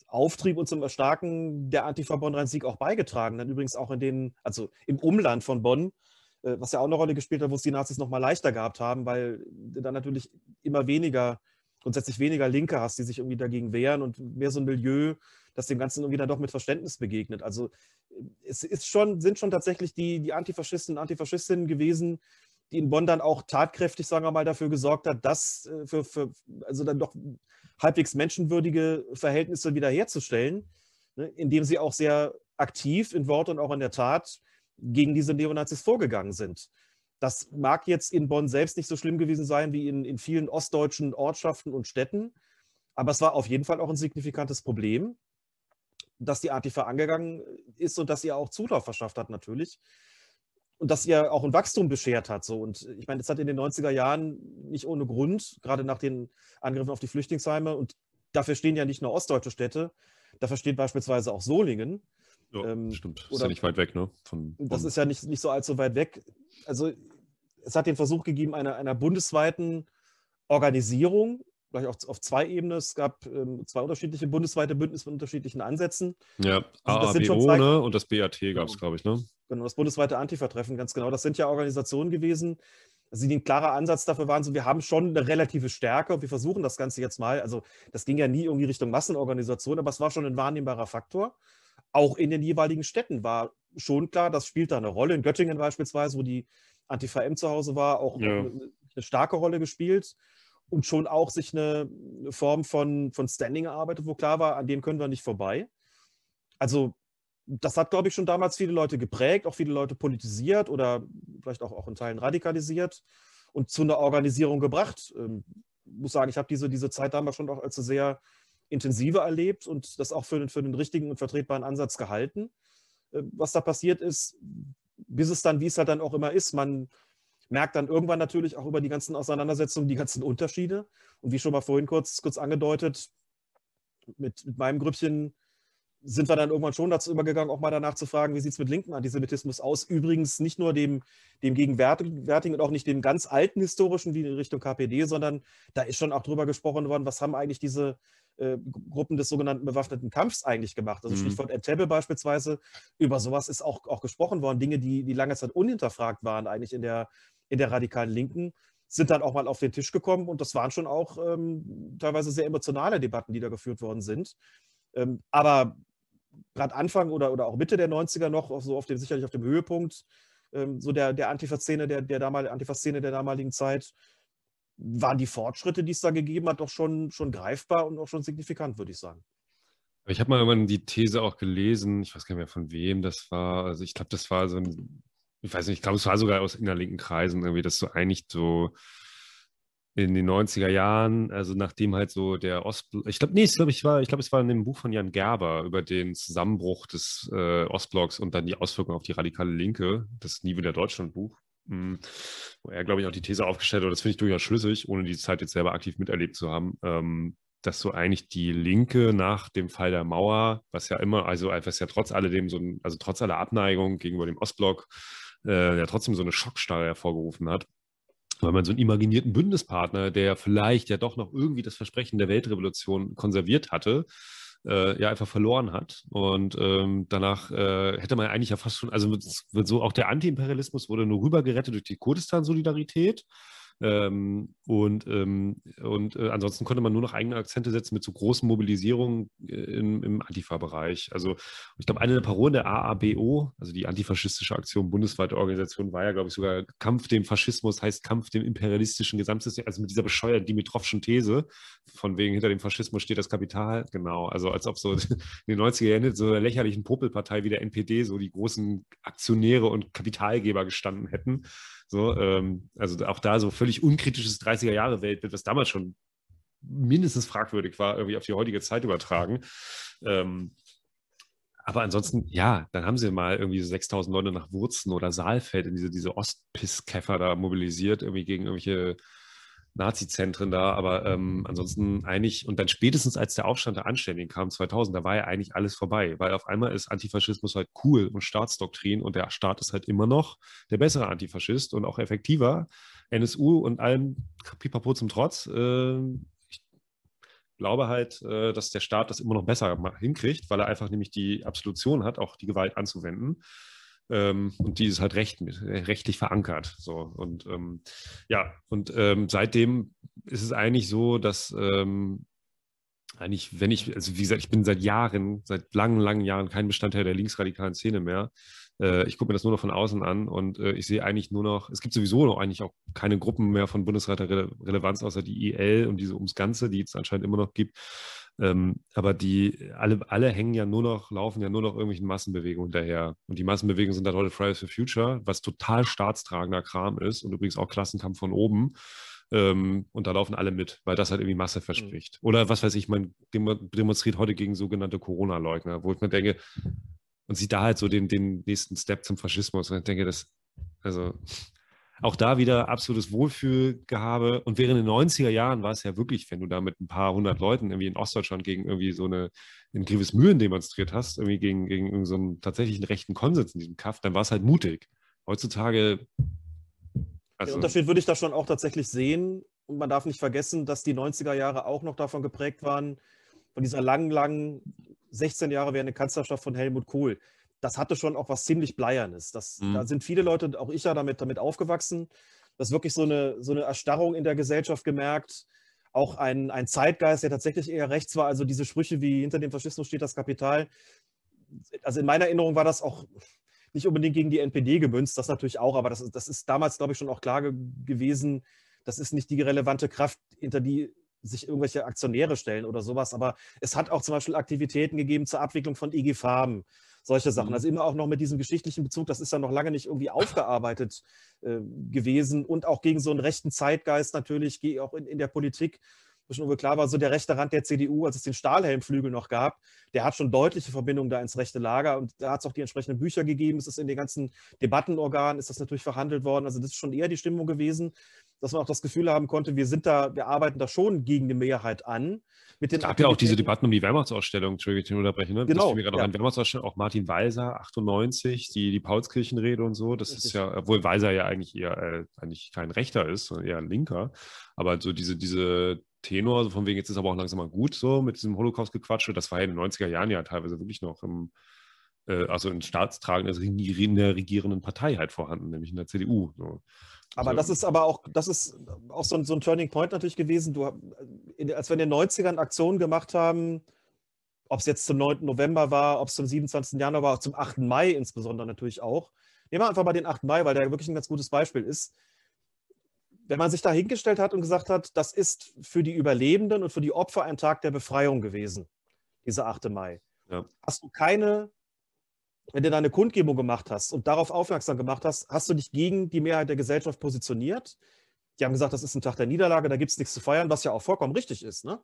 Auftrieb und zum Erstarken der Antifa Bonn-Rhein-Sieg auch beigetragen. Dann übrigens auch in den, also im Umland von Bonn, äh, was ja auch eine Rolle gespielt hat, wo es die Nazis noch mal leichter gehabt haben, weil dann natürlich immer weniger, grundsätzlich weniger Linke hast, die sich irgendwie dagegen wehren und mehr so ein Milieu, das dem Ganzen irgendwie dann doch mit Verständnis begegnet. Also äh, es ist schon, sind schon tatsächlich die, die Antifaschisten und Antifaschistinnen gewesen, die in Bonn dann auch tatkräftig, sagen wir mal, dafür gesorgt hat, dass äh, für, für also dann doch halbwegs menschenwürdige Verhältnisse wiederherzustellen, ne, indem sie auch sehr aktiv in Wort und auch in der Tat gegen diese Neonazis vorgegangen sind. Das mag jetzt in Bonn selbst nicht so schlimm gewesen sein wie in, in vielen ostdeutschen Ortschaften und Städten, aber es war auf jeden Fall auch ein signifikantes Problem, dass die Antifa angegangen ist und dass ihr auch Zulauf verschafft hat natürlich und dass ihr auch ein Wachstum beschert hat. So. Und ich meine, es hat in den 90er Jahren nicht ohne Grund, gerade nach den Angriffen auf die Flüchtlingsheime, und dafür stehen ja nicht nur ostdeutsche Städte, dafür steht beispielsweise auch Solingen. Ja, ähm, stimmt. Ist ja nicht weit weg, ne? Von, von das ist ja nicht, nicht so allzu weit weg. Also es hat den Versuch gegeben einer, einer bundesweiten Organisierung, gleich auch auf zwei Ebenen. Es gab ähm, zwei unterschiedliche bundesweite Bündnisse mit unterschiedlichen Ansätzen. Ja, also AABO ne? und das BAT gab es, glaube ich, ne? Genau, das bundesweite Antifa-Treffen, ganz genau. Das sind ja Organisationen gewesen, also die ein klarer Ansatz dafür waren, so wir haben schon eine relative Stärke und wir versuchen das Ganze jetzt mal. Also das ging ja nie irgendwie Richtung Massenorganisation, aber es war schon ein wahrnehmbarer Faktor. Auch in den jeweiligen Städten war schon klar, das spielt da eine Rolle. In Göttingen beispielsweise, wo die Antifa M zu Hause war, auch ja. eine starke Rolle gespielt und schon auch sich eine Form von, von Standing erarbeitet, wo klar war, an dem können wir nicht vorbei. Also das hat, glaube ich, schon damals viele Leute geprägt, auch viele Leute politisiert oder vielleicht auch, auch in Teilen radikalisiert und zu einer Organisierung gebracht. Ähm, muss sagen, ich habe diese, diese Zeit damals schon auch als sehr intensive erlebt und das auch für, für den richtigen und vertretbaren Ansatz gehalten. Äh, was da passiert ist, bis es dann, wie es halt dann auch immer ist, man merkt dann irgendwann natürlich auch über die ganzen Auseinandersetzungen die ganzen Unterschiede. Und wie schon mal vorhin kurz, kurz angedeutet, mit, mit meinem Grüppchen sind wir dann irgendwann schon dazu übergegangen, auch mal danach zu fragen, wie sieht es mit linken Antisemitismus aus? Übrigens nicht nur dem, dem gegenwärtigen und auch nicht dem ganz alten historischen wie in Richtung KPD, sondern da ist schon auch drüber gesprochen worden, was haben eigentlich diese äh, Gruppen des sogenannten bewaffneten Kampfs eigentlich gemacht? Also mhm. Stichwort Entebbe beispielsweise, über sowas ist auch, auch gesprochen worden, Dinge, die, die lange Zeit unhinterfragt waren eigentlich in der, in der radikalen Linken sind dann auch mal auf den Tisch gekommen und das waren schon auch ähm, teilweise sehr emotionale Debatten, die da geführt worden sind. Ähm, aber gerade Anfang oder, oder auch Mitte der 90er noch, so auf dem, sicherlich auf dem Höhepunkt, ähm, so der, der Antifa-Szene der, der, damal, Antifa der damaligen Zeit, waren die Fortschritte, die es da gegeben hat, doch schon, schon greifbar und auch schon signifikant, würde ich sagen. Ich habe mal irgendwann die These auch gelesen, ich weiß gar nicht mehr von wem das war. Also ich glaube, das war so ein, ich weiß nicht, ich glaube, es war sogar aus innerlinken Kreisen irgendwie, dass so eigentlich so in den 90er Jahren, also nachdem halt so der Ostblock, ich glaube, nee, ich ich war, ich glaube, es war in dem Buch von Jan Gerber über den Zusammenbruch des äh, Ostblocks und dann die Auswirkungen auf die radikale Linke, das Nie wieder Deutschland-Buch, hm, wo er, glaube ich, auch die These aufgestellt hat, das finde ich durchaus schlüssig, ohne die Zeit jetzt selber aktiv miterlebt zu haben, ähm, dass so eigentlich die Linke nach dem Fall der Mauer, was ja immer, also was ja trotz alledem so, ein, also trotz aller Abneigung gegenüber dem Ostblock, äh, ja trotzdem so eine Schockstarre hervorgerufen hat weil man so einen imaginierten Bündnispartner, der vielleicht ja doch noch irgendwie das Versprechen der Weltrevolution konserviert hatte, äh, ja einfach verloren hat. Und ähm, danach äh, hätte man eigentlich ja fast schon, also wird so auch der Antiimperialismus wurde nur rübergerettet durch die Kurdistan-Solidarität. Ähm, und ähm, und äh, ansonsten konnte man nur noch eigene Akzente setzen mit so großen Mobilisierungen äh, im, im Antifa-Bereich. Also ich glaube, eine der Parolen der AABO, also die antifaschistische Aktion, bundesweite Organisation, war ja, glaube ich, sogar Kampf dem Faschismus heißt Kampf dem imperialistischen Gesamtsystem, also mit dieser bescheuerten Dimitrovschen These, von wegen hinter dem Faschismus steht das Kapital, genau, also als ob so in den 90er Jahren so einer lächerlichen Popelpartei wie der NPD so die großen Aktionäre und Kapitalgeber gestanden hätten. So, ähm, also auch da so völlig unkritisches 30er-Jahre-Weltbild, was damals schon mindestens fragwürdig war, irgendwie auf die heutige Zeit übertragen. Ähm, aber ansonsten, ja, dann haben sie mal irgendwie so 6000 Leute nach Wurzen oder Saalfeld in diese, diese Ostpisskäfer da mobilisiert, irgendwie gegen irgendwelche Nazi-Zentren da, aber ähm, ansonsten eigentlich, und dann spätestens als der Aufstand der Anständigen kam, 2000, da war ja eigentlich alles vorbei, weil auf einmal ist Antifaschismus halt cool und Staatsdoktrin und der Staat ist halt immer noch der bessere Antifaschist und auch effektiver. NSU und allem Pipapo zum Trotz. Äh, ich glaube halt, äh, dass der Staat das immer noch besser hinkriegt, weil er einfach nämlich die Absolution hat, auch die Gewalt anzuwenden. Ähm, und die ist halt recht, rechtlich verankert. So. Und ähm, ja, und ähm, seitdem ist es eigentlich so, dass ähm, eigentlich, wenn ich, also wie gesagt, ich bin seit Jahren, seit langen, langen Jahren kein Bestandteil der linksradikalen Szene mehr. Äh, ich gucke mir das nur noch von außen an und äh, ich sehe eigentlich nur noch, es gibt sowieso noch eigentlich auch keine Gruppen mehr von bundesweiter Relevanz, außer die IL und diese ums Ganze, die es anscheinend immer noch gibt. Ähm, aber die alle, alle hängen ja nur noch, laufen ja nur noch irgendwelchen Massenbewegungen hinterher. Und die Massenbewegungen sind da heute Fridays for Future, was total staatstragender Kram ist und übrigens auch Klassenkampf von oben. Ähm, und da laufen alle mit, weil das halt irgendwie Masse mhm. verspricht. Mhm. Oder was weiß ich, man demonstriert heute gegen sogenannte Corona-Leugner, wo ich mir denke, und sieht da halt so den, den nächsten Step zum Faschismus. Und ich denke, das, also auch da wieder absolutes Wohlfühlgehabe. Und während den 90er Jahren war es ja wirklich, wenn du da mit ein paar hundert Leuten irgendwie in Ostdeutschland gegen irgendwie so eine in Mühen demonstriert hast, irgendwie gegen, gegen so einen tatsächlichen rechten Konsens in diesem Kaff, dann war es halt mutig. Heutzutage. Also, Den Unterschied würde ich da schon auch tatsächlich sehen. Und man darf nicht vergessen, dass die 90er Jahre auch noch davon geprägt waren, von dieser langen, langen 16 Jahre während der Kanzlerschaft von Helmut Kohl das hatte schon auch was ziemlich Bleiernes. Das, mhm. Da sind viele Leute, auch ich ja, damit, damit aufgewachsen. Das ist wirklich so eine, so eine Erstarrung in der Gesellschaft gemerkt. Auch ein, ein Zeitgeist, der tatsächlich eher rechts war. Also diese Sprüche wie hinter dem Faschismus steht das Kapital. Also in meiner Erinnerung war das auch nicht unbedingt gegen die NPD gemünzt, das natürlich auch, aber das, das ist damals, glaube ich, schon auch klar ge gewesen, das ist nicht die relevante Kraft, hinter die sich irgendwelche Aktionäre stellen oder sowas. Aber es hat auch zum Beispiel Aktivitäten gegeben zur Abwicklung von IG Farben solche Sachen. Mhm. Also immer auch noch mit diesem geschichtlichen Bezug, das ist ja noch lange nicht irgendwie aufgearbeitet äh, gewesen und auch gegen so einen rechten Zeitgeist natürlich, auch in, in der Politik schon klar war, so der rechte Rand der CDU, als es den Stahlhelmflügel noch gab, der hat schon deutliche Verbindungen da ins rechte Lager und da hat es auch die entsprechenden Bücher gegeben. Es ist in den ganzen Debattenorganen, ist das natürlich verhandelt worden. Also das ist schon eher die Stimmung gewesen, dass man auch das Gefühl haben konnte, wir sind da, wir arbeiten da schon gegen die Mehrheit an. Mit den es gab ja auch diese Debatten um die Weihnachtsausstellung, Entschuldigung, ich unterbrechen. Ne? Genau. Das mir gerade ja. an Weihnachtsausstellung, auch Martin Walser, 98, die, die Paulskirchenrede und so. Das Richtig. ist ja, obwohl Walser ja eigentlich eher äh, eigentlich kein Rechter ist, sondern eher ein Linker. Aber so diese, diese Tenor, so von wegen, jetzt ist aber auch langsam mal gut so mit diesem Holocaust-Gequatsche, das war ja in den 90er Jahren ja teilweise wirklich noch im, äh, also in staatstragender in der regierenden Partei halt vorhanden, nämlich in der CDU. So. Aber also, das ist aber auch, das ist auch so ein, so ein Turning Point natürlich gewesen. Du, als wir in den 90ern Aktionen gemacht haben, ob es jetzt zum 9. November war, ob es zum 27. Januar war, zum 8. Mai insbesondere natürlich auch. Nehmen wir einfach mal den 8. Mai, weil der wirklich ein ganz gutes Beispiel ist. Wenn man sich da hingestellt hat und gesagt hat, das ist für die Überlebenden und für die Opfer ein Tag der Befreiung gewesen, dieser 8. Mai, ja. hast du keine wenn du deine Kundgebung gemacht hast und darauf aufmerksam gemacht hast, hast du dich gegen die Mehrheit der Gesellschaft positioniert. Die haben gesagt, das ist ein Tag der Niederlage, da gibt es nichts zu feiern, was ja auch vollkommen richtig ist. Ne?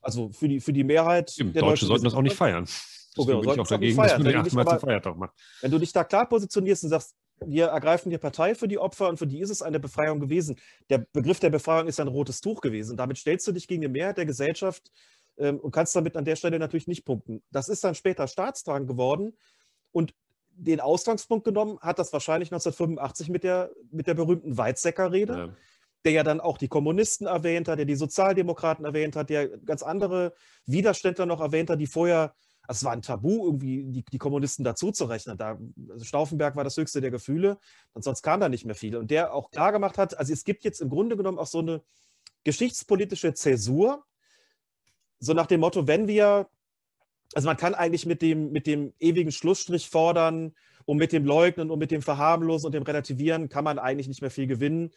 Also für die, für die Mehrheit. Eben, der Deutsche sollten das auch nicht feiern. Deswegen bin ich auch dagegen, dass man den 8. Mai zum Feiertag macht. Wenn du dich da klar positionierst und sagst, wir ergreifen die Partei für die Opfer und für die ist es eine Befreiung gewesen. Der Begriff der Befreiung ist ein rotes Tuch gewesen. Damit stellst du dich gegen die Mehrheit der Gesellschaft ähm, und kannst damit an der Stelle natürlich nicht punkten. Das ist dann später staatstragend geworden, und den Ausgangspunkt genommen hat das wahrscheinlich 1985 mit der, mit der berühmten Weizsäcker-Rede. Ja. der ja dann auch die Kommunisten erwähnt hat, der die Sozialdemokraten erwähnt hat, der ganz andere Widerständler noch erwähnt hat, die vorher, also es war ein Tabu, irgendwie die, die Kommunisten dazu zu rechnen. Da, also Stauffenberg war das höchste der Gefühle, und sonst kam da nicht mehr viel. Und der auch klar gemacht hat, also es gibt jetzt im Grunde genommen auch so eine geschichtspolitische Zäsur, so nach dem Motto, wenn wir, also man kann eigentlich mit dem, mit dem ewigen Schlussstrich fordern und mit dem Leugnen und mit dem Verharmlosen und dem Relativieren kann man eigentlich nicht mehr viel gewinnen.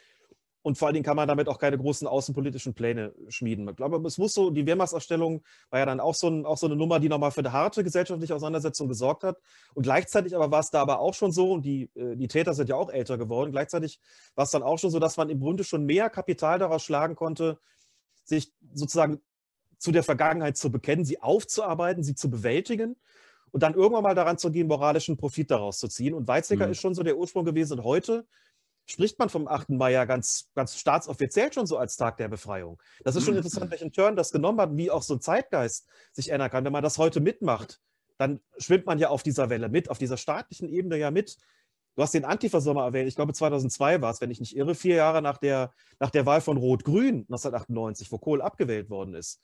Und vor allen Dingen kann man damit auch keine großen außenpolitischen Pläne schmieden. Ich glaube, es muss so, die Wehrmachtsausstellung war ja dann auch so, ein, auch so eine Nummer, die nochmal für eine harte gesellschaftliche Auseinandersetzung gesorgt hat. Und gleichzeitig aber war es da aber auch schon so, und die, äh, die Täter sind ja auch älter geworden, gleichzeitig war es dann auch schon so, dass man im Grunde schon mehr Kapital daraus schlagen konnte, sich sozusagen zu der Vergangenheit zu bekennen, sie aufzuarbeiten, sie zu bewältigen und dann irgendwann mal daran zu gehen, moralischen Profit daraus zu ziehen. Und Weizsäcker mhm. ist schon so der Ursprung gewesen. Und heute spricht man vom 8. Mai ja ganz, ganz staatsoffiziell schon so als Tag der Befreiung. Das ist schon mhm. interessant, welchen Turn das genommen hat, wie auch so ein Zeitgeist sich ändern kann. Wenn man das heute mitmacht, dann schwimmt man ja auf dieser Welle mit, auf dieser staatlichen Ebene ja mit. Du hast den Antifa-Sommer erwähnt, ich glaube 2002 war es, wenn ich nicht irre, vier Jahre nach der, nach der Wahl von Rot-Grün 1998, wo Kohl abgewählt worden ist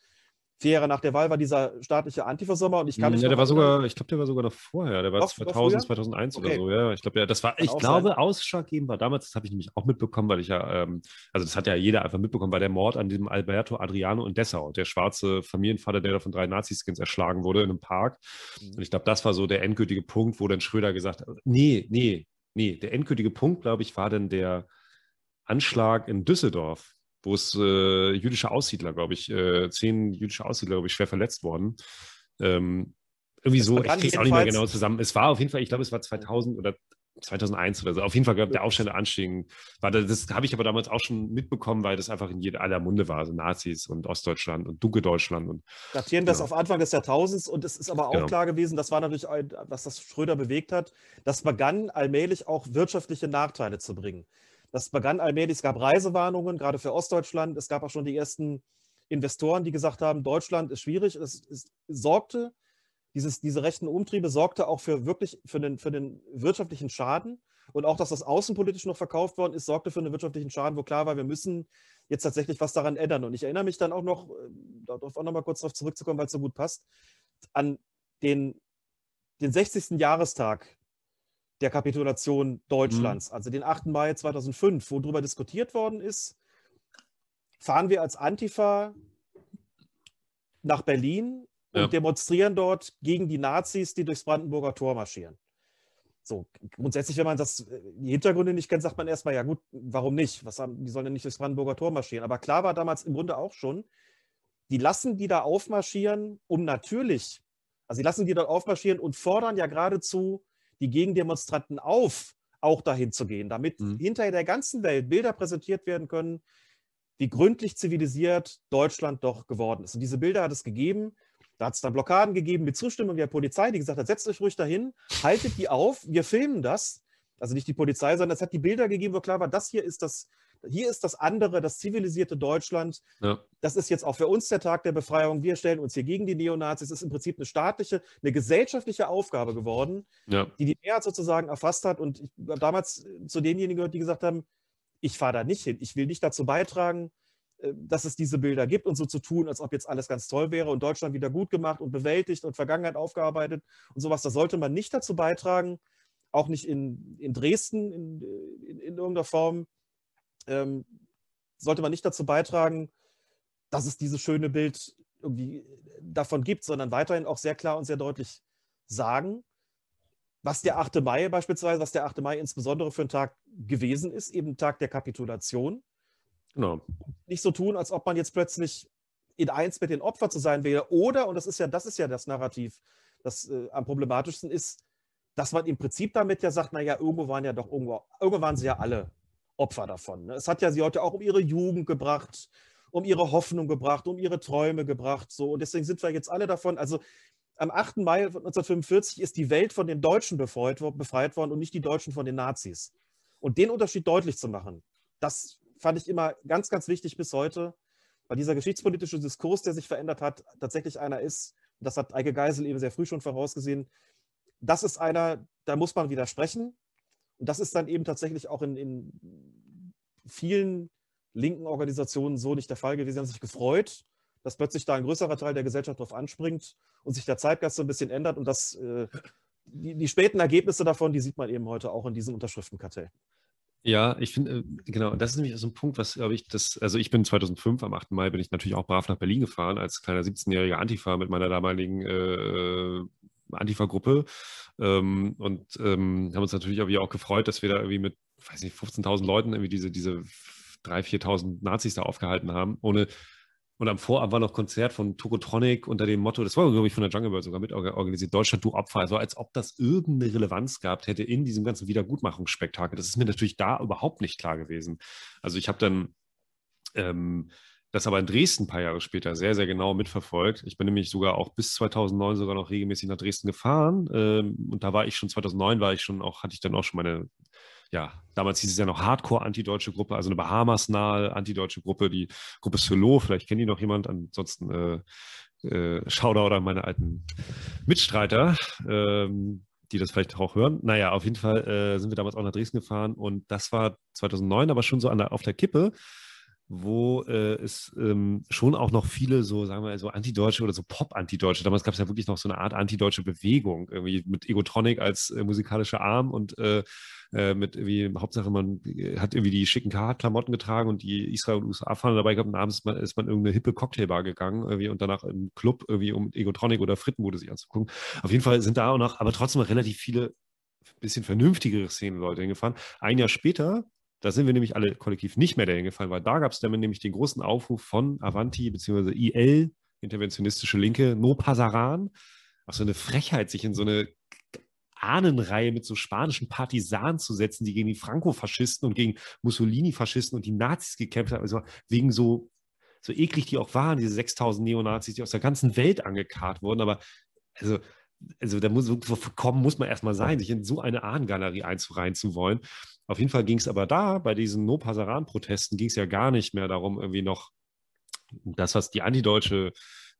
vier Jahre nach der Wahl war dieser staatliche Antifa-Sommer und ich kann mich Ja, der war sogar, ich glaube, der war sogar noch vorher. Der war Doch, 2000, 2001 okay. oder so, ja. Ich glaube, ja, das war, ich glaube, sein. ausschlaggebend war damals, das habe ich nämlich auch mitbekommen, weil ich ja, ähm, also das hat ja jeder einfach mitbekommen, war der Mord an diesem Alberto Adriano in Dessau, der schwarze Familienvater, der da von drei Naziskins erschlagen wurde in einem Park. Mhm. Und ich glaube, das war so der endgültige Punkt, wo dann Schröder gesagt hat, nee, nee, nee, der endgültige Punkt, glaube ich, war dann der Anschlag in Düsseldorf wo es äh, jüdische Aussiedler, glaube ich, äh, zehn jüdische Aussiedler, glaube ich, schwer verletzt worden. Ähm, irgendwie das so, ich kriege es auch nicht mehr genau zusammen. Es war auf jeden Fall, ich glaube, es war 2000 oder 2001 oder so. Auf jeden Fall gab der Aufstände Anstieg. War das, das habe ich aber damals auch schon mitbekommen, weil das einfach in jeder aller Munde war. So Nazis und Ostdeutschland und Duke Deutschland. Und, Datieren das genau. auf Anfang des Jahrtausends und es ist aber auch genau. klar gewesen, das war natürlich, ein, was das Schröder bewegt hat, das begann allmählich auch wirtschaftliche Nachteile zu bringen. Das begann allmählich, es gab Reisewarnungen, gerade für Ostdeutschland. Es gab auch schon die ersten Investoren, die gesagt haben, Deutschland ist schwierig. Es, es sorgte, dieses, diese rechten Umtriebe sorgte auch für wirklich für den, für den wirtschaftlichen Schaden. Und auch, dass das außenpolitisch noch verkauft worden ist, sorgte für einen wirtschaftlichen Schaden, wo klar war, wir müssen jetzt tatsächlich was daran ändern. Und ich erinnere mich dann auch noch, äh, darauf auch noch mal kurz darauf zurückzukommen, weil es so gut passt, an den, den 60. Jahrestag der Kapitulation Deutschlands, mhm. also den 8. Mai 2005, wo darüber diskutiert worden ist, fahren wir als Antifa nach Berlin und ja. demonstrieren dort gegen die Nazis, die durchs Brandenburger Tor marschieren. So, grundsätzlich, wenn man das, die Hintergründe nicht kennt, sagt man erstmal, ja gut, warum nicht? Was haben, die sollen ja nicht durchs Brandenburger Tor marschieren. Aber klar war damals im Grunde auch schon, die lassen die da aufmarschieren, um natürlich, also die lassen die dort aufmarschieren und fordern ja geradezu die Gegendemonstranten auf, auch dahin zu gehen, damit mhm. hinterher der ganzen Welt Bilder präsentiert werden können, wie gründlich zivilisiert Deutschland doch geworden ist. Und diese Bilder hat es gegeben. Da hat es dann Blockaden gegeben mit Zustimmung der Polizei, die gesagt hat, setzt euch ruhig dahin, haltet die auf, wir filmen das. Also nicht die Polizei, sondern es hat die Bilder gegeben, wo klar war, das hier ist das hier ist das andere, das zivilisierte Deutschland. Ja. Das ist jetzt auch für uns der Tag der Befreiung. Wir stellen uns hier gegen die Neonazis. Es ist im Prinzip eine staatliche, eine gesellschaftliche Aufgabe geworden, ja. die die Mehrheit sozusagen erfasst hat. Und ich habe damals zu denjenigen gehört, die gesagt haben, ich fahre da nicht hin. Ich will nicht dazu beitragen, äh, dass es diese Bilder gibt und so zu tun, als ob jetzt alles ganz toll wäre und Deutschland wieder gut gemacht und bewältigt und Vergangenheit aufgearbeitet und sowas. Da sollte man nicht dazu beitragen, auch nicht in, in Dresden in, in, in irgendeiner Form, ähm, sollte man nicht dazu beitragen, dass es dieses schöne Bild irgendwie davon gibt, sondern weiterhin auch sehr klar und sehr deutlich sagen, was der 8. Mai beispielsweise, was der 8. Mai insbesondere für ein Tag gewesen ist, eben Tag der Kapitulation. Genau. Nicht so tun, als ob man jetzt plötzlich in eins mit den Opfern zu sein wäre. Oder, und das ist ja, das ist ja das Narrativ, das äh, am problematischsten ist, dass man im Prinzip damit ja sagt, naja, irgendwo waren ja doch irgendwo, irgendwo waren sie ja alle Opfer davon. Ne? Es hat ja sie heute auch um ihre Jugend gebracht, um ihre Hoffnung gebracht, um ihre Träume gebracht. So. Und deswegen sind wir jetzt alle davon. Also am 8. Mai 1945 ist die Welt von den Deutschen befreit, befreit worden und nicht die Deutschen von den Nazis. Und den Unterschied deutlich zu machen, das fand ich immer ganz, ganz wichtig bis heute, weil dieser geschichtspolitische Diskurs, der sich verändert hat, tatsächlich einer ist, das hat Eike Geisel eben sehr früh schon vorausgesehen, das ist einer, da muss man widersprechen. Und das ist dann eben tatsächlich auch in, in vielen linken Organisationen so nicht der Fall gewesen. Sie haben sich gefreut, dass plötzlich da ein größerer Teil der Gesellschaft drauf anspringt und sich der Zeitgeist so ein bisschen ändert. Und das, äh, die, die späten Ergebnisse davon, die sieht man eben heute auch in diesem Unterschriftenkartell. Ja, ich finde, äh, genau, das ist nämlich so ein Punkt, was, glaube ich, das, also ich bin 2005, am 8. Mai bin ich natürlich auch brav nach Berlin gefahren, als kleiner 17-jähriger Antifa mit meiner damaligen äh, Antifa-Gruppe ähm, und ähm, haben uns natürlich irgendwie auch gefreut, dass wir da irgendwie mit, weiß nicht, 15.000 Leuten irgendwie diese, diese 3.000, 4.000 Nazis da aufgehalten haben, ohne und am Vorabend war noch Konzert von Tokotronic unter dem Motto, das war, glaube ich, von der Jungle World sogar mit organisiert, Deutschland, du Opfer. Also als ob das irgendeine Relevanz gehabt hätte in diesem ganzen Wiedergutmachungsspektakel. Das ist mir natürlich da überhaupt nicht klar gewesen. Also ich habe dann ähm, das aber in Dresden ein paar Jahre später sehr, sehr genau mitverfolgt. Ich bin nämlich sogar auch bis 2009 sogar noch regelmäßig nach Dresden gefahren. Ähm, und da war ich schon, 2009 war ich schon auch, hatte ich dann auch schon meine ja, damals hieß es ja noch Hardcore-antideutsche Gruppe, also eine Bahamas-nahe antideutsche Gruppe, die Gruppe Solo, vielleicht kennt die noch jemand, ansonsten äh, äh, Shoutout an meine alten Mitstreiter, ähm, die das vielleicht auch hören. Naja, auf jeden Fall äh, sind wir damals auch nach Dresden gefahren und das war 2009, aber schon so der, auf der Kippe wo äh, es ähm, schon auch noch viele so, sagen wir mal, so Antideutsche oder so Pop-Antideutsche, damals gab es ja wirklich noch so eine Art antideutsche Bewegung, irgendwie mit Egotronic als äh, musikalischer Arm und äh, äh mit irgendwie, Hauptsache man äh, hat irgendwie die schicken Klamotten getragen und die Israel und USA fahren dabei gehabt und abends ist man, ist man in irgendeine hippe Cocktailbar gegangen irgendwie und danach im Club irgendwie, um Egotronic oder Frittenbude sich anzugucken. Auf jeden Fall sind da auch noch, aber trotzdem relativ viele bisschen vernünftigere Szenenleute hingefahren. Ein Jahr später da sind wir nämlich alle kollektiv nicht mehr dahin gefallen, weil da gab es dann nämlich den großen Aufruf von Avanti bzw. IL, interventionistische Linke, No Pasaran. Auch so eine Frechheit, sich in so eine Ahnenreihe mit so spanischen Partisanen zu setzen, die gegen die Franco-Faschisten und gegen Mussolini-Faschisten und die Nazis gekämpft haben. Also wegen so, so eklig die auch waren, diese 6000 Neonazis, die aus der ganzen Welt angekarrt wurden. Aber also also da muss kommen muss man erstmal sein, sich in so eine Ahnengalerie einzureihen zu wollen. Auf jeden Fall ging es aber da, bei diesen No-Pasaran-Protesten, ging es ja gar nicht mehr darum, irgendwie noch das, was die antideutsche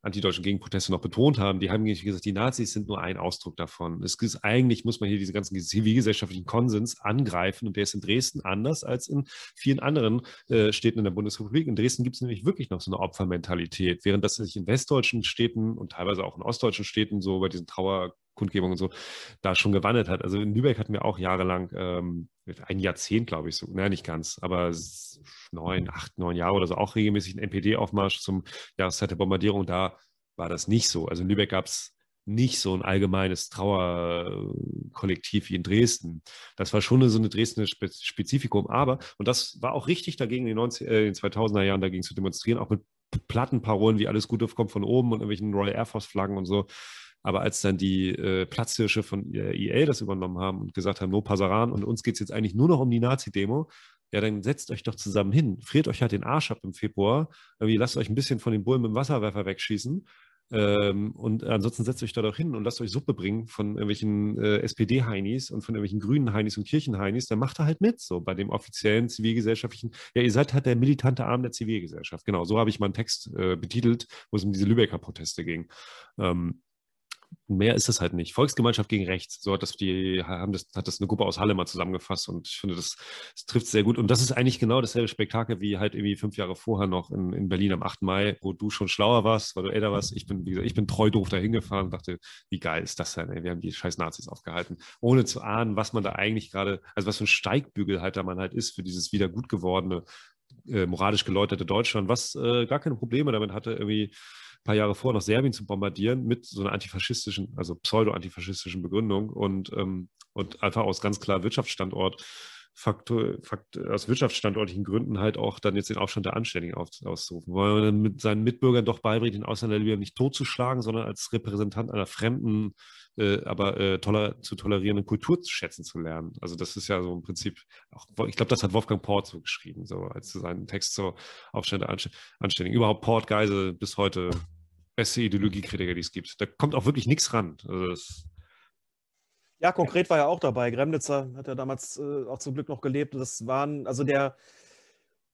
antideutschen Gegenproteste noch betont haben, die haben gesagt, die Nazis sind nur ein Ausdruck davon. Es ist eigentlich, muss man hier diesen ganzen zivilgesellschaftlichen Konsens angreifen und der ist in Dresden anders als in vielen anderen äh, Städten in der Bundesrepublik. In Dresden gibt es nämlich wirklich noch so eine Opfermentalität, während das sich in westdeutschen Städten und teilweise auch in ostdeutschen Städten so bei diesen Trauer Kundgebung und so, da schon gewandelt hat. Also in Lübeck hatten wir auch jahrelang, ähm, ein Jahrzehnt, glaube ich, so, naja, nicht ganz, aber neun, acht, neun Jahre oder so, auch regelmäßig einen NPD-Aufmarsch zum Jahreszeit der Bombardierung. Da war das nicht so. Also in Lübeck gab es nicht so ein allgemeines Trauerkollektiv wie in Dresden. Das war schon so eine Dresdner Spezifikum, aber, und das war auch richtig dagegen in den, 90, äh, 2000er Jahren dagegen zu demonstrieren, auch mit Plattenparolen wie alles Gute kommt von oben und irgendwelchen Royal Air Force Flaggen und so. Aber als dann die äh, Platzhirsche von EA das übernommen haben und gesagt haben, no Pasaran und uns geht es jetzt eigentlich nur noch um die Nazi-Demo, ja, dann setzt euch doch zusammen hin, friert euch halt den Arsch ab im Februar, irgendwie lasst euch ein bisschen von den Bullen mit dem Wasserwerfer wegschießen ähm, und ansonsten setzt euch da doch hin und lasst euch Suppe bringen von irgendwelchen äh, SPD-Heinis und von irgendwelchen grünen Heinis und Kirchen-Heinis, dann macht er halt mit, so bei dem offiziellen zivilgesellschaftlichen, ja, ihr seid halt der militante Arm der Zivilgesellschaft. Genau, so habe ich meinen Text äh, betitelt, wo es um diese Lübecker Proteste ging. Ähm, mehr ist es halt nicht. Volksgemeinschaft gegen Rechts, so hat das die, haben das, hat das eine Gruppe aus Halle mal zusammengefasst und ich finde, das, das trifft sehr gut. Und das ist eigentlich genau dasselbe Spektakel wie halt irgendwie fünf Jahre vorher noch in, in Berlin am 8. Mai, wo du schon schlauer warst, weil du älter warst. Ich bin, wie gesagt, ich bin treu doof dahin gefahren und dachte, wie geil ist das denn? Ey? Wir haben die scheiß Nazis aufgehalten, ohne zu ahnen, was man da eigentlich gerade, also was für ein Steigbügel halt da man halt ist für dieses wieder gut gewordene, äh, moralisch geläuterte Deutschland, was äh, gar keine Probleme damit hatte, irgendwie paar Jahre vor noch Serbien zu bombardieren mit so einer antifaschistischen, also pseudo-antifaschistischen Begründung und, ähm, und einfach aus ganz klar Wirtschaftsstandort, Faktor, Fakt, aus wirtschaftsstandortlichen Gründen halt auch dann jetzt den Aufstand der Anständigen auf, auszurufen, weil man dann mit seinen Mitbürgern doch beibringt, den Ausländer lieber nicht totzuschlagen, sondern als Repräsentant einer fremden, äh, aber äh, toller, zu tolerierenden Kultur zu schätzen zu lernen. Also das ist ja so im Prinzip, auch, ich glaube, das hat Wolfgang Port so geschrieben, so als seinen Text zur Aufstand der Anständigen. Überhaupt Port Geisel bis heute beste Ideologiekritiker, die es gibt. Da kommt auch wirklich nichts ran. Also ja, konkret war er auch dabei. Gremnitzer hat ja damals äh, auch zum Glück noch gelebt. Das waren, also der,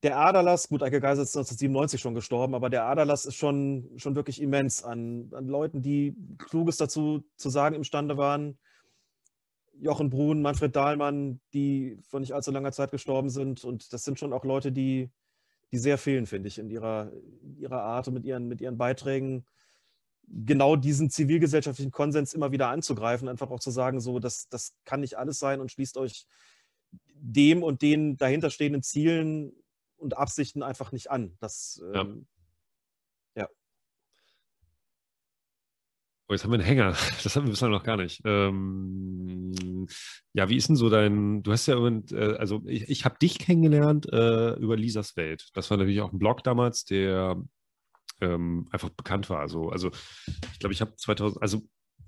der Aderlass, gut, Eike Geisel ist 1997 schon gestorben, aber der Aderlass ist schon, schon wirklich immens an, an Leuten, die Kluges dazu zu sagen imstande waren. Jochen Brun, Manfred Dahlmann, die vor nicht allzu langer Zeit gestorben sind. Und das sind schon auch Leute, die, die sehr fehlen, finde ich, in ihrer, ihrer Art und mit ihren, mit ihren Beiträgen genau diesen zivilgesellschaftlichen Konsens immer wieder anzugreifen, einfach auch zu sagen, so, das, das kann nicht alles sein und schließt euch dem und den dahinterstehenden Zielen und Absichten einfach nicht an. Das, ja. Ähm, ja. Oh, jetzt haben wir einen Hänger. Das haben wir bislang noch gar nicht. Ähm, ja, wie ist denn so dein, du hast ja, äh, also ich, ich habe dich kennengelernt äh, über Lisas Welt. Das war natürlich auch ein Blog damals, der ähm, einfach bekannt war. Also, also ich glaube, ich habe 2000, also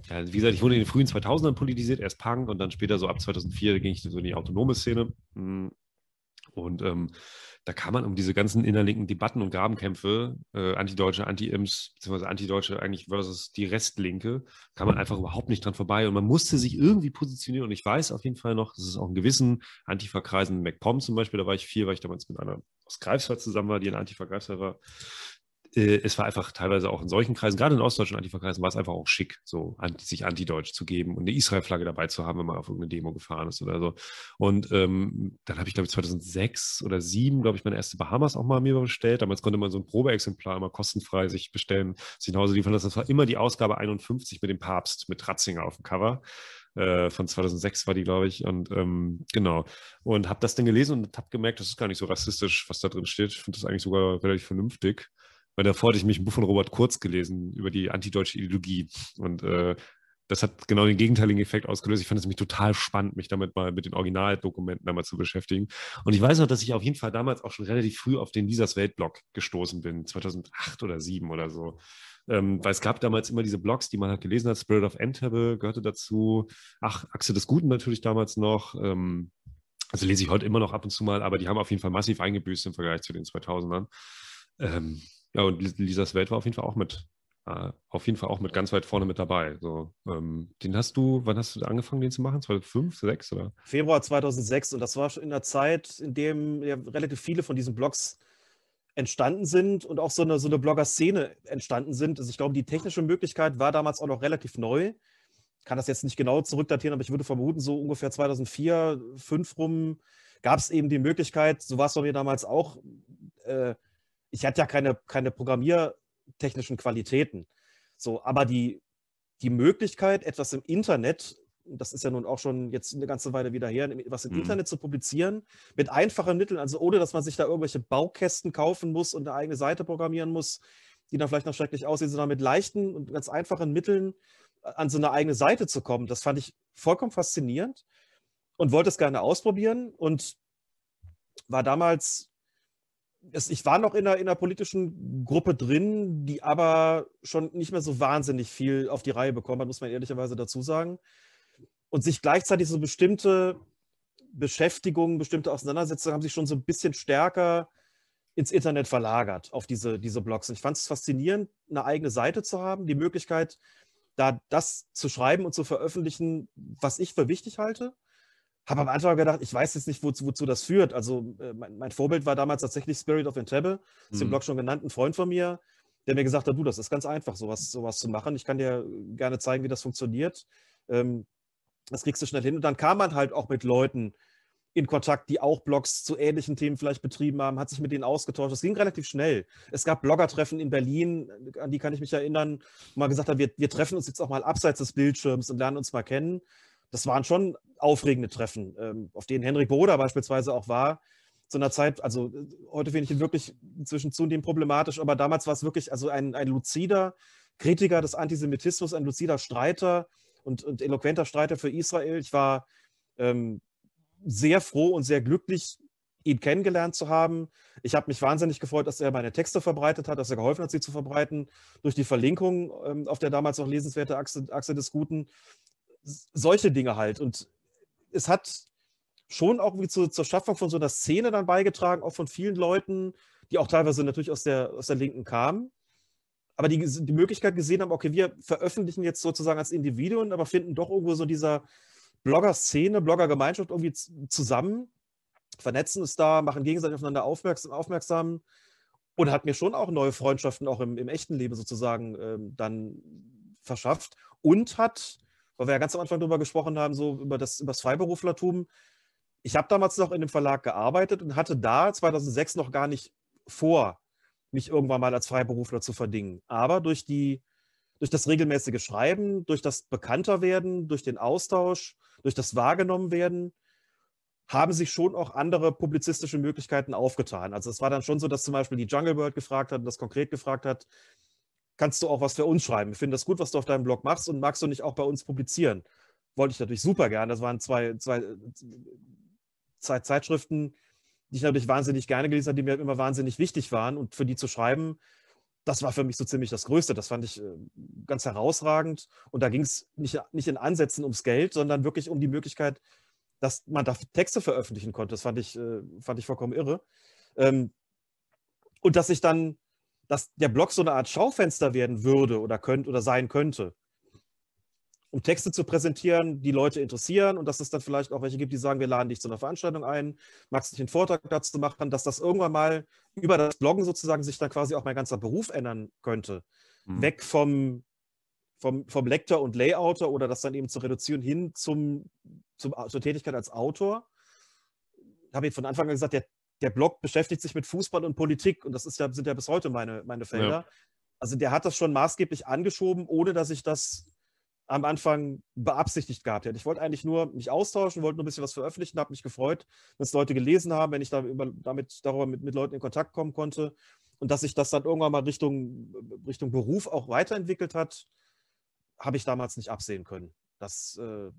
ja, wie gesagt, ich wurde in den frühen 2000ern politisiert, erst Punk und dann später so ab 2004 ging ich so in die autonome Szene. Und ähm, da kam man um diese ganzen innerlinken Debatten und Grabenkämpfe, äh, Antideutsche, Anti-Ims, beziehungsweise Antideutsche eigentlich versus die Restlinke, kam man einfach überhaupt nicht dran vorbei und man musste sich irgendwie positionieren. Und ich weiß auf jeden Fall noch, dass es auch in gewissen Antifa-Kreisen, MacPom zum Beispiel, da war ich vier, weil ich damals mit einer aus Greifswald zusammen war, die in Antifa-Greifswald war, äh, es war einfach teilweise auch in solchen Kreisen, gerade in ostdeutschen Antifa-Kreisen, war es einfach auch schick, so sich antideutsch zu geben und eine Israel-Flagge dabei zu haben, wenn man auf irgendeine Demo gefahren ist oder so. Und ähm, dann habe ich, glaube ich, 2006 oder 2007, glaube ich, meine erste Bahamas auch mal mir bestellt. Damals konnte man so ein Probeexemplar immer kostenfrei sich bestellen, sich nach Hause liefern lassen. Das war immer die Ausgabe 51 mit dem Papst, mit Ratzinger auf dem Cover äh, von 2006 war die, glaube ich. Und ähm, genau. Und habe das dann gelesen und habe gemerkt, das ist gar nicht so rassistisch, was da drin steht. Ich finde das eigentlich sogar relativ vernünftig weil davor hatte ich mich ein Buch von Robert Kurz gelesen über die antideutsche Ideologie. Und äh, das hat genau den gegenteiligen Effekt ausgelöst. Ich fand es nämlich total spannend, mich damit mal mit den Originaldokumenten einmal zu beschäftigen. Und ich weiß noch, dass ich auf jeden Fall damals auch schon relativ früh auf den Lisas Weltblog gestoßen bin, 2008 oder 2007 oder so. Ähm, weil es gab damals immer diese Blogs, die man halt gelesen hat. Spirit of Entebbe gehörte dazu. Ach, Achse des Guten natürlich damals noch. Ähm, also lese ich heute immer noch ab und zu mal, aber die haben auf jeden Fall massiv eingebüßt im Vergleich zu den 2000ern. Ähm, ja, und Lisas Welt war auf jeden Fall auch mit, äh, auf jeden Fall auch mit ganz weit vorne mit dabei. So, ähm, den hast du, wann hast du angefangen, den zu machen? 2005, 2006 oder? Februar 2006 und das war schon in der Zeit, in dem ja, relativ viele von diesen Blogs entstanden sind und auch so eine, so eine Blogger-Szene entstanden sind. Also ich glaube, die technische Möglichkeit war damals auch noch relativ neu. Ich kann das jetzt nicht genau zurückdatieren, aber ich würde vermuten, so ungefähr 2004, 2005 rum gab es eben die Möglichkeit, so war es bei mir damals auch, äh, ich hatte ja keine, keine programmiertechnischen Qualitäten. So, aber die, die Möglichkeit, etwas im Internet, das ist ja nun auch schon jetzt eine ganze Weile wieder her, was im mhm. Internet zu publizieren, mit einfachen Mitteln, also ohne dass man sich da irgendwelche Baukästen kaufen muss und eine eigene Seite programmieren muss, die dann vielleicht noch schrecklich aussehen, sondern mit leichten und ganz einfachen Mitteln an so eine eigene Seite zu kommen. Das fand ich vollkommen faszinierend und wollte es gerne ausprobieren und war damals es, ich war noch in einer, in einer politischen Gruppe drin, die aber schon nicht mehr so wahnsinnig viel auf die Reihe bekommen hat, muss man ehrlicherweise dazu sagen. Und sich gleichzeitig so bestimmte Beschäftigungen, bestimmte Auseinandersetzungen haben sich schon so ein bisschen stärker ins Internet verlagert, auf diese, diese Blogs. Und ich fand es faszinierend, eine eigene Seite zu haben, die Möglichkeit, da das zu schreiben und zu veröffentlichen, was ich für wichtig halte habe am Anfang gedacht, ich weiß jetzt nicht, wozu, wozu das führt. Also äh, mein, mein, Vorbild war damals tatsächlich Spirit of Entebbe, ist mhm. im Blog schon genannt, ein Freund von mir, der mir gesagt hat, du, das ist ganz einfach, sowas, sowas zu machen. Ich kann dir gerne zeigen, wie das funktioniert. Ähm, das kriegst du schnell hin. Und dann kam man halt auch mit Leuten in Kontakt, die auch Blogs zu ähnlichen Themen vielleicht betrieben haben, hat sich mit denen ausgetauscht. Das ging relativ schnell. Es gab Bloggertreffen in Berlin, an die kann ich mich erinnern, wo man gesagt hat, wir, wir treffen uns jetzt auch mal abseits des Bildschirms und lernen uns mal kennen das waren schon aufregende Treffen, ähm, auf denen Henrik Boder beispielsweise auch war. Zu einer Zeit, also heute finde ich ihn wirklich inzwischen zunehmend problematisch, aber damals war es wirklich also ein, ein luzider Kritiker des Antisemitismus, ein luzider Streiter und, und eloquenter Streiter für Israel. Ich war ähm, sehr froh und sehr glücklich, ihn kennengelernt zu haben. Ich habe mich wahnsinnig gefreut, dass er meine Texte verbreitet hat, dass er geholfen hat, sie zu verbreiten, durch die Verlinkung ähm, auf der damals noch lesenswerte Achse, Achse des Guten solche Dinge halt. Und es hat schon auch wie zu, zur Schaffung von so einer Szene dann beigetragen, auch von vielen Leuten, die auch teilweise natürlich aus der, aus der Linken kamen, aber die die Möglichkeit gesehen haben, okay, wir veröffentlichen jetzt sozusagen als Individuen, aber finden doch irgendwo so dieser Blogger-Szene, Blogger-Gemeinschaft irgendwie zusammen, vernetzen es da, machen gegenseitig aufeinander aufmerksam, aufmerksam. Und hat mir schon auch neue Freundschaften auch im, im echten Leben sozusagen ähm, dann verschafft. Und hat weil wir ja ganz am Anfang darüber gesprochen haben, so über das, über das Freiberuflertum. Ich habe damals noch in dem Verlag gearbeitet und hatte da 2006 noch gar nicht vor, mich irgendwann mal als Freiberufler zu verdingen. Aber durch, die, durch das regelmäßige Schreiben, durch das Bekannterwerden, durch den Austausch, durch das Wahrgenommenwerden, haben sich schon auch andere publizistische Möglichkeiten aufgetan. Also es war dann schon so, dass zum Beispiel die Jungle World gefragt hat und das konkret gefragt hat, kannst du auch was für uns schreiben? Ich finde das gut, was du auf deinem Blog machst und magst du nicht auch bei uns publizieren? Wollte ich natürlich super gern. Das waren zwei, zwei, zwei Zeitschriften, die ich natürlich wahnsinnig gerne gelesen habe, die mir immer wahnsinnig wichtig waren und für die zu schreiben, das war für mich so ziemlich das Größte. Das fand ich äh, ganz herausragend. Und da ging es nicht, nicht in Ansätzen ums Geld, sondern wirklich um die Möglichkeit, dass man da Texte veröffentlichen konnte. Das fand ich, äh, fand ich vollkommen irre. Ähm, und dass ich dann, dass der Blog so eine Art Schaufenster werden würde oder könnte oder sein könnte, um Texte zu präsentieren, die Leute interessieren und dass es dann vielleicht auch welche gibt, die sagen, wir laden dich zu einer Veranstaltung ein, magst du nicht einen Vortrag dazu machen, dass das irgendwann mal über das Bloggen sozusagen sich dann quasi auch mein ganzer Beruf ändern könnte. Mhm. Weg vom, vom, vom Lektor und Layouter oder das dann eben zu reduzieren hin zum zum, zur Tätigkeit als Autor. Habe ich von Anfang an gesagt, der, der Blog beschäftigt sich mit Fußball und Politik und das ist ja, sind ja bis heute meine, meine Felder. Ja. Also der hat das schon maßgeblich angeschoben, ohne dass ich das am Anfang beabsichtigt gehabt hätte. Ich wollte eigentlich nur mich austauschen, wollte nur ein bisschen was veröffentlichen, habe mich gefreut, wenn es Leute gelesen haben, wenn ich da über, damit darüber mit, mit Leuten in Kontakt kommen konnte und dass sich das dann irgendwann mal Richtung, Richtung Beruf auch weiterentwickelt hat, habe ich damals nicht absehen können. Das äh,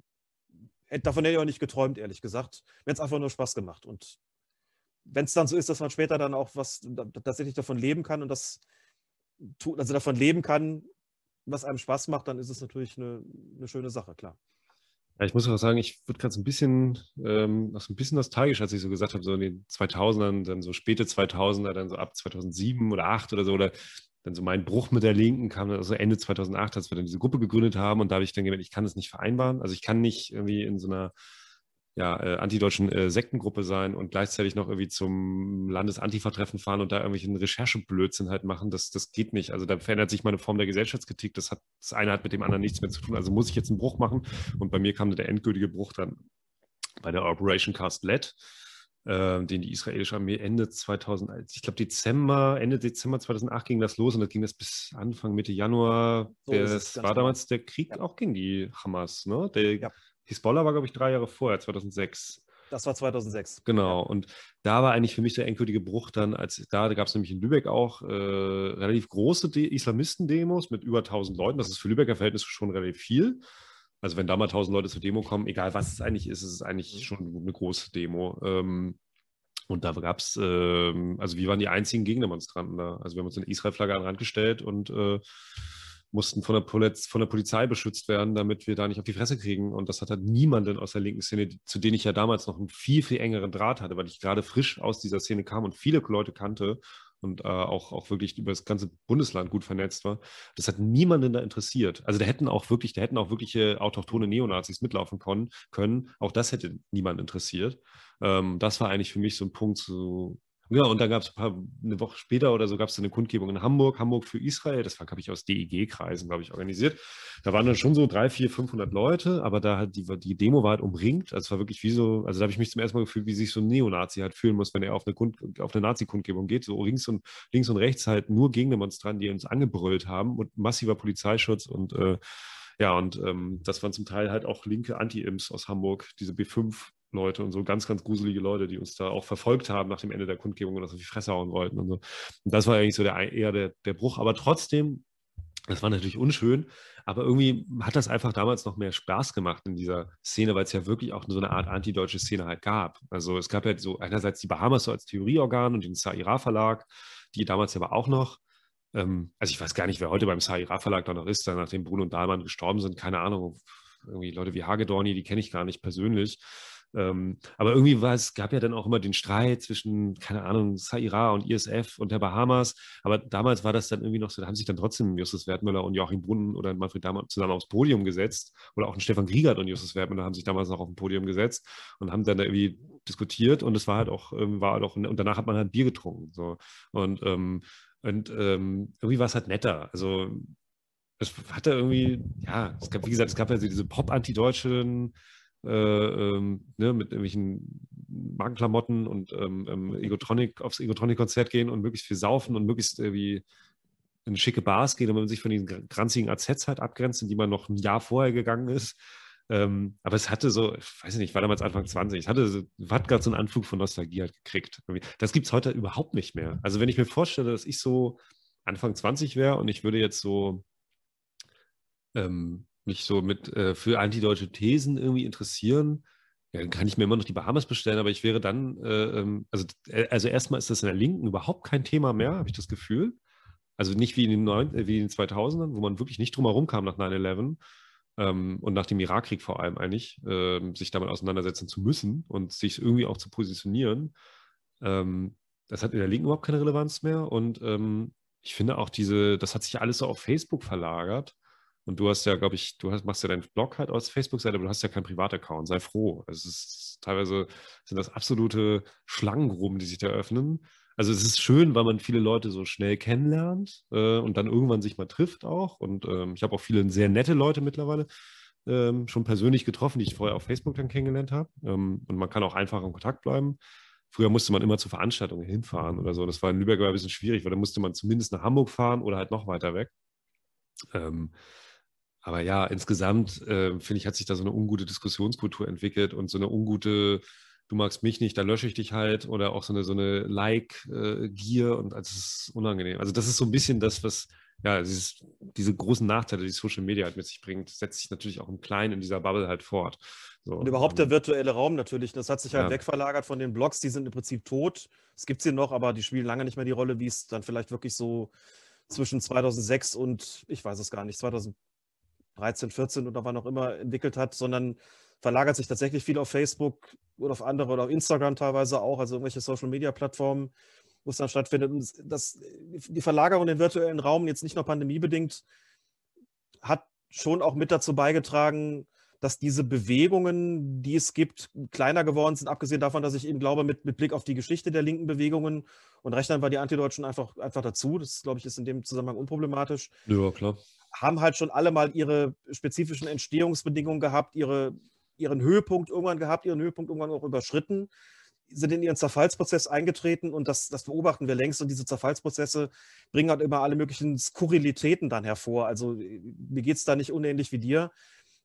davon hätte ich auch nicht geträumt, ehrlich gesagt. Mir hat es einfach nur Spaß gemacht. Und wenn es dann so ist, dass man später dann auch was tatsächlich davon leben kann und das also davon leben kann, was einem Spaß macht, dann ist es natürlich eine, eine schöne Sache, klar. Ja, ich muss auch sagen, ich würde gerade so ein bisschen, ähm, so ein bisschen nostalgisch, als ich so gesagt habe, so in den 2000ern, dann so späte 2000er, dann so ab 2007 oder 2008 oder so, oder dann so mein Bruch mit der Linken kam also Ende 2008, als wir dann diese Gruppe gegründet haben und da habe ich dann gemerkt, ich kann das nicht vereinbaren. Also ich kann nicht irgendwie in so einer ja, äh, antideutschen äh, Sektengruppe sein und gleichzeitig noch irgendwie zum Landesantifa-Treffen fahren und da irgendwelchen Rechercheblödsinn halt machen. Das, das geht nicht. Also da verändert sich meine Form der Gesellschaftskritik. Das, hat, das eine hat mit dem anderen nichts mehr zu tun. Also muss ich jetzt einen Bruch machen. Und bei mir kam der endgültige Bruch dann bei der Operation Cast LED äh, den die israelische Armee Ende 2000, ich glaube Dezember, Ende Dezember 2008 ging das los und dann ging das bis Anfang, Mitte Januar. So das war genau. damals der Krieg ja. auch gegen die Hamas. Ne? Der ja. Hisbollah war, glaube ich, drei Jahre vorher, 2006. Das war 2006. Genau. Und da war eigentlich für mich der endgültige Bruch dann, als da, da gab es nämlich in Lübeck auch äh, relativ große Islamisten-Demos mit über 1000 Leuten. Das ist für Lübecker Verhältnisse schon relativ viel. Also wenn da mal tausend Leute zur Demo kommen, egal was es eigentlich ist, ist es eigentlich mhm. schon eine große Demo. Ähm, und da gab es, ähm, also wir waren die einzigen Gegendemonstranten da. Also wir haben uns eine Israel-Flagge an den Rand gestellt und äh, mussten von der, Poliz von der Polizei beschützt werden, damit wir da nicht auf die Fresse kriegen. Und das hat halt niemanden aus der linken Szene, zu denen ich ja damals noch einen viel, viel engeren Draht hatte, weil ich gerade frisch aus dieser Szene kam und viele Leute kannte und äh, auch, auch wirklich über das ganze Bundesland gut vernetzt war. Das hat niemanden da interessiert. Also da hätten auch wirklich, da hätten auch wirkliche autochtone Neonazis mitlaufen können. Auch das hätte niemand interessiert. Ähm, das war eigentlich für mich so ein Punkt, so, ja, und dann gab es ein eine Woche später oder so gab es eine Kundgebung in Hamburg, Hamburg für Israel. Das war, glaube ich, aus DEG-Kreisen, glaube ich, organisiert. Da waren dann schon so drei, vier, 500 Leute, aber da hat die, die Demo war halt umringt. Also es war wirklich wie so, also da habe ich mich zum ersten Mal gefühlt, wie sich so ein Neonazi halt fühlen muss, wenn er auf eine, Kund, eine Nazi-Kundgebung geht. So links und, links und rechts halt nur Gegendemonstranten, die uns angebrüllt haben und massiver Polizeischutz und äh, ja, und ähm, das waren zum Teil halt auch linke Anti-Imps aus Hamburg, diese B5 Leute und so ganz, ganz gruselige Leute, die uns da auch verfolgt haben nach dem Ende der Kundgebung und uns auf die Fresse hauen wollten und so. Und das war eigentlich so der, eher der, der Bruch. Aber trotzdem, das war natürlich unschön, aber irgendwie hat das einfach damals noch mehr Spaß gemacht in dieser Szene, weil es ja wirklich auch so eine Art antideutsche Szene halt gab. Also es gab ja so einerseits die Bahamas so als Theorieorgan und den Saira Verlag, die damals aber auch noch ähm, also ich weiß gar nicht, wer heute beim Saira Verlag da noch ist, nachdem Bruno und Dahlmann gestorben sind, keine Ahnung, irgendwie Leute wie Hagedorni, die kenne ich gar nicht persönlich. Ähm, aber irgendwie war es, gab ja dann auch immer den Streit zwischen, keine Ahnung, Saira und ISF und der Bahamas. Aber damals war das dann irgendwie noch so, da haben sich dann trotzdem Justus Wertmüller und Joachim Brunnen oder Manfred Dahmann zusammen aufs Podium gesetzt. Oder auch ein Stefan Griegert und Justus Wertmüller haben sich damals noch auf dem Podium gesetzt und haben dann da irgendwie diskutiert. Und es war halt auch, ähm, war halt auch, und danach hat man halt Bier getrunken. So. Und, ähm, und ähm, irgendwie war es halt netter. Also es hatte irgendwie, ja, es gab, wie gesagt, es gab ja diese pop-antideutschen äh, ähm, ne, mit irgendwelchen Markenklamotten und ähm, ähm, Egotronic, aufs Egotronic-Konzert gehen und möglichst viel saufen und möglichst irgendwie in schicke Bars gehen und man sich von diesen granzigen AZs halt abgrenzt, in die man noch ein Jahr vorher gegangen ist. Ähm, aber es hatte so, ich weiß nicht, ich war damals Anfang 20, ich hatte so, hat gerade so einen Anflug von Nostalgie halt gekriegt. Das gibt es heute überhaupt nicht mehr. Also wenn ich mir vorstelle, dass ich so Anfang 20 wäre und ich würde jetzt so ähm, mich so mit äh, für antideutsche Thesen irgendwie interessieren, ja, dann kann ich mir immer noch die Bahamas bestellen, aber ich wäre dann, äh, ähm, also, äh, also erstmal ist das in der Linken überhaupt kein Thema mehr, habe ich das Gefühl. Also nicht wie in den, neun, äh, wie in den 2000ern, wo man wirklich nicht drum herum kam nach 9-11 ähm, und nach dem Irakkrieg vor allem eigentlich, ähm, sich damit auseinandersetzen zu müssen und sich irgendwie auch zu positionieren. Ähm, das hat in der Linken überhaupt keine Relevanz mehr und ähm, ich finde auch diese, das hat sich alles so auf Facebook verlagert. Und du hast ja, glaube ich, du hast, machst ja deinen Blog halt aus Facebook-Seite, aber du hast ja keinen Privataccount. Sei froh. Es ist teilweise sind das absolute Schlangengruben, die sich da öffnen. Also es ist schön, weil man viele Leute so schnell kennenlernt äh, und dann irgendwann sich mal trifft auch. Und ähm, ich habe auch viele sehr nette Leute mittlerweile ähm, schon persönlich getroffen, die ich vorher auf Facebook dann kennengelernt habe. Ähm, und man kann auch einfach in Kontakt bleiben. Früher musste man immer zu Veranstaltungen hinfahren oder so. Das war in Lübeck ein bisschen schwierig, weil da musste man zumindest nach Hamburg fahren oder halt noch weiter weg. Ähm, aber ja, insgesamt äh, finde ich, hat sich da so eine ungute Diskussionskultur entwickelt und so eine ungute du magst mich nicht, da lösche ich dich halt oder auch so eine, so eine Like-Gier äh, und es ist unangenehm. Also das ist so ein bisschen das, was, ja, dieses, diese großen Nachteile, die Social Media halt mit sich bringt, setzt sich natürlich auch im Kleinen in dieser Bubble halt fort. So, und überhaupt der ähm, virtuelle Raum natürlich, das hat sich halt ja. wegverlagert von den Blogs, die sind im Prinzip tot. Es gibt sie noch, aber die spielen lange nicht mehr die Rolle, wie es dann vielleicht wirklich so zwischen 2006 und, ich weiß es gar nicht, 2013, 14 oder wann auch immer entwickelt hat, sondern verlagert sich tatsächlich viel auf Facebook oder auf andere oder auf Instagram teilweise auch, also irgendwelche Social Media Plattformen, wo es dann stattfindet. Und das, die Verlagerung in den virtuellen Raum, jetzt nicht nur pandemiebedingt, hat schon auch mit dazu beigetragen, dass diese Bewegungen, die es gibt, kleiner geworden sind, abgesehen davon, dass ich eben glaube, mit, mit Blick auf die Geschichte der linken Bewegungen und rechnen wir die Antideutschen einfach, einfach dazu, das glaube ich ist in dem Zusammenhang unproblematisch. Ja, klar. Haben halt schon alle mal ihre spezifischen Entstehungsbedingungen gehabt, ihre ihren Höhepunkt irgendwann gehabt, ihren Höhepunkt irgendwann auch überschritten, sind in ihren Zerfallsprozess eingetreten und das, das beobachten wir längst. Und diese Zerfallsprozesse bringen halt immer alle möglichen Skurrilitäten dann hervor. Also mir geht es da nicht unähnlich wie dir.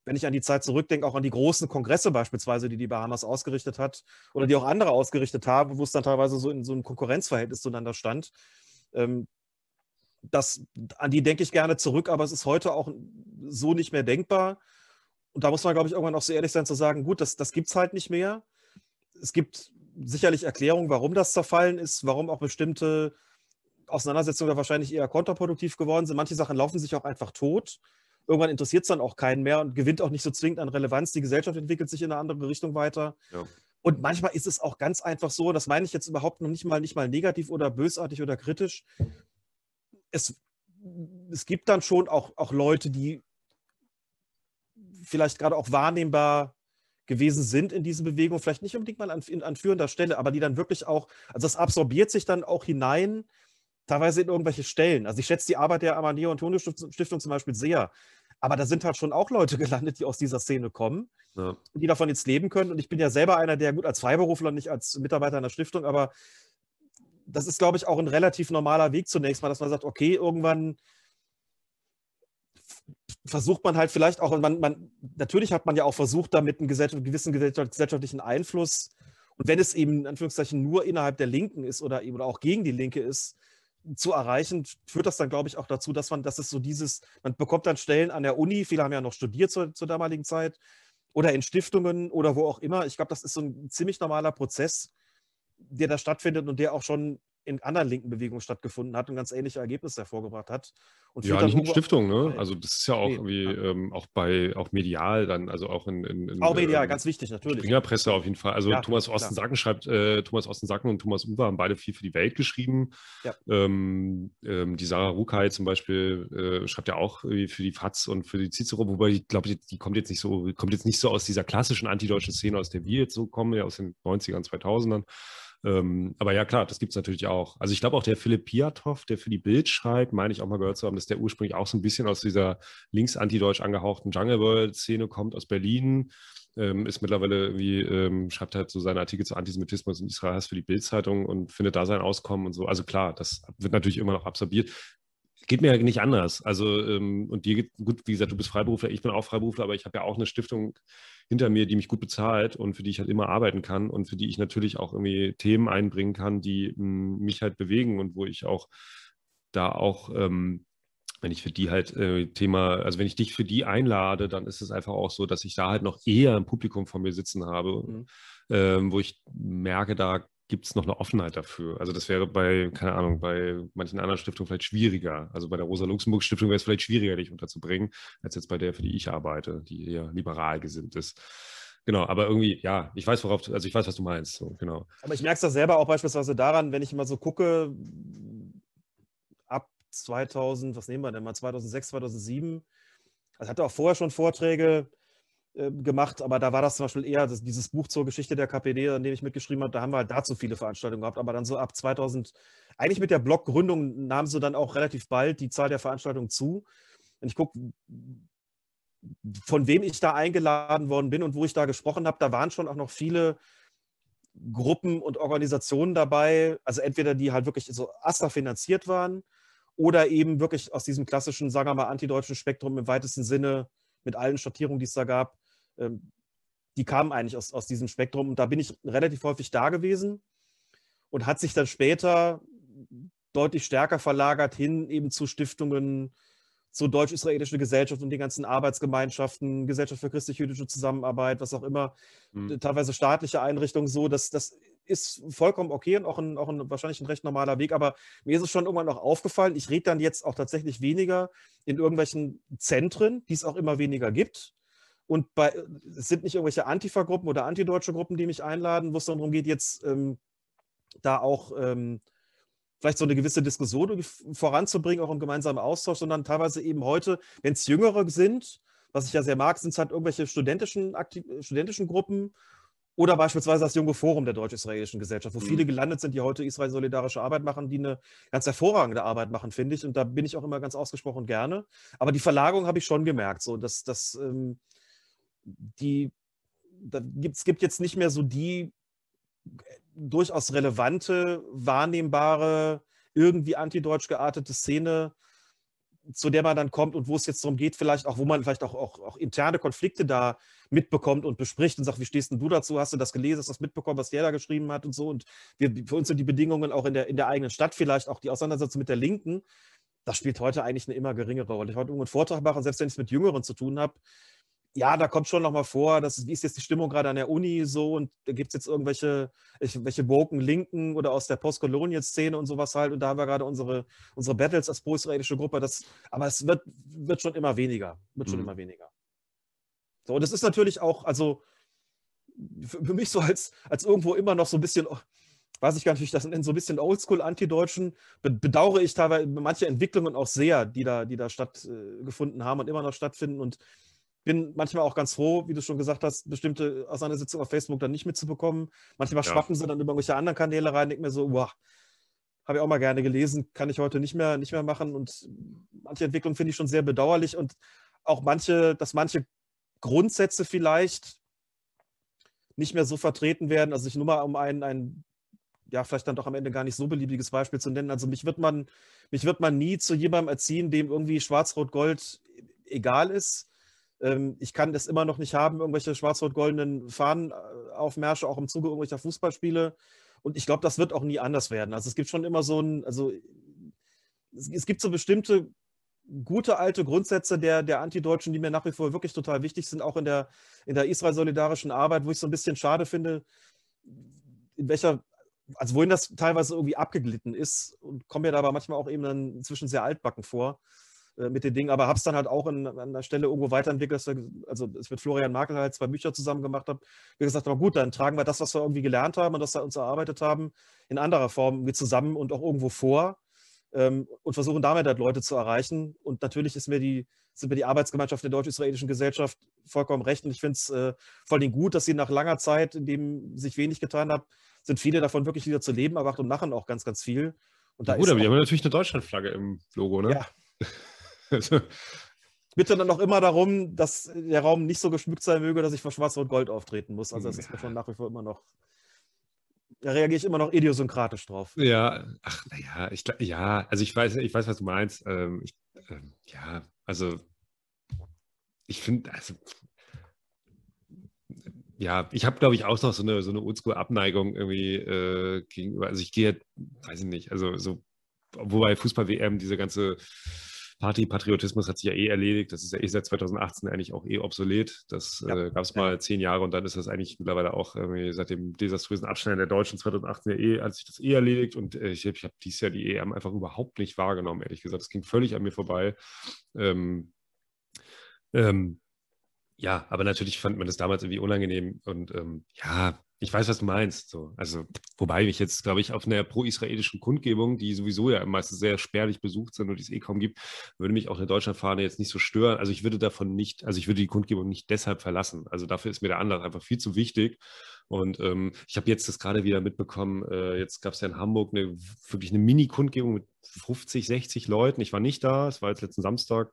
Wenn ich an die Zeit zurückdenke, auch an die großen Kongresse beispielsweise, die die Bahamas ausgerichtet hat oder die auch andere ausgerichtet haben, wo es dann teilweise so in so einem Konkurrenzverhältnis zueinander stand. Ähm, das, an die denke ich gerne zurück, aber es ist heute auch so nicht mehr denkbar. Und da muss man, glaube ich, irgendwann auch so ehrlich sein zu sagen, gut, das, das gibt es halt nicht mehr. Es gibt sicherlich Erklärungen, warum das zerfallen ist, warum auch bestimmte Auseinandersetzungen da wahrscheinlich eher kontraproduktiv geworden sind. Manche Sachen laufen sich auch einfach tot. Irgendwann interessiert es dann auch keinen mehr und gewinnt auch nicht so zwingend an Relevanz. Die Gesellschaft entwickelt sich in eine andere Richtung weiter. Ja. Und manchmal ist es auch ganz einfach so, das meine ich jetzt überhaupt noch nicht mal, nicht mal negativ oder bösartig oder kritisch. Es, es gibt dann schon auch, auch Leute, die vielleicht gerade auch wahrnehmbar gewesen sind in diesen Bewegungen, vielleicht nicht unbedingt mal an, an führender Stelle, aber die dann wirklich auch, also das absorbiert sich dann auch hinein, teilweise in irgendwelche Stellen. Also ich schätze die Arbeit der Amaneo Antonio Stiftung zum Beispiel sehr, aber da sind halt schon auch Leute gelandet, die aus dieser Szene kommen ja. und die davon jetzt leben können. Und ich bin ja selber einer, der gut als Freiberufler, nicht als Mitarbeiter einer Stiftung, aber das ist, glaube ich, auch ein relativ normaler Weg zunächst mal, dass man sagt, okay, irgendwann versucht man halt vielleicht auch, und man, man, natürlich hat man ja auch versucht, damit einen gewissen gesellschaftlichen Einfluss, und wenn es eben in Anführungszeichen nur innerhalb der Linken ist oder eben auch gegen die Linke ist, zu erreichen, führt das dann, glaube ich, auch dazu, dass man, dass es so dieses, man bekommt dann Stellen an der Uni, viele haben ja noch studiert zur, zur damaligen Zeit, oder in Stiftungen oder wo auch immer. Ich glaube, das ist so ein ziemlich normaler Prozess, der da stattfindet und der auch schon in anderen linken Bewegungen stattgefunden hat und ganz ähnliche Ergebnisse hervorgebracht hat. Und ja, nicht in Stiftung, ne? Also das ist ja auch nee, irgendwie ja. Ähm, auch bei auch medial dann, also auch in, in, in auch medial, ähm, ganz wichtig natürlich. Springerpresse auf jeden Fall. Also ja, Thomas Osten-Sacken schreibt, äh, Thomas Osten-Sacken und Thomas Uwe haben beide viel für die Welt geschrieben. Ja. Ähm, ähm, die Sarah Rukai zum Beispiel äh, schreibt ja auch für die FAZ und für die Cicero, wobei ich glaube, die, die, kommt jetzt nicht so, kommt jetzt nicht so aus dieser klassischen antideutschen Szene, aus der wir jetzt so kommen, ja aus den 90ern, 2000ern. Ähm, aber ja, klar, das gibt es natürlich auch. Also ich glaube auch der Philipp Piatow, der für die Bild schreibt, meine ich auch mal gehört zu haben, dass der ursprünglich auch so ein bisschen aus dieser links-antideutsch angehauchten Jungle World-Szene kommt, aus Berlin. Ähm, ist mittlerweile irgendwie, ähm, schreibt halt so seine Artikel zu Antisemitismus in Israel für die Bild-Zeitung und findet da sein Auskommen und so. Also klar, das wird natürlich immer noch absorbiert geht mir ja nicht anders. Also, ähm, und dir geht, gut, wie gesagt, du bist Freiberufler, ich bin auch Freiberufler, aber ich habe ja auch eine Stiftung hinter mir, die mich gut bezahlt und für die ich halt immer arbeiten kann und für die ich natürlich auch irgendwie Themen einbringen kann, die hm, mich halt bewegen und wo ich auch da auch, ähm, wenn ich für die halt äh, Thema, also wenn ich dich für die einlade, dann ist es einfach auch so, dass ich da halt noch eher ein Publikum vor mir sitzen habe, mhm. ähm, wo ich merke, da gibt es noch eine Offenheit dafür. Also das wäre bei, keine Ahnung, bei manchen anderen Stiftungen vielleicht schwieriger. Also bei der Rosa-Luxemburg-Stiftung wäre es vielleicht schwieriger, dich unterzubringen, als jetzt bei der, für die ich arbeite, die eher liberal gesinnt ist. Genau, aber irgendwie, ja, ich weiß, worauf, also ich weiß, was du meinst. So, genau. Aber ich merke es da selber auch beispielsweise daran, wenn ich mal so gucke, ab 2000, was nehmen wir denn mal, 2006, 2007, also hatte auch vorher schon Vorträge, äh, gemacht, aber da war das zum Beispiel eher das, dieses Buch zur Geschichte der KPD, an dem ich mitgeschrieben habe, da haben wir halt dazu viele Veranstaltungen gehabt, aber dann so ab 2000, eigentlich mit der Bloggründung nahm so dann auch relativ bald die Zahl der Veranstaltungen zu. Und ich gucke, von wem ich da eingeladen worden bin und wo ich da gesprochen habe, da waren schon auch noch viele Gruppen und Organisationen dabei, also entweder die halt wirklich so AStA finanziert waren oder eben wirklich aus diesem klassischen, sagen wir mal, antideutschen Spektrum im weitesten Sinne mit allen Schattierungen, die es da gab, ähm, die kamen eigentlich aus, aus diesem Spektrum. Und da bin ich relativ häufig da gewesen und hat sich dann später deutlich stärker verlagert hin eben zu Stiftungen, zur deutsch-israelischen Gesellschaft und den ganzen Arbeitsgemeinschaften, Gesellschaft für christlich-jüdische Zusammenarbeit, was auch immer, mhm. teilweise staatliche Einrichtungen so, dass das ist vollkommen okay und auch ein, auch ein wahrscheinlich ein recht normaler Weg, aber mir ist es schon irgendwann noch aufgefallen, ich rede dann jetzt auch tatsächlich weniger in irgendwelchen Zentren, die es auch immer weniger gibt, und bei, es sind nicht irgendwelche Antifa-Gruppen oder antideutsche Gruppen, die mich einladen, wo es darum geht, jetzt ähm, da auch ähm, vielleicht so eine gewisse Diskussion voranzubringen, auch im gemeinsamen Austausch, sondern teilweise eben heute, wenn es Jüngere sind, was ich ja sehr mag, sind es halt irgendwelche studentischen, studentischen Gruppen oder beispielsweise das junge Forum der deutsch-israelischen Gesellschaft, wo mhm. viele gelandet sind, die heute Israel-solidarische Arbeit machen, die eine ganz hervorragende Arbeit machen, finde ich. Und da bin ich auch immer ganz ausgesprochen gerne. Aber die Verlagerung habe ich schon gemerkt, so dass, dass ähm, die, da gibt, es gibt jetzt nicht mehr so die durchaus relevante, wahrnehmbare, irgendwie antideutsch geartete Szene, zu der man dann kommt und wo es jetzt darum geht, vielleicht auch, wo man vielleicht auch, auch, auch interne Konflikte da mitbekommt und bespricht und sagt, wie stehst denn du dazu? Hast du das gelesen, hast du das mitbekommen, was der da geschrieben hat und so? Und wir, für uns sind die Bedingungen auch in der, in der eigenen Stadt vielleicht, auch die Auseinandersetzung mit der Linken, das spielt heute eigentlich eine immer geringere Rolle. Ich wollte irgendwo einen Vortrag machen, selbst wenn ich es mit Jüngeren zu tun habe, ja, da kommt schon nochmal vor, dass, wie ist jetzt die Stimmung gerade an der Uni so und da gibt es jetzt irgendwelche welche Woken Linken oder aus der Postkolonial-Szene und sowas halt und da haben wir gerade unsere, unsere Battles als pro-israelische Gruppe, das, aber es wird, wird schon immer weniger, wird schon mhm. immer weniger. So, und das ist natürlich auch, also für, mich so als, als irgendwo immer noch so ein bisschen, weiß ich gar nicht, wie ich das nenne, so ein bisschen Oldschool-Antideutschen, bedauere ich teilweise manche Entwicklungen auch sehr, die da, die da stattgefunden haben und immer noch stattfinden und bin manchmal auch ganz froh, wie du schon gesagt hast, bestimmte Auseinandersetzungen auf Facebook dann nicht mitzubekommen. Manchmal ja. schwappen sie dann über irgendwelche anderen Kanäle rein, denke mir so, wow, habe ich auch mal gerne gelesen, kann ich heute nicht mehr, nicht mehr machen. Und manche Entwicklungen finde ich schon sehr bedauerlich und auch manche, dass manche Grundsätze vielleicht nicht mehr so vertreten werden. Also ich nur mal um ein, ein ja, vielleicht dann doch am Ende gar nicht so beliebiges Beispiel zu nennen. Also mich wird man, mich wird man nie zu jemandem erziehen, dem irgendwie Schwarz-Rot-Gold egal ist. Ähm, ich kann das immer noch nicht haben, irgendwelche schwarz-rot-goldenen Fahnenaufmärsche, auch im Zuge irgendwelcher Fußballspiele. Und ich glaube, das wird auch nie anders werden. Also es gibt schon immer so ein, also es gibt so bestimmte gute alte Grundsätze der, der Antideutschen, die mir nach wie vor wirklich total wichtig sind, auch in der, in der Israel-solidarischen Arbeit, wo ich so ein bisschen schade finde, in welcher, also wohin das teilweise irgendwie abgeglitten ist und komme mir da aber manchmal auch eben dann inzwischen sehr altbacken vor. Äh, mit den Dingen, aber habe es dann halt auch in, an der Stelle irgendwo weiterentwickelt. Also es mit Florian Makel halt zwei Bücher zusammen gemacht habe. Wie gesagt, aber gut, dann tragen wir das, was wir irgendwie gelernt haben und das wir uns erarbeitet haben, in anderer Form zusammen und auch irgendwo vor ähm, und versuchen damit halt Leute zu erreichen. Und natürlich ist mir die, sind mir die Arbeitsgemeinschaft der deutsch-israelischen Gesellschaft vollkommen recht. Und ich finde es äh, vor allem gut, dass sie nach langer Zeit, in dem sich wenig getan hat, sind viele davon wirklich wieder zu Leben erwacht und machen auch ganz, ganz viel. Und da Gut, aber die haben natürlich eine Deutschlandflagge im Logo, ne? Ja. also. Ich bitte dann auch immer darum, dass der Raum nicht so geschmückt sein möge, dass ich vor Schwarz-Rot-Gold auftreten muss. Also das ist mir schon nach wie vor immer noch da reagiere ich immer noch idiosynkratisch drauf. Ja, ach, naja, ich, ja, also ich weiß, ich weiß, was du meinst. Ähm, ich, ähm, ja, also ich finde, also ja, ich habe, glaube ich, auch noch so eine, so eine Oldschool-Abneigung irgendwie äh, gegenüber. Also ich gehe, weiß ich nicht, also so, wobei Fußball-WM, diese ganze Party-Patriotismus hat sich ja eh erledigt. Das ist ja eh seit 2018 eigentlich auch eh obsolet. Das ja. äh, gab es mal zehn Jahre und dann ist das eigentlich mittlerweile auch seit dem desaströsen Abschneiden der Deutschen 2018 ja eh, hat sich das eh erledigt und äh, ich, ich habe dieses Jahr die EM einfach überhaupt nicht wahrgenommen, ehrlich gesagt. Das ging völlig an mir vorbei. Ähm, ähm, ja, aber natürlich fand man das damals irgendwie unangenehm und ähm, ja, ich weiß, was du meinst. So. Also, wobei ich jetzt, glaube ich, auf einer pro-israelischen Kundgebung, die sowieso ja meistens sehr spärlich besucht sind und die es eh kaum gibt, würde mich auch eine Deutschlandfahne jetzt nicht so stören. Also ich würde davon nicht, also ich würde die Kundgebung nicht deshalb verlassen. Also dafür ist mir der Anlass einfach viel zu wichtig. Und ähm, ich habe jetzt das gerade wieder mitbekommen, äh, jetzt gab es ja in Hamburg eine, wirklich eine Mini-Kundgebung mit 50, 60 Leuten. Ich war nicht da, es war jetzt letzten Samstag.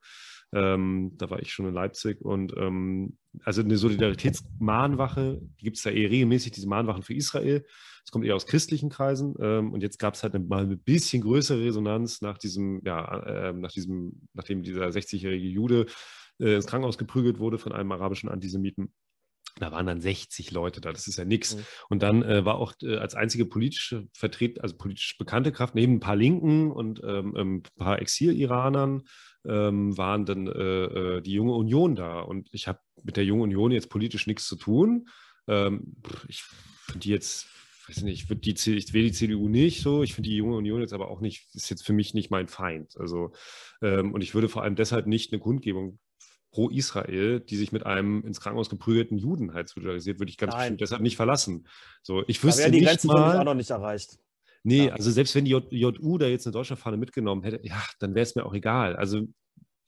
Ähm, da war ich schon in Leipzig und ähm, also eine Solidaritätsmahnwache, die gibt es ja eher regelmäßig, diese Mahnwachen für Israel. Das kommt eher aus christlichen Kreisen ähm, und jetzt gab es halt eine, mal eine bisschen größere Resonanz nach diesem, ja, äh, nach diesem, nachdem dieser 60-jährige Jude äh, ins Krankenhaus geprügelt wurde von einem arabischen Antisemiten. Da waren dann 60 Leute da, das ist ja nichts. Mhm. Und dann äh, war auch äh, als einzige politische Vertret, also politisch bekannte Kraft, neben ein paar Linken und ähm, ein paar Exil-Iranern, ähm, waren dann äh, äh, die Junge Union da. Und ich habe mit der Junge Union jetzt politisch nichts zu tun. Ähm, ich finde die jetzt, weiß nicht, ich, die, ich wähle die CDU nicht so. Ich finde die Junge Union jetzt aber auch nicht, ist jetzt für mich nicht mein Feind. Also, ähm, und ich würde vor allem deshalb nicht eine Kundgebung pro Israel, die sich mit einem ins Krankenhaus geprügelten Juden halt solidarisiert, würde ich ganz Nein. bestimmt deshalb nicht verlassen. So, ich wüsste da die nicht Grenze mal, auch noch nicht erreicht. Nee, ja. also selbst wenn die JU da jetzt eine Deutschlandfahne mitgenommen hätte, ja, dann wäre es mir auch egal. Also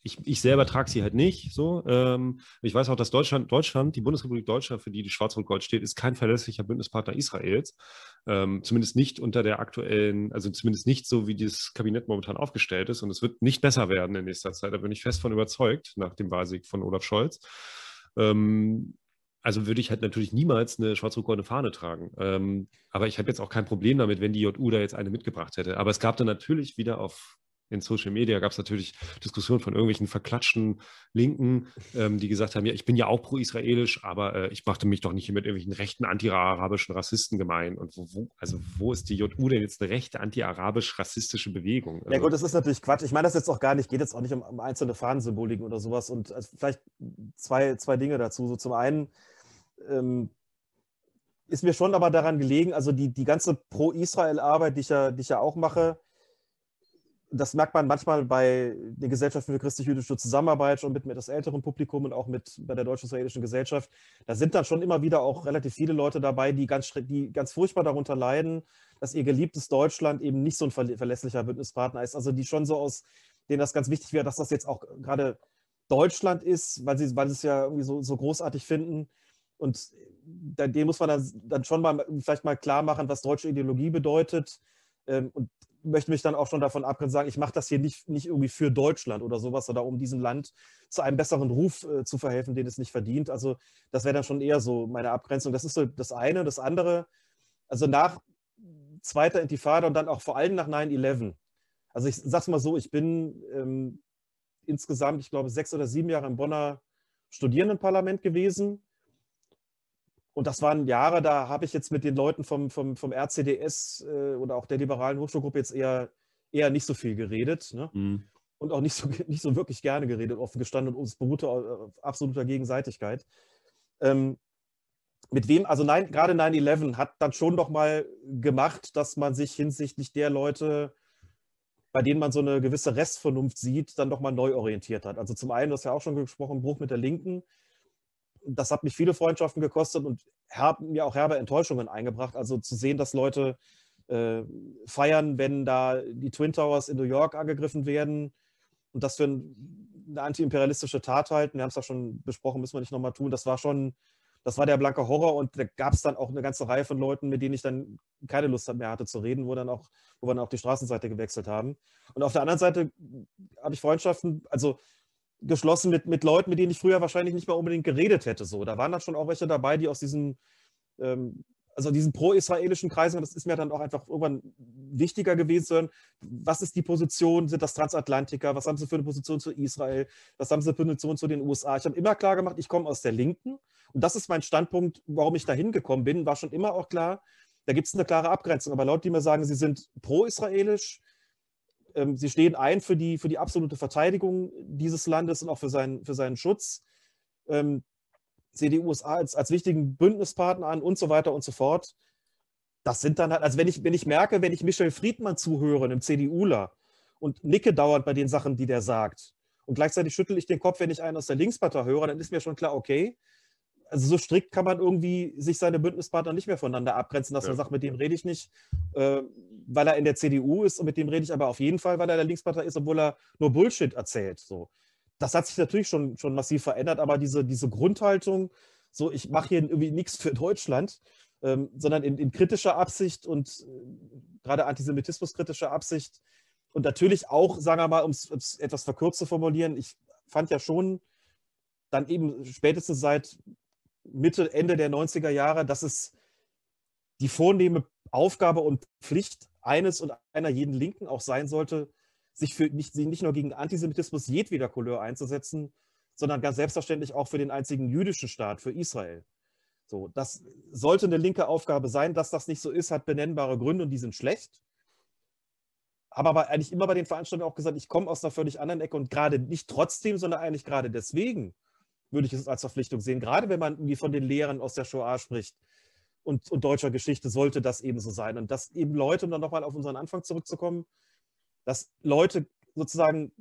ich, ich selber trage sie halt nicht so. Ähm, ich weiß auch, dass Deutschland, Deutschland, die Bundesrepublik Deutschland, für die die Schwarz-Rot-Gold steht, ist kein verlässlicher Bündnispartner Israels. Ähm, zumindest nicht unter der aktuellen, also zumindest nicht so, wie dieses Kabinett momentan aufgestellt ist. Und es wird nicht besser werden in nächster Zeit. Da bin ich fest von überzeugt, nach dem Wahlsieg von Olaf Scholz. Ähm, also würde ich halt natürlich niemals eine schwarz-rot-goldene Fahne tragen. Ähm, aber ich habe jetzt auch kein Problem damit, wenn die JU da jetzt eine mitgebracht hätte. Aber es gab dann natürlich wieder auf in Social Media gab es natürlich Diskussionen von irgendwelchen verklatschten Linken, ähm, die gesagt haben, ja, ich bin ja auch pro-israelisch, aber äh, ich machte mich doch nicht mit irgendwelchen rechten anti-arabischen Rassisten gemein. Und wo, wo, also wo ist die JU denn jetzt eine rechte anti-arabisch-rassistische Bewegung? Also, ja gut, das ist natürlich Quatsch. Ich meine das jetzt auch gar nicht, geht jetzt auch nicht um, um einzelne Fahnensymboliken oder sowas. Und also vielleicht zwei, zwei Dinge dazu. So zum einen, ähm, ist mir schon aber daran gelegen, also die, die ganze Pro-Israel-Arbeit, die, ich ja, die ich ja auch mache, das merkt man manchmal bei der Gesellschaft für christlich-jüdische Zusammenarbeit schon mit, mit das älteren Publikum und auch mit bei der deutsch-israelischen Gesellschaft. Da sind dann schon immer wieder auch relativ viele Leute dabei, die ganz, die ganz furchtbar darunter leiden, dass ihr geliebtes Deutschland eben nicht so ein verlässlicher Bündnispartner ist. Also die schon so aus, denen das ganz wichtig wäre, dass das jetzt auch gerade Deutschland ist, weil sie, weil sie es ja irgendwie so, so großartig finden. Und dem muss man dann, dann schon mal vielleicht mal klar machen, was deutsche Ideologie bedeutet. Ähm, und möchte mich dann auch schon davon abgrenzen, sagen, ich mache das hier nicht, nicht irgendwie für Deutschland oder sowas oder um diesem Land zu einem besseren Ruf äh, zu verhelfen, den es nicht verdient. Also das wäre dann schon eher so meine Abgrenzung. Das ist so das eine. Das andere, also nach zweiter Intifada und dann auch vor allem nach 9-11. Also ich sag's mal so, ich bin ähm, insgesamt, ich glaube, sechs oder sieben Jahre im Bonner Studierendenparlament gewesen und das waren Jahre, da habe ich jetzt mit den Leuten vom, vom, vom RCDS äh, oder auch der liberalen Hochschulgruppe jetzt eher, eher nicht so viel geredet. Ne? Mhm. Und auch nicht so, nicht so wirklich gerne geredet, offen gestanden und es beruhte auf absoluter Gegenseitigkeit. Ähm, mit wem, also nein, gerade 9-11 hat dann schon doch mal gemacht, dass man sich hinsichtlich der Leute, bei denen man so eine gewisse Restvernunft sieht, dann doch mal neu orientiert hat. Also zum einen, du hast ja auch schon gesprochen, Bruch mit der Linken das hat mich viele Freundschaften gekostet und herb, mir auch herbe Enttäuschungen eingebracht. Also zu sehen, dass Leute äh, feiern, wenn da die Twin Towers in New York angegriffen werden und das für ein, eine antiimperialistische Tat halten. Wir haben es ja schon besprochen, müssen wir nicht nochmal tun. Das war schon, das war der blanke Horror und da gab es dann auch eine ganze Reihe von Leuten, mit denen ich dann keine Lust mehr hatte zu reden, wo dann auch, wo wir dann auch die Straßenseite gewechselt haben. Und auf der anderen Seite habe ich Freundschaften, also geschlossen mit, mit Leuten, mit denen ich früher wahrscheinlich nicht mal unbedingt geredet hätte. So, da waren dann schon auch welche dabei, die aus diesem ähm, also diesen pro-israelischen Kreisen, das ist mir dann auch einfach irgendwann wichtiger gewesen. Was ist die Position? Sind das Transatlantiker? Was haben sie für eine Position zu Israel? Was haben sie für eine Position zu den USA? Ich habe immer klar gemacht, ich komme aus der Linken. Und das ist mein Standpunkt, warum ich da hingekommen bin, war schon immer auch klar. Da gibt es eine klare Abgrenzung. Aber Leute, die mir sagen, sie sind pro-israelisch, ähm, sie stehen ein für die, für die absolute Verteidigung dieses Landes und auch für seinen, für seinen Schutz. Ähm, sehe die USA als, als wichtigen Bündnispartner an und so weiter und so fort. Das sind dann halt, also wenn ich, wenn ich merke, wenn ich Michel Friedmann zuhöre, einem CDUler, und nicke dauernd bei den Sachen, die der sagt, und gleichzeitig schüttel ich den Kopf, wenn ich einen aus der Linkspartei höre, dann ist mir schon klar, okay, also so strikt kann man irgendwie sich seine Bündnispartner nicht mehr voneinander abgrenzen, dass ja. man sagt, mit dem rede ich nicht, äh, weil er in der CDU ist und mit dem rede ich aber auf jeden Fall, weil er der Linkspartei ist, obwohl er nur Bullshit erzählt. So das hat sich natürlich schon, schon massiv verändert, aber diese, diese Grundhaltung, so ich mache hier irgendwie nichts für Deutschland, ähm, sondern in, in, kritischer Absicht und äh, gerade antisemitismuskritischer Absicht und natürlich auch, sagen wir mal, um es etwas verkürzt zu formulieren, ich fand ja schon dann eben spätestens seit Mitte, Ende der 90er Jahre, dass es die vornehme Aufgabe und Pflicht eines und einer jeden Linken auch sein sollte, sich für nicht, nicht nur gegen Antisemitismus jedweder Couleur einzusetzen, sondern ganz selbstverständlich auch für den einzigen jüdischen Staat, für Israel. So, das sollte eine linke Aufgabe sein. Dass das nicht so ist, hat benennbare Gründe und die sind schlecht. Habe aber eigentlich immer bei den Veranstaltungen auch gesagt, ich komme aus einer völlig anderen Ecke und gerade nicht trotzdem, sondern eigentlich gerade deswegen würde ich es als Verpflichtung sehen. Gerade wenn man irgendwie von den Lehren aus der Shoah spricht und, und deutscher Geschichte, sollte das eben so sein. Und dass eben Leute, um dann nochmal auf unseren Anfang zurückzukommen, dass Leute sozusagen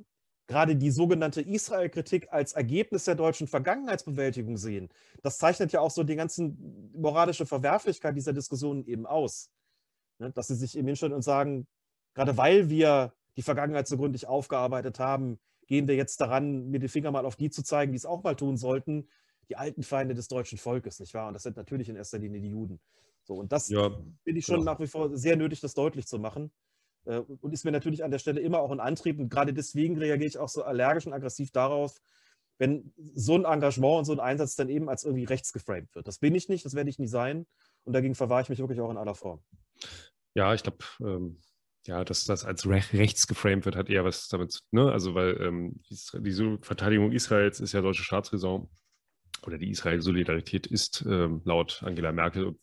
gerade die sogenannte Israel-Kritik als Ergebnis der deutschen Vergangenheitsbewältigung sehen. Das zeichnet ja auch so die ganzen moralische Verwerflichkeit dieser Diskussionen eben aus. Ne? Dass sie sich eben hinstellen und sagen, gerade weil wir die Vergangenheit so gründlich aufgearbeitet haben, gehen wir jetzt daran, mir den Finger mal auf die zu zeigen, die es auch mal tun sollten, die alten Feinde des deutschen Volkes, nicht wahr? Und das sind natürlich in erster Linie die Juden. So, und das ja, finde ich schon genau. nach wie vor sehr nötig, das deutlich zu machen. Äh, und ist mir natürlich an der Stelle immer auch ein Antrieb. Und gerade deswegen reagiere ich auch so allergisch und aggressiv darauf, wenn so ein Engagement und so ein Einsatz dann eben als irgendwie rechts geframed wird. Das bin ich nicht, das werde ich nie sein. Und dagegen verwahre ich mich wirklich auch in aller Form. Ja, ich glaube, ähm, ja, dass das als rechts geframed wird, hat eher was damit, ne? Also, weil ähm, die Verteidigung Israels ist ja deutsche Staatsräson oder die Israel-Solidarität ist ähm, laut Angela Merkel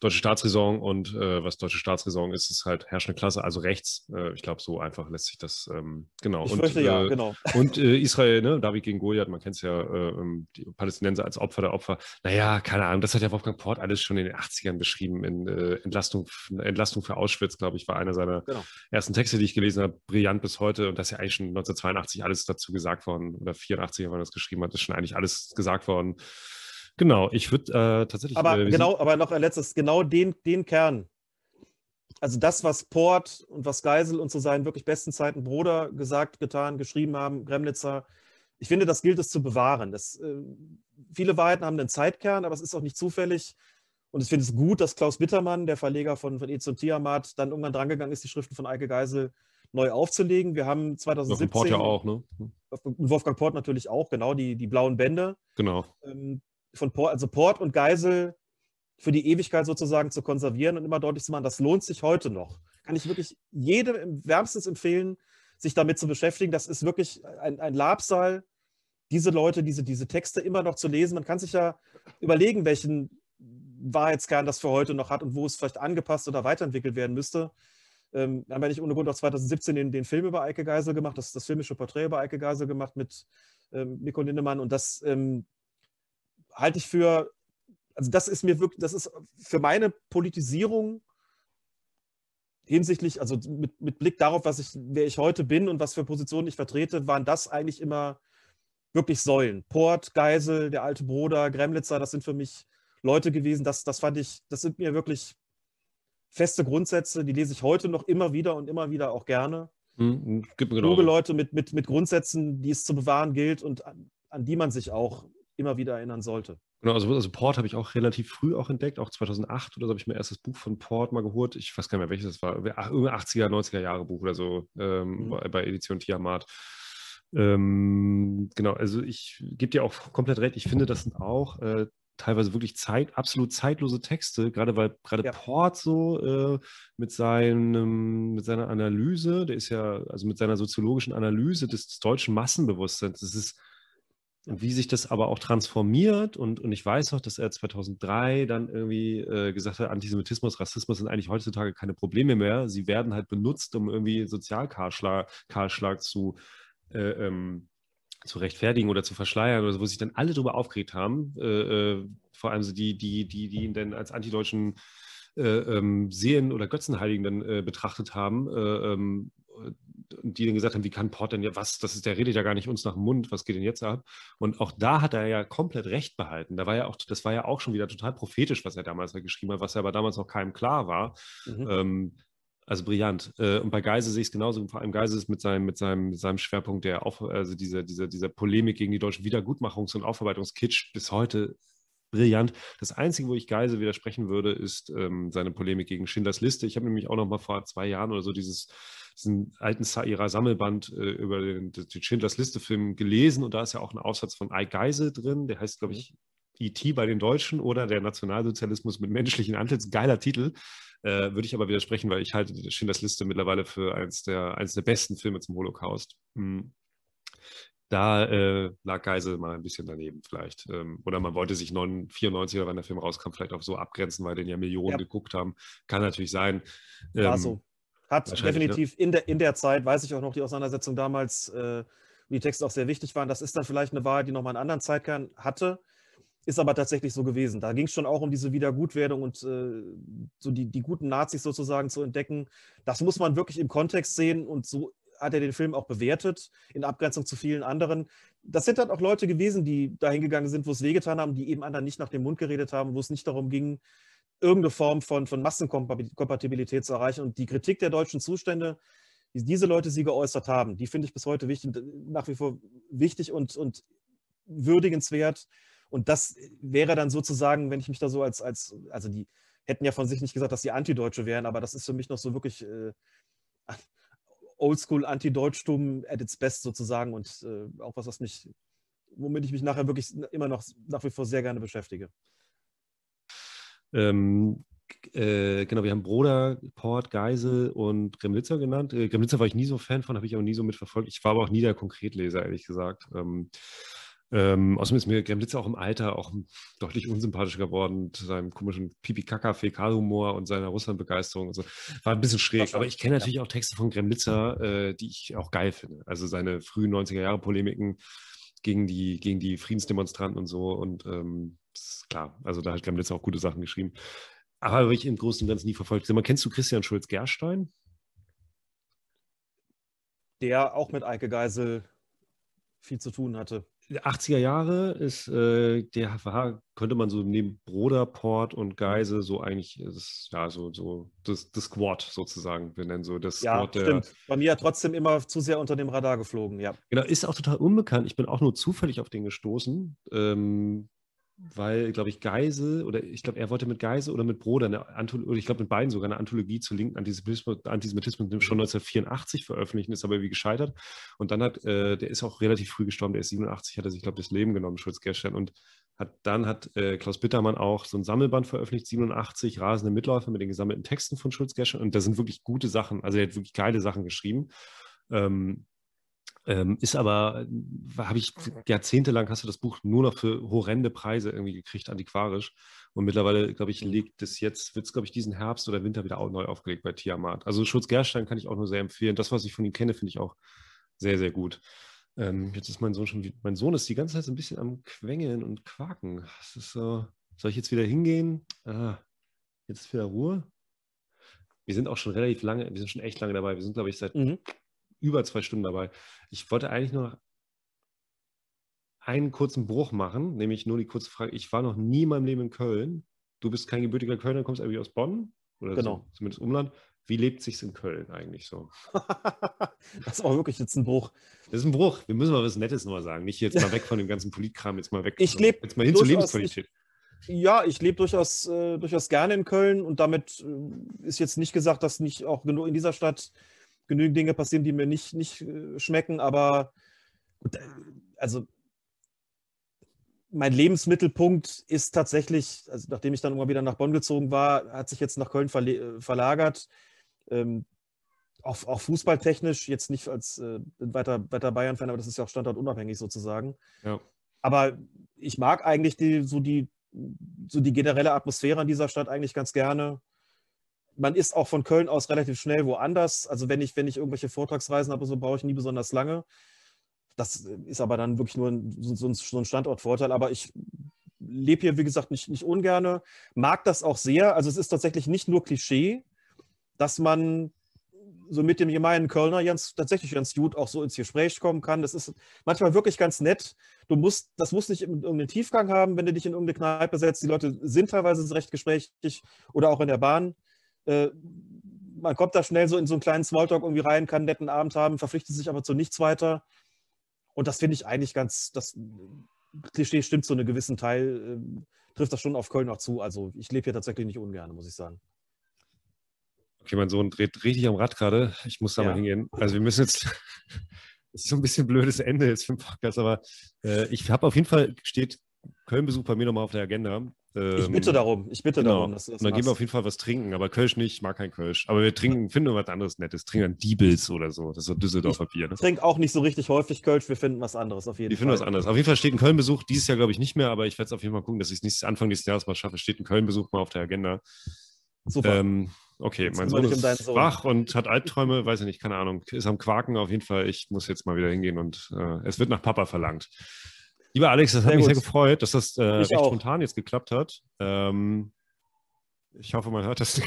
deutsche Staatsräson und äh, was deutsche Staatsräson ist, ist halt herrschende Klasse, also rechts. Äh, ich glaube, so einfach lässt sich das ähm, genau. Ich und, fürchte, ja, äh, genau. Und äh, Israel, ne, David gegen Goliath, man kennt es ja, äh, ähm, die Palästinenser als Opfer der Opfer. Naja, keine Ahnung, das hat ja Wolfgang Port alles schon in den 80ern beschrieben. In Entlastung, Entlastung für Auschwitz, glaube ich, war einer seiner genau. ersten Texte, die ich gelesen habe, brillant bis heute. Und das ist ja eigentlich schon 1982 alles dazu gesagt worden, oder 84, wenn man das geschrieben hat, ist schon eigentlich alles gesagt worden. Genau, ich würde äh, tatsächlich. Aber äh, genau, aber noch ein letztes, genau den, den Kern. Also das, was Port und was Geisel und zu seinen wirklich besten Zeiten Bruder gesagt, getan, geschrieben haben, Gremnitzer, ich finde, das gilt es zu bewahren. Das, äh, viele Wahrheiten haben einen Zeitkern, aber es ist auch nicht zufällig. Und ich finde es gut, dass Klaus Bittermann, der Verleger von, von und Tiamat, dann irgendwann drangegangen ist, die Schriften von Eike Geisel neu aufzulegen. Wir haben 2017. Port ja auch, ne? Wolfgang Port natürlich auch, genau, die, die blauen Bände. Genau. Ähm, von Port, also Port und Geisel für die Ewigkeit sozusagen zu konservieren und immer deutlich zu machen, das lohnt sich heute noch. Kann ich wirklich jedem wärmstens empfehlen, sich damit zu beschäftigen. Das ist wirklich ein, ein Labsal, diese Leute, diese, diese Texte immer noch zu lesen. Man kann sich ja überlegen, welchen Wahrheitskern das für heute noch hat und wo es vielleicht angepasst oder weiterentwickelt werden müsste. Ähm, wir haben ja nicht ohne Grund auch 2017 den, den Film über Eike Geisel gemacht, das, das filmische Porträt über Eike Geisel gemacht mit ähm, Nico Lindemann und das ähm, halte ich für, also das ist mir wirklich, das ist für meine Politisierung hinsichtlich, also mit, mit Blick darauf, was ich, wer ich heute bin und was für Positionen ich vertrete, waren das eigentlich immer wirklich Säulen. Port, Geisel, der alte Bruder, Gremlitzer, das sind für mich Leute gewesen, das, das fand ich, das sind mir wirklich feste Grundsätze, die lese ich heute noch immer wieder und immer wieder auch gerne. Mhm, genau. Kluge Leute mit, mit, mit Grundsätzen, die es zu bewahren gilt und an, an die man sich auch immer wieder erinnern sollte. Genau, also, also Port habe ich auch relativ früh auch entdeckt, auch 2008 oder so habe ich mir erst das Buch von Port mal geholt. Ich weiß gar nicht mehr, welches das war. Irgendein 80er, 90er Jahre Buch oder so ähm, mhm. bei, bei, Edition Tiamat. Ähm, genau, also ich gebe dir auch komplett recht. Ich finde, das sind auch äh, teilweise wirklich Zeit, absolut zeitlose Texte, gerade weil gerade ja. Port so äh, mit, seinem, mit seiner Analyse, der ist ja, also mit seiner soziologischen Analyse des, des deutschen Massenbewusstseins, das ist und wie sich das aber auch transformiert. Und, und ich weiß noch, dass er 2003 dann irgendwie äh, gesagt hat, Antisemitismus, Rassismus sind eigentlich heutzutage keine Probleme mehr. Sie werden halt benutzt, um irgendwie Sozialkahlschlag zu, äh, ähm, zu rechtfertigen oder zu verschleiern oder so, wo sich dann alle darüber aufgeregt haben. Äh, äh, vor allem so die, die, die, die ihn dann als antideutschen äh, ähm, Seelen- oder Götzenheiligen dann äh, betrachtet haben. Und die dann gesagt haben, wie kann Port denn ja, was, das ist, der redet ja gar nicht uns nach dem Mund, was geht denn jetzt ab? Und auch da hat er ja komplett recht behalten. Da war ja auch, das war ja auch schon wieder total prophetisch, was er damals geschrieben hat, was ja aber damals noch keinem klar war. Mhm. Ähm, also brillant. Äh, und bei Geise sehe ich es genauso. Vor allem Geise ist mit seinem, mit seinem, mit seinem Schwerpunkt der Auf, also dieser, dieser, dieser Polemik gegen die deutschen Wiedergutmachungs- und Aufarbeitungskitsch bis heute brillant. Das Einzige, wo ich Geise widersprechen würde, ist ähm, seine Polemik gegen Schindlers Liste. Ich habe nämlich auch noch mal vor zwei Jahren oder so dieses diesen alten Saira Sammelband äh, über den, den Schindlers Liste-Film gelesen und da ist ja auch ein Aufsatz von I. Geisel drin, der heißt, glaube ich, E.T. bei den Deutschen oder der Nationalsozialismus mit menschlichen Antlitz. Geiler Titel. Äh, würde ich aber widersprechen, weil ich halte Schindlers Liste mittlerweile für eins der, eins der besten Filme zum Holocaust. Hm. Da äh, lag Geisel mal ein bisschen daneben vielleicht. Ähm, oder man wollte sich 1994 oder wann der Film rauskam, vielleicht auch so abgrenzen, weil den ja Millionen ja. geguckt haben. Kann natürlich sein. War ähm, so. Hat ne? definitiv ne? in, der, in der Zeit, weiß ich auch noch, die Auseinandersetzung damals, äh, wie die Texte auch sehr wichtig waren. Das ist dann vielleicht eine Wahrheit, die nochmal einen anderen Zeitkern hatte, ist aber tatsächlich so gewesen. Da ging es schon auch um diese Wiedergutwerdung und äh, so die, die guten Nazis sozusagen zu entdecken. Das muss man wirklich im Kontext sehen und so hat er den Film auch bewertet, in Abgrenzung zu vielen anderen. Das sind dann auch Leute gewesen, die dahin gegangen sind, wo es wehgetan haben, die eben anderen nicht nach dem Mund geredet haben, wo es nicht darum ging, irgendeine Form von, von Massenkompatibilität zu erreichen. Und die Kritik der deutschen Zustände, die diese Leute sie geäußert haben, die finde ich bis heute wichtig, nach wie vor wichtig und, und würdigenswert. Und das wäre dann sozusagen, wenn ich mich da so als, als, also die hätten ja von sich nicht gesagt, dass sie Antideutsche wären, aber das ist für mich noch so wirklich äh, Oldschool Antideutschtum at its best sozusagen und äh, auch was, was mich, womit ich mich nachher wirklich immer noch nach wie vor sehr gerne beschäftige. Ähm, äh, genau, wir haben Broder, Port, Geisel und Gremlitzer genannt. Äh, Gremlitzer war ich nie so Fan von, habe ich auch nie so mitverfolgt. Ich war aber auch nie der Konkretleser, ehrlich gesagt. Ähm, ähm, außerdem ist mir Gremlitzer auch im Alter auch deutlich unsympathischer geworden mit seinem komischen Pipi-Kaka-Fäkalhumor und seiner Russland-Begeisterung. So. War ein bisschen schräg, aber ich kenne natürlich auch Texte von Gremlitzer, äh, die ich auch geil finde. Also seine frühen 90er-Jahre-Polemiken gegen die, gegen die Friedensdemonstranten und so. Und ähm, klar, also da hat Gremlitz auch gute Sachen geschrieben. Aber habe ich im Großen und Ganzen nie verfolgt. Mal, kennst du Christian Schulz-Gerstein? Der auch mit Eike Geisel viel zu tun hatte. 80er Jahre ist, äh, der war, könnte man so neben Broderport und Geise so eigentlich, das, ja, so, so das, das Squad sozusagen, wir nennen so das ja, Squad. Ja, stimmt. Bei mir trotzdem immer zu sehr unter dem Radar geflogen, ja. Genau, ist auch total unbekannt. Ich bin auch nur zufällig auf den gestoßen. Ähm, weil, glaube ich, Geisel oder ich glaube, er wollte mit Geisel oder mit Broder, eine Anthologie, oder ich glaube mit beiden sogar eine Anthologie zu linken Antisemitismus, Antisemitismus schon 1984 veröffentlichen, ist aber irgendwie gescheitert. Und dann hat, äh, der ist auch relativ früh gestorben, der ist 87, hat er sich, glaube ich, das Leben genommen, Schulz Gerstein. Und hat, dann hat äh, Klaus Bittermann auch so ein Sammelband veröffentlicht, 87, Rasende Mitläufer mit den gesammelten Texten von Schulz Gerstein. Und da sind wirklich gute Sachen, also er hat wirklich geile Sachen geschrieben. Ähm, ähm, ist aber, äh, habe ich jahrzehntelang hast du das Buch nur noch für horrende Preise irgendwie gekriegt, antiquarisch. Und mittlerweile, glaube ich, legt es jetzt, wird es, glaube ich, diesen Herbst oder Winter wieder auch neu aufgelegt bei Tiamat. Also Schutz Gerstein kann ich auch nur sehr empfehlen. Das, was ich von ihm kenne, finde ich auch sehr, sehr gut. Ähm, jetzt ist mein Sohn schon, mein Sohn ist die ganze Zeit so ein bisschen am Quengeln und Quaken. Das ist so, soll ich jetzt wieder hingehen? Ah, jetzt ist wieder Ruhe. Wir sind auch schon relativ lange, wir sind schon echt lange dabei. Wir sind, glaube ich, seit mhm über zwei Stunden dabei. Ich wollte eigentlich nur einen kurzen Bruch machen, nämlich nur die kurze Frage. Ich war noch nie in meinem Leben in Köln. Du bist kein gebürtiger Kölner, kommst irgendwie aus Bonn? Oder genau. zumindest Umland. wie lebt sich's in Köln eigentlich so? das ist auch wirklich jetzt ein Bruch. Das ist ein Bruch. Wir müssen mal was Nettes nochmal sagen. Nicht jetzt mal weg von dem ganzen Politkram, jetzt mal weg. Ich lebe jetzt mal hin zur Lebensqualität. Ich, ja, ich lebe durchaus, äh, durchaus gerne in Köln und damit äh, ist jetzt nicht gesagt, dass nicht auch genug in dieser Stadt genügend Dinge passieren, die mir nicht, nicht äh, schmecken, aber äh, also mein Lebensmittelpunkt ist tatsächlich, also nachdem ich dann immer wieder nach Bonn gezogen war, hat sich jetzt nach Köln äh, verlagert. Ähm, auch, auch fußballtechnisch, jetzt nicht als äh, weiter, weiter Bayern-Fan, aber das ist ja auch standortunabhängig sozusagen. Ja. Aber ich mag eigentlich die, so, die, so die generelle Atmosphäre in dieser Stadt eigentlich ganz gerne. Man ist auch von Köln aus relativ schnell woanders. Also wenn ich, wenn ich irgendwelche Vortragsreisen habe, so brauche ich nie besonders lange. Das ist aber dann wirklich nur ein, so, so ein Standortvorteil. Aber ich lebe hier, wie gesagt, nicht, nicht ungerne, mag das auch sehr. Also es ist tatsächlich nicht nur Klischee, dass man so mit dem gemeinen Kölner ganz, tatsächlich ganz gut auch so ins Gespräch kommen kann. Das ist manchmal wirklich ganz nett. Du musst, das muss nicht irgendeinen Tiefgang haben, wenn du dich in irgendeine Kneipe setzt. Die Leute sind teilweise recht gesprächig oder auch in der Bahn. Äh, man kommt da schnell so in so einen kleinen Smalltalk irgendwie rein, kann einen netten Abend haben, verpflichtet sich aber zu nichts weiter. Und das finde ich eigentlich ganz, das Klischee stimmt zu einem gewissen Teil, äh, trifft das schon auf Köln auch zu. Also ich lebe hier tatsächlich nicht ungern, muss ich sagen. Okay, mein Sohn dreht richtig am Rad gerade. Ich muss da ja. mal hingehen. Also wir müssen jetzt, das ist so ein bisschen ein blödes Ende jetzt für den Podcast, aber äh, ich habe auf jeden Fall, steht Köln-Besuch bei mir nochmal auf der Agenda. ich bitte ähm, darum, ich bitte genau. darum. Dass du das und dann machst. gehen wir auf jeden Fall was trinken, aber Kölsch nicht, ich mag kein Kölsch. Aber wir trinken, finden was anderes Nettes, trinken dann Diebels oder so, das ist so Düsseldorfer Bier. Ne? Ich trinke auch nicht so richtig häufig Kölsch, wir finden was anderes auf jeden wir Fall. Wir finden was anderes. Auf jeden Fall steht ein Köln-Besuch, dieses Jahr glaube ich nicht mehr, aber ich werde es auf jeden Fall gucken, dass ich es Anfang nächsten Jahres mal schaffe, steht ein Köln-Besuch mal auf der Agenda. Super. Ähm, okay, jetzt mein Sohn ist um wach und hat Albträume, weiß ich nicht, keine Ahnung, ist am Quaken auf jeden Fall. Ich muss jetzt mal wieder hingehen und äh, es wird nach Papa verlangt. Lieber Alex, das hat sehr mich gut. sehr gefreut, dass das äh, recht auch. spontan jetzt geklappt hat. Ähm, ich hoffe, man hört das,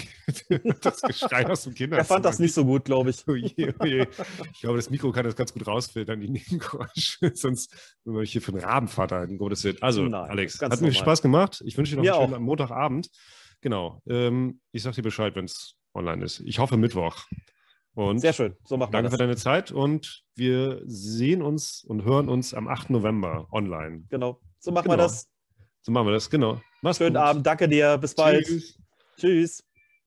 das Geschrei aus dem Kinderzimmer. Er fand das nicht so gut, glaube ich. Oh je, oh je. Ich glaube, das Mikro kann das ganz gut rausfiltern, die Nebengeräusche. Sonst würde ich hier für einen Rabenvater halten, Gottes Willen. Also, Nein, Alex, hat mir Spaß gemacht. Ich wünsche dir noch Mir einen schönen auch. Montagabend. Genau. Ähm, ich sage dir Bescheid, wenn es online ist. Ich hoffe Mittwoch. Und Sehr schön, so machen wir Danke für deine Zeit und wir sehen uns und hören uns am 8. November online. Genau, so machen genau. wir das. So machen wir das, genau. Mach's Schönen gut. Abend, danke dir, bis bald. Tschüss. Tschüss.